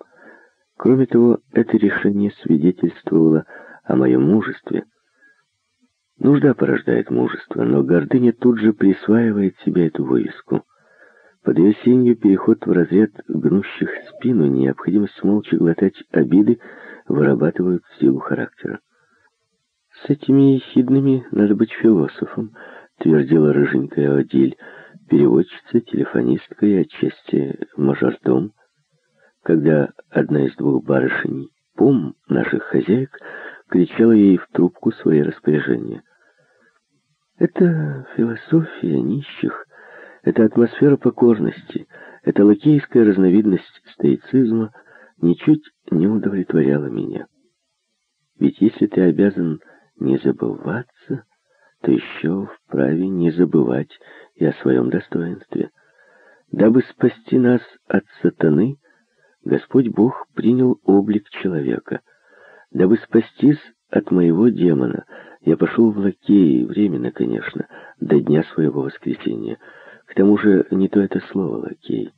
Кроме того, это решение свидетельствовало о моем мужестве. Нужда порождает мужество, но гордыня тут же присваивает себе эту вывеску. Под ее сенью переход в разряд гнущих спину, необходимость молча глотать обиды, вырабатывают силу характера. «С этими ехидными надо быть философом», — твердила рыженькая Одиль, переводчица, телефонистка и отчасти мажордом, когда одна из двух барышень, пом наших хозяек, кричала ей в трубку свои распоряжения. Это философия нищих, это атмосфера покорности, это лакейская разновидность стоицизма ничуть не удовлетворяла меня. Ведь если ты обязан не забываться, то еще вправе не забывать и о своем достоинстве. Дабы спасти нас от сатаны, Господь Бог принял облик человека. Дабы спастись от моего демона, я пошел в лакеи, временно, конечно, до дня своего воскресения. К тому же не то это слово «лакей».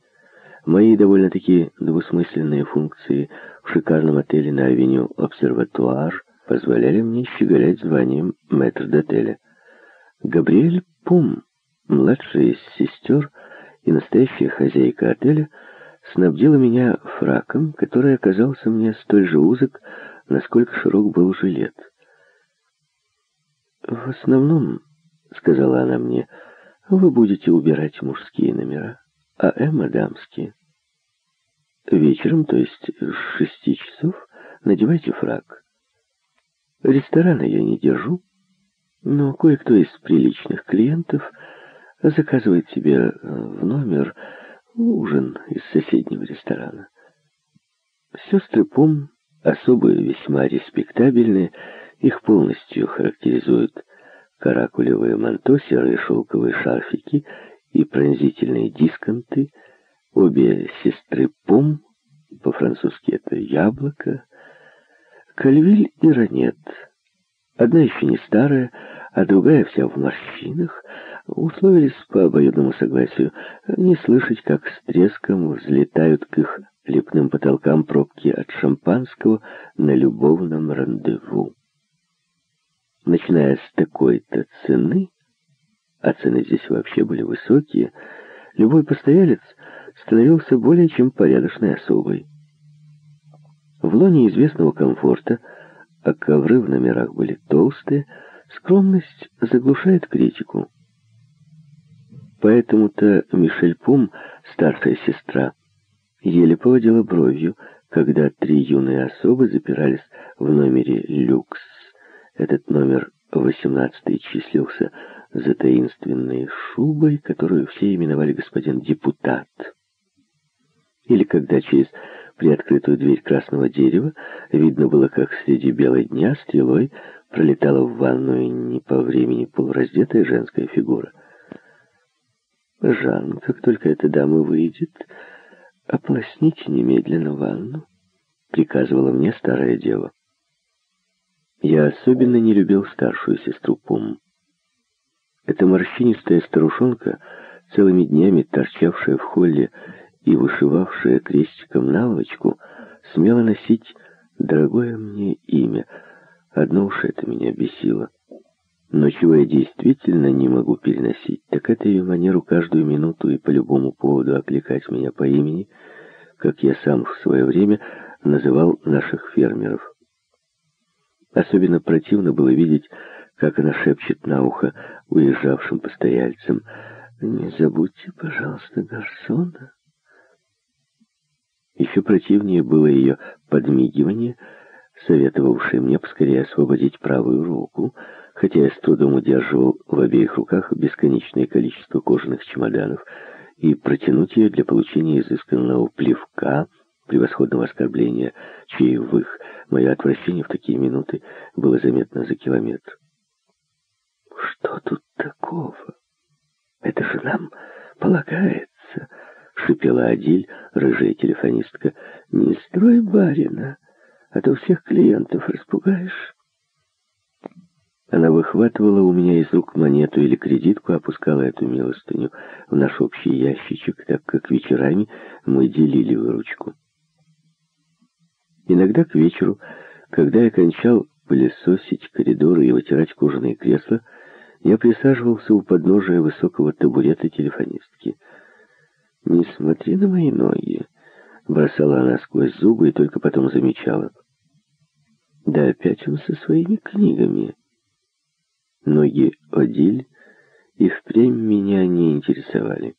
Мои довольно-таки двусмысленные функции в шикарном отеле на авеню «Обсерватуар» позволяли мне щеголять званием мэтр-дотеля. Габриэль Пум Младшая из сестер и настоящая хозяйка отеля снабдила меня фраком, который оказался мне столь же узок, насколько широк был жилет. «В основном, — сказала она мне, — вы будете убирать мужские номера, а Эмма — дамские. Вечером, то есть с шести часов, надевайте фрак. Ресторана я не держу, но кое-кто из приличных клиентов — заказывает себе э, в номер ужин из соседнего ресторана. Сестры Пум особые, весьма респектабельные, их полностью характеризуют каракулевые манто, серые шелковые шарфики и пронзительные дисконты. Обе сестры Пум, по-французски это яблоко, Кальвиль и Ранет. Одна еще не старая, а другая вся в морщинах, условились по обоюдному согласию не слышать, как с треском взлетают к их лепным потолкам пробки от шампанского на любовном рандеву. Начиная с такой-то цены, а цены здесь вообще были высокие, любой постоялец становился более чем порядочной особой. В лоне известного комфорта, а ковры в номерах были толстые, скромность заглушает критику. Поэтому-то Мишель Пум, старшая сестра, еле поводила бровью, когда три юные особы запирались в номере «Люкс». Этот номер восемнадцатый числился за таинственной шубой, которую все именовали господин депутат. Или когда через приоткрытую дверь красного дерева видно было, как среди белой дня стрелой пролетала в ванную не по времени полураздетая женская фигура. «Жан, как только эта дама выйдет, ополосните немедленно ванну», — приказывала мне старая дева. Я особенно не любил старшую сестру Пум. Эта морщинистая старушонка, целыми днями торчавшая в холле и вышивавшая крестиком наволочку, смела носить дорогое мне имя. Одно уж это меня бесило. Но чего я действительно не могу переносить, так это ее манеру каждую минуту и по любому поводу окликать меня по имени, как я сам в свое время называл наших фермеров. Особенно противно было видеть, как она шепчет на ухо уезжавшим постояльцам. «Не забудьте, пожалуйста, гарсона». Еще противнее было ее подмигивание, советовавшее мне поскорее освободить правую руку, хотя я с трудом удерживал в обеих руках бесконечное количество кожаных чемоданов, и протянуть ее для получения изысканного плевка, превосходного оскорбления чаевых. Мое отвращение в такие минуты было заметно за километр. «Что тут такого? Это же нам полагается!» — шипела Адиль, рыжая телефонистка. «Не строй барина, а то всех клиентов распугаешь». Она выхватывала у меня из рук монету или кредитку, опускала эту милостыню в наш общий ящичек, так как вечерами мы делили выручку. Иногда к вечеру, когда я кончал пылесосить коридоры и вытирать кожаные кресла, я присаживался у подножия высокого табурета телефонистки. «Не смотри на мои ноги», — бросала она сквозь зубы и только потом замечала. «Да опять он со своими книгами». Ноги Одиль и впрямь меня не интересовали.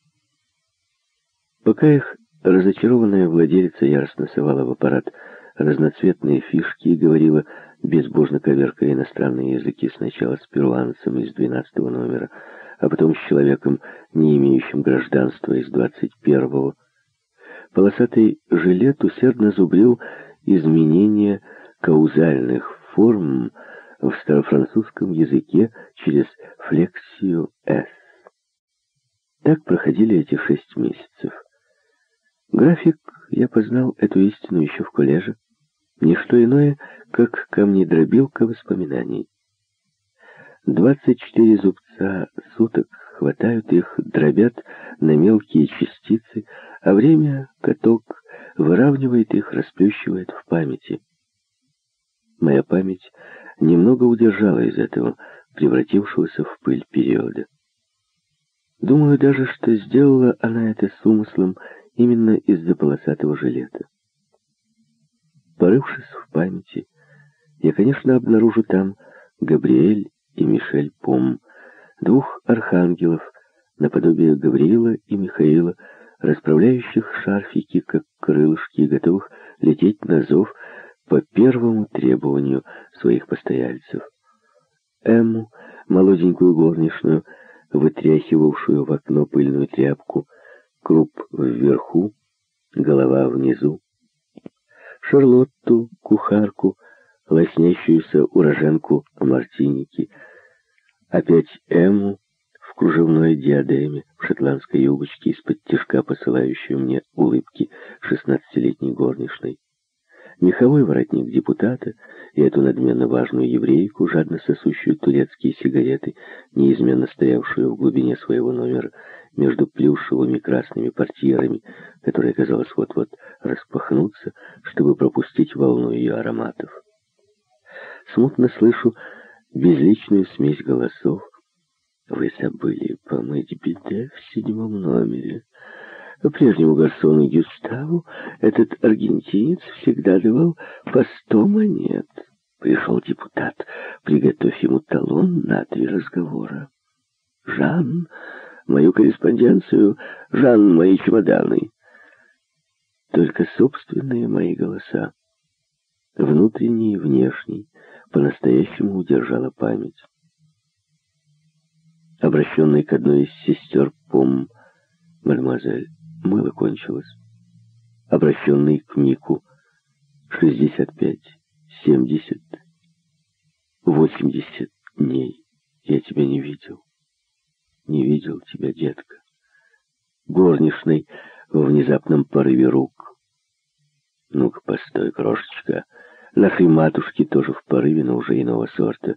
Пока их разочарованная владелица яростно совала в аппарат разноцветные фишки и говорила, безбожно коверкая иностранные языки, сначала с перуанцем из 12 номера, а потом с человеком, не имеющим гражданства, из 21-го. Полосатый жилет усердно зубрил изменения каузальных форм в старофранцузском языке через флексию «с». Так проходили эти шесть месяцев. График, я познал эту истину еще в коллеже, не что иное, как камнедробилка воспоминаний. Двадцать четыре зубца суток хватают их, дробят на мелкие частицы, а время, каток, выравнивает их, расплющивает в памяти. Моя память немного удержала из этого, превратившегося в пыль периода. Думаю даже, что сделала она это с умыслом именно из-за полосатого жилета. Порывшись в памяти, я, конечно, обнаружу там Габриэль и Мишель Пом, двух архангелов, наподобие Гавриила и Михаила, расправляющих шарфики, как крылышки, готовых лететь на зов по первому требованию своих постояльцев. Эмму, молоденькую горничную, вытряхивавшую в окно пыльную тряпку, круп вверху, голова внизу, Шарлотту, кухарку, лоснящуюся уроженку Мартиники, опять Эму в кружевной диадеме, в шотландской юбочке из-под тяжка посылающую мне улыбки шестнадцатилетней горничной, меховой воротник депутата и эту надменно важную еврейку, жадно сосущую турецкие сигареты, неизменно стоявшую в глубине своего номера, между плюшевыми красными портьерами, которые, казалось, вот-вот распахнутся, чтобы пропустить волну ее ароматов. Смутно слышу безличную смесь голосов. Вы забыли помыть биде в седьмом номере. Прежнему гарсону Гюставу этот аргентинец всегда давал по сто монет. Пришел депутат, приготовь ему талон на три разговора. Жан мою корреспонденцию, Жан, мои чемоданы. Только собственные мои голоса, внутренний и внешний, по-настоящему удержала память. Обращенный к одной из сестер Пом, мадемуазель, мыло кончилось. обращенный к Мику. Шестьдесят пять, семьдесят, восемьдесят дней. Я тебя не видел. Не видел тебя, детка. Горничной в внезапном порыве рук. Ну-ка, постой, крошечка. Нашей матушки тоже в порыве, но уже иного сорта.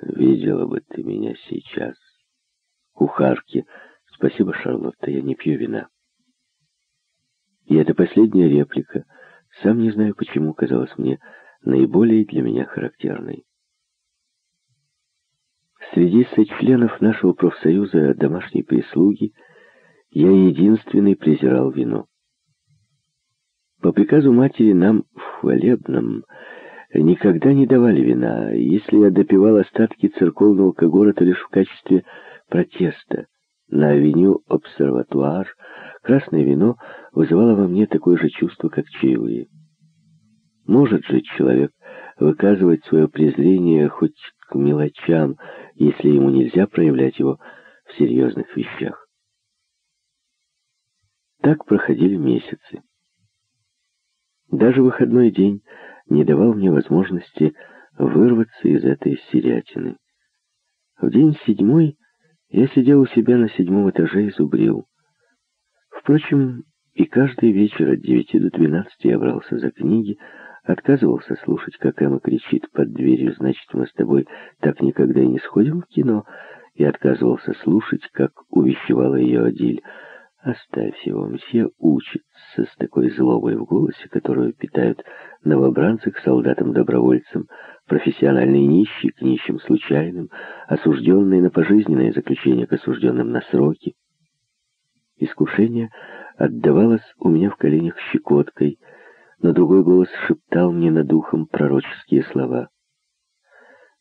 Видела бы ты меня сейчас. Кухарки. Спасибо, Шарлотта, я не пью вина. И эта последняя реплика, сам не знаю почему, казалась мне наиболее для меня характерной. Среди сочленов нашего профсоюза домашней прислуги я единственный презирал вино. По приказу матери нам хвалебном никогда не давали вина. Если я допивал остатки церковного когора, то лишь в качестве протеста. На авеню «Обсерватуар» красное вино вызывало во мне такое же чувство, как чаевые. Может же человек выказывать свое презрение хоть к мелочам, если ему нельзя проявлять его в серьезных вещах. Так проходили месяцы. Даже выходной день не давал мне возможности вырваться из этой серятины. В день седьмой я сидел у себя на седьмом этаже и зубрил. Впрочем, и каждый вечер от девяти до двенадцати я брался за книги, отказывался слушать, как Эмма кричит под дверью, значит, мы с тобой так никогда и не сходим в кино, и отказывался слушать, как увещевала ее Адиль. Оставь его, мсье учится с такой злобой в голосе, которую питают новобранцы к солдатам-добровольцам, профессиональные нищие к нищим случайным, осужденные на пожизненное заключение к осужденным на сроки. Искушение отдавалось у меня в коленях щекоткой, но другой голос шептал мне над ухом пророческие слова.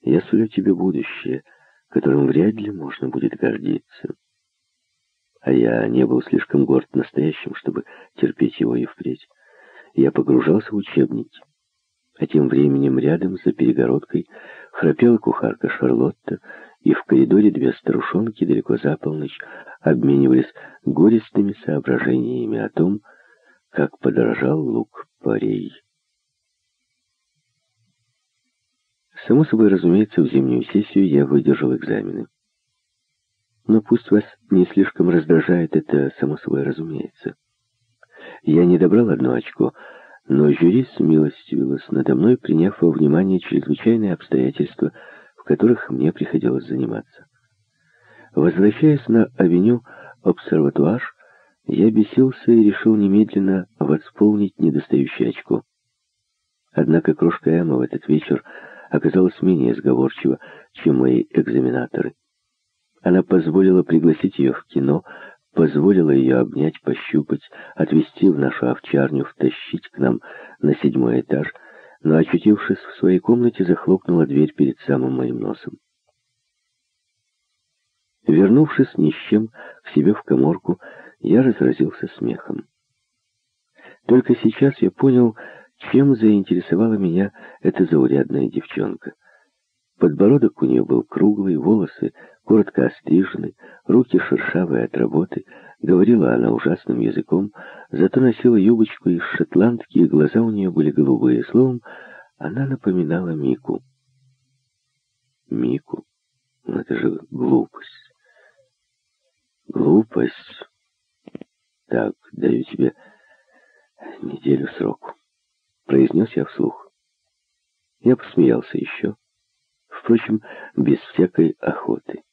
«Я сулю тебе будущее, которым вряд ли можно будет гордиться». А я не был слишком горд настоящим, чтобы терпеть его и впредь. Я погружался в учебники. А тем временем рядом, за перегородкой, храпела кухарка Шарлотта, и в коридоре две старушонки далеко за полночь обменивались горестными соображениями о том, как подорожал лук парей. Само собой, разумеется, в зимнюю сессию я выдержал экзамены. Но пусть вас не слишком раздражает это, само собой разумеется. Я не добрал одно очко, но жюри смилостивилось надо мной, приняв во внимание чрезвычайные обстоятельства, в которых мне приходилось заниматься. Возвращаясь на авеню Обсерватуар, я бесился и решил немедленно восполнить недостающее очко. Однако крошка Эмма в этот вечер оказалась менее сговорчива, чем мои экзаменаторы. Она позволила пригласить ее в кино, позволила ее обнять, пощупать, отвезти в нашу овчарню, втащить к нам на седьмой этаж, но, очутившись в своей комнате, захлопнула дверь перед самым моим носом. Вернувшись ни с чем к себе в коморку, я разразился смехом. Только сейчас я понял, чем заинтересовала меня эта заурядная девчонка. Подбородок у нее был круглый, волосы коротко острижены, руки шершавые от работы. Говорила она ужасным языком, зато носила юбочку из шотландки, и глаза у нее были голубые. Словом, она напоминала Мику. Мику? Ну, это же глупость. Глупость. Так, даю тебе неделю сроку. Произнес я вслух. Я посмеялся еще впрочем, без всякой охоты.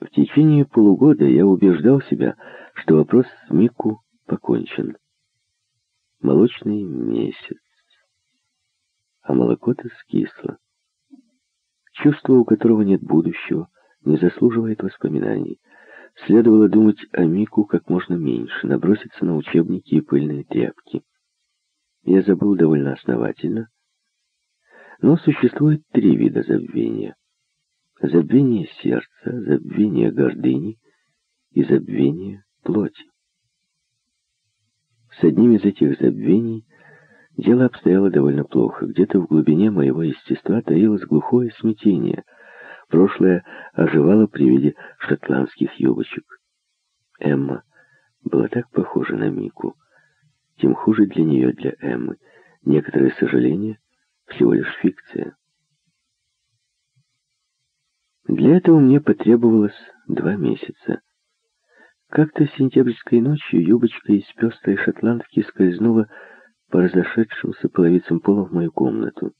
В течение полугода я убеждал себя, что вопрос с Мику покончен. Молочный месяц, а молоко-то скисло. Чувство, у которого нет будущего, не заслуживает воспоминаний. Следовало думать о Мику как можно меньше, наброситься на учебники и пыльные тряпки. Я забыл довольно основательно, но существует три вида забвения. Забвение сердца, забвение гордыни и забвение плоти. С одним из этих забвений дело обстояло довольно плохо. Где-то в глубине моего естества таилось глухое смятение. Прошлое оживало при виде шотландских юбочек. Эмма была так похожа на Мику, тем хуже для нее, для Эммы. Некоторые сожаления — всего лишь фикция. Для этого мне потребовалось два месяца. Как-то сентябрьской ночью юбочка из пестрой шотландки скользнула по разошедшимся половицам пола в мою комнату.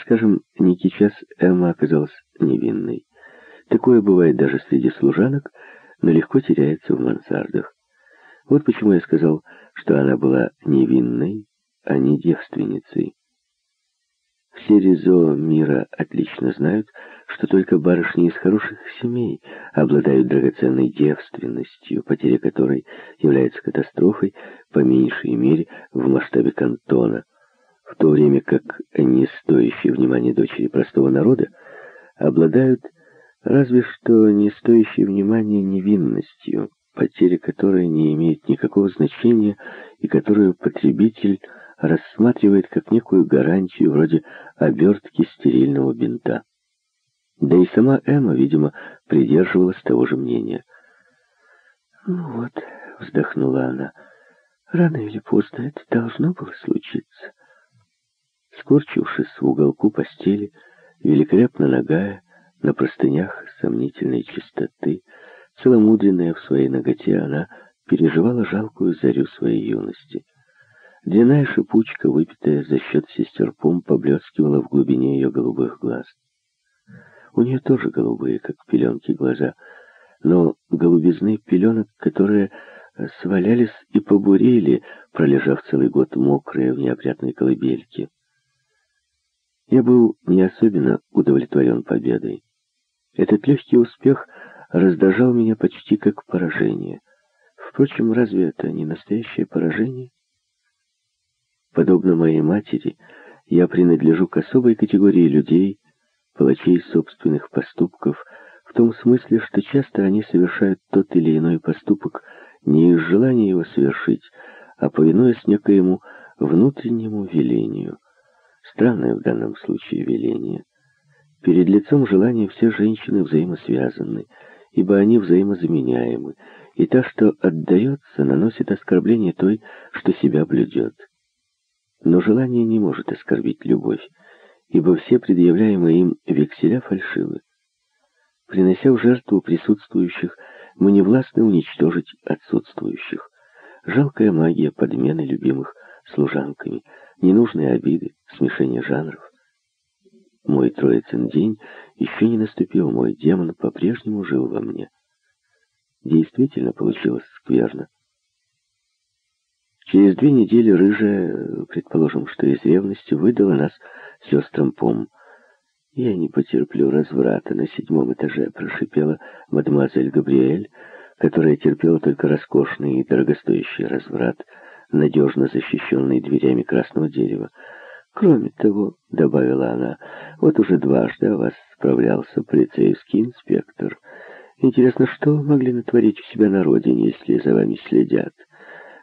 Скажем, некий час Эмма оказалась невинной. Такое бывает даже среди служанок, но легко теряется в мансардах. Вот почему я сказал, что она была невинной, а не девственницей. Все резо мира отлично знают, что только барышни из хороших семей обладают драгоценной девственностью, потеря которой является катастрофой, по меньшей мере, в масштабе кантона, в то время как не стоящие внимания дочери простого народа обладают разве что не стоящей внимания невинностью, потеря которой не имеет никакого значения и которую потребитель рассматривает как некую гарантию вроде обертки стерильного бинта. Да и сама Эмма, видимо, придерживалась того же мнения. «Ну вот», — вздохнула она, — «рано или поздно это должно было случиться». Скорчившись в уголку постели, великолепно нагая, на простынях сомнительной чистоты, целомудренная в своей ноготе, она переживала жалкую зарю своей юности. Длинная шипучка, выпитая за счет сестер Пум, поблескивала в глубине ее голубых глаз. У нее тоже голубые, как пеленки, глаза, но голубизны пеленок, которые свалялись и побурели, пролежав целый год мокрые в неопрятной колыбельке. Я был не особенно удовлетворен победой. Этот легкий успех раздражал меня почти как поражение. Впрочем, разве это не настоящее поражение? Подобно моей матери, я принадлежу к особой категории людей, палачей собственных поступков, в том смысле, что часто они совершают тот или иной поступок не из желания его совершить, а повинуясь некоему внутреннему велению. Странное в данном случае веление. Перед лицом желания все женщины взаимосвязаны, ибо они взаимозаменяемы, и та, что отдается, наносит оскорбление той, что себя блюдет. Но желание не может оскорбить любовь, ибо все предъявляемые им векселя фальшивы. Принося в жертву присутствующих, мы не властны уничтожить отсутствующих. Жалкая магия подмены любимых служанками, ненужные обиды, смешение жанров. Мой троицын день еще не наступил, мой демон по-прежнему жил во мне. Действительно получилось скверно. Через две недели рыжая, предположим, что из ревности, выдала нас сестрам Пом. «Я не потерплю разврата на седьмом этаже», — прошипела мадемуазель Габриэль, которая терпела только роскошный и дорогостоящий разврат, надежно защищенный дверями красного дерева. «Кроме того», — добавила она, — «вот уже дважды о вас справлялся полицейский инспектор. Интересно, что могли натворить у себя на родине, если за вами следят?»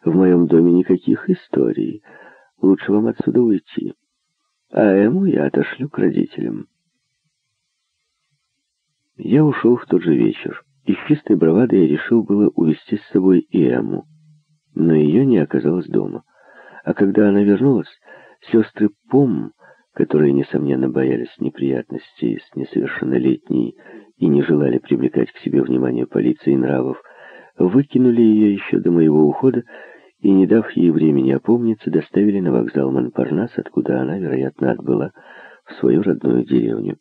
В моем доме никаких историй. Лучше вам отсюда уйти. А Эму я отошлю к родителям. Я ушел в тот же вечер. И с чистой бравадой я решил было увезти с собой и Эму. Но ее не оказалось дома. А когда она вернулась, сестры Пом, которые, несомненно, боялись неприятностей с несовершеннолетней и не желали привлекать к себе внимание полиции и нравов, выкинули ее еще до моего ухода и, не дав ей времени опомниться, доставили на вокзал Монпарнас, откуда она, вероятно, отбыла в свою родную деревню.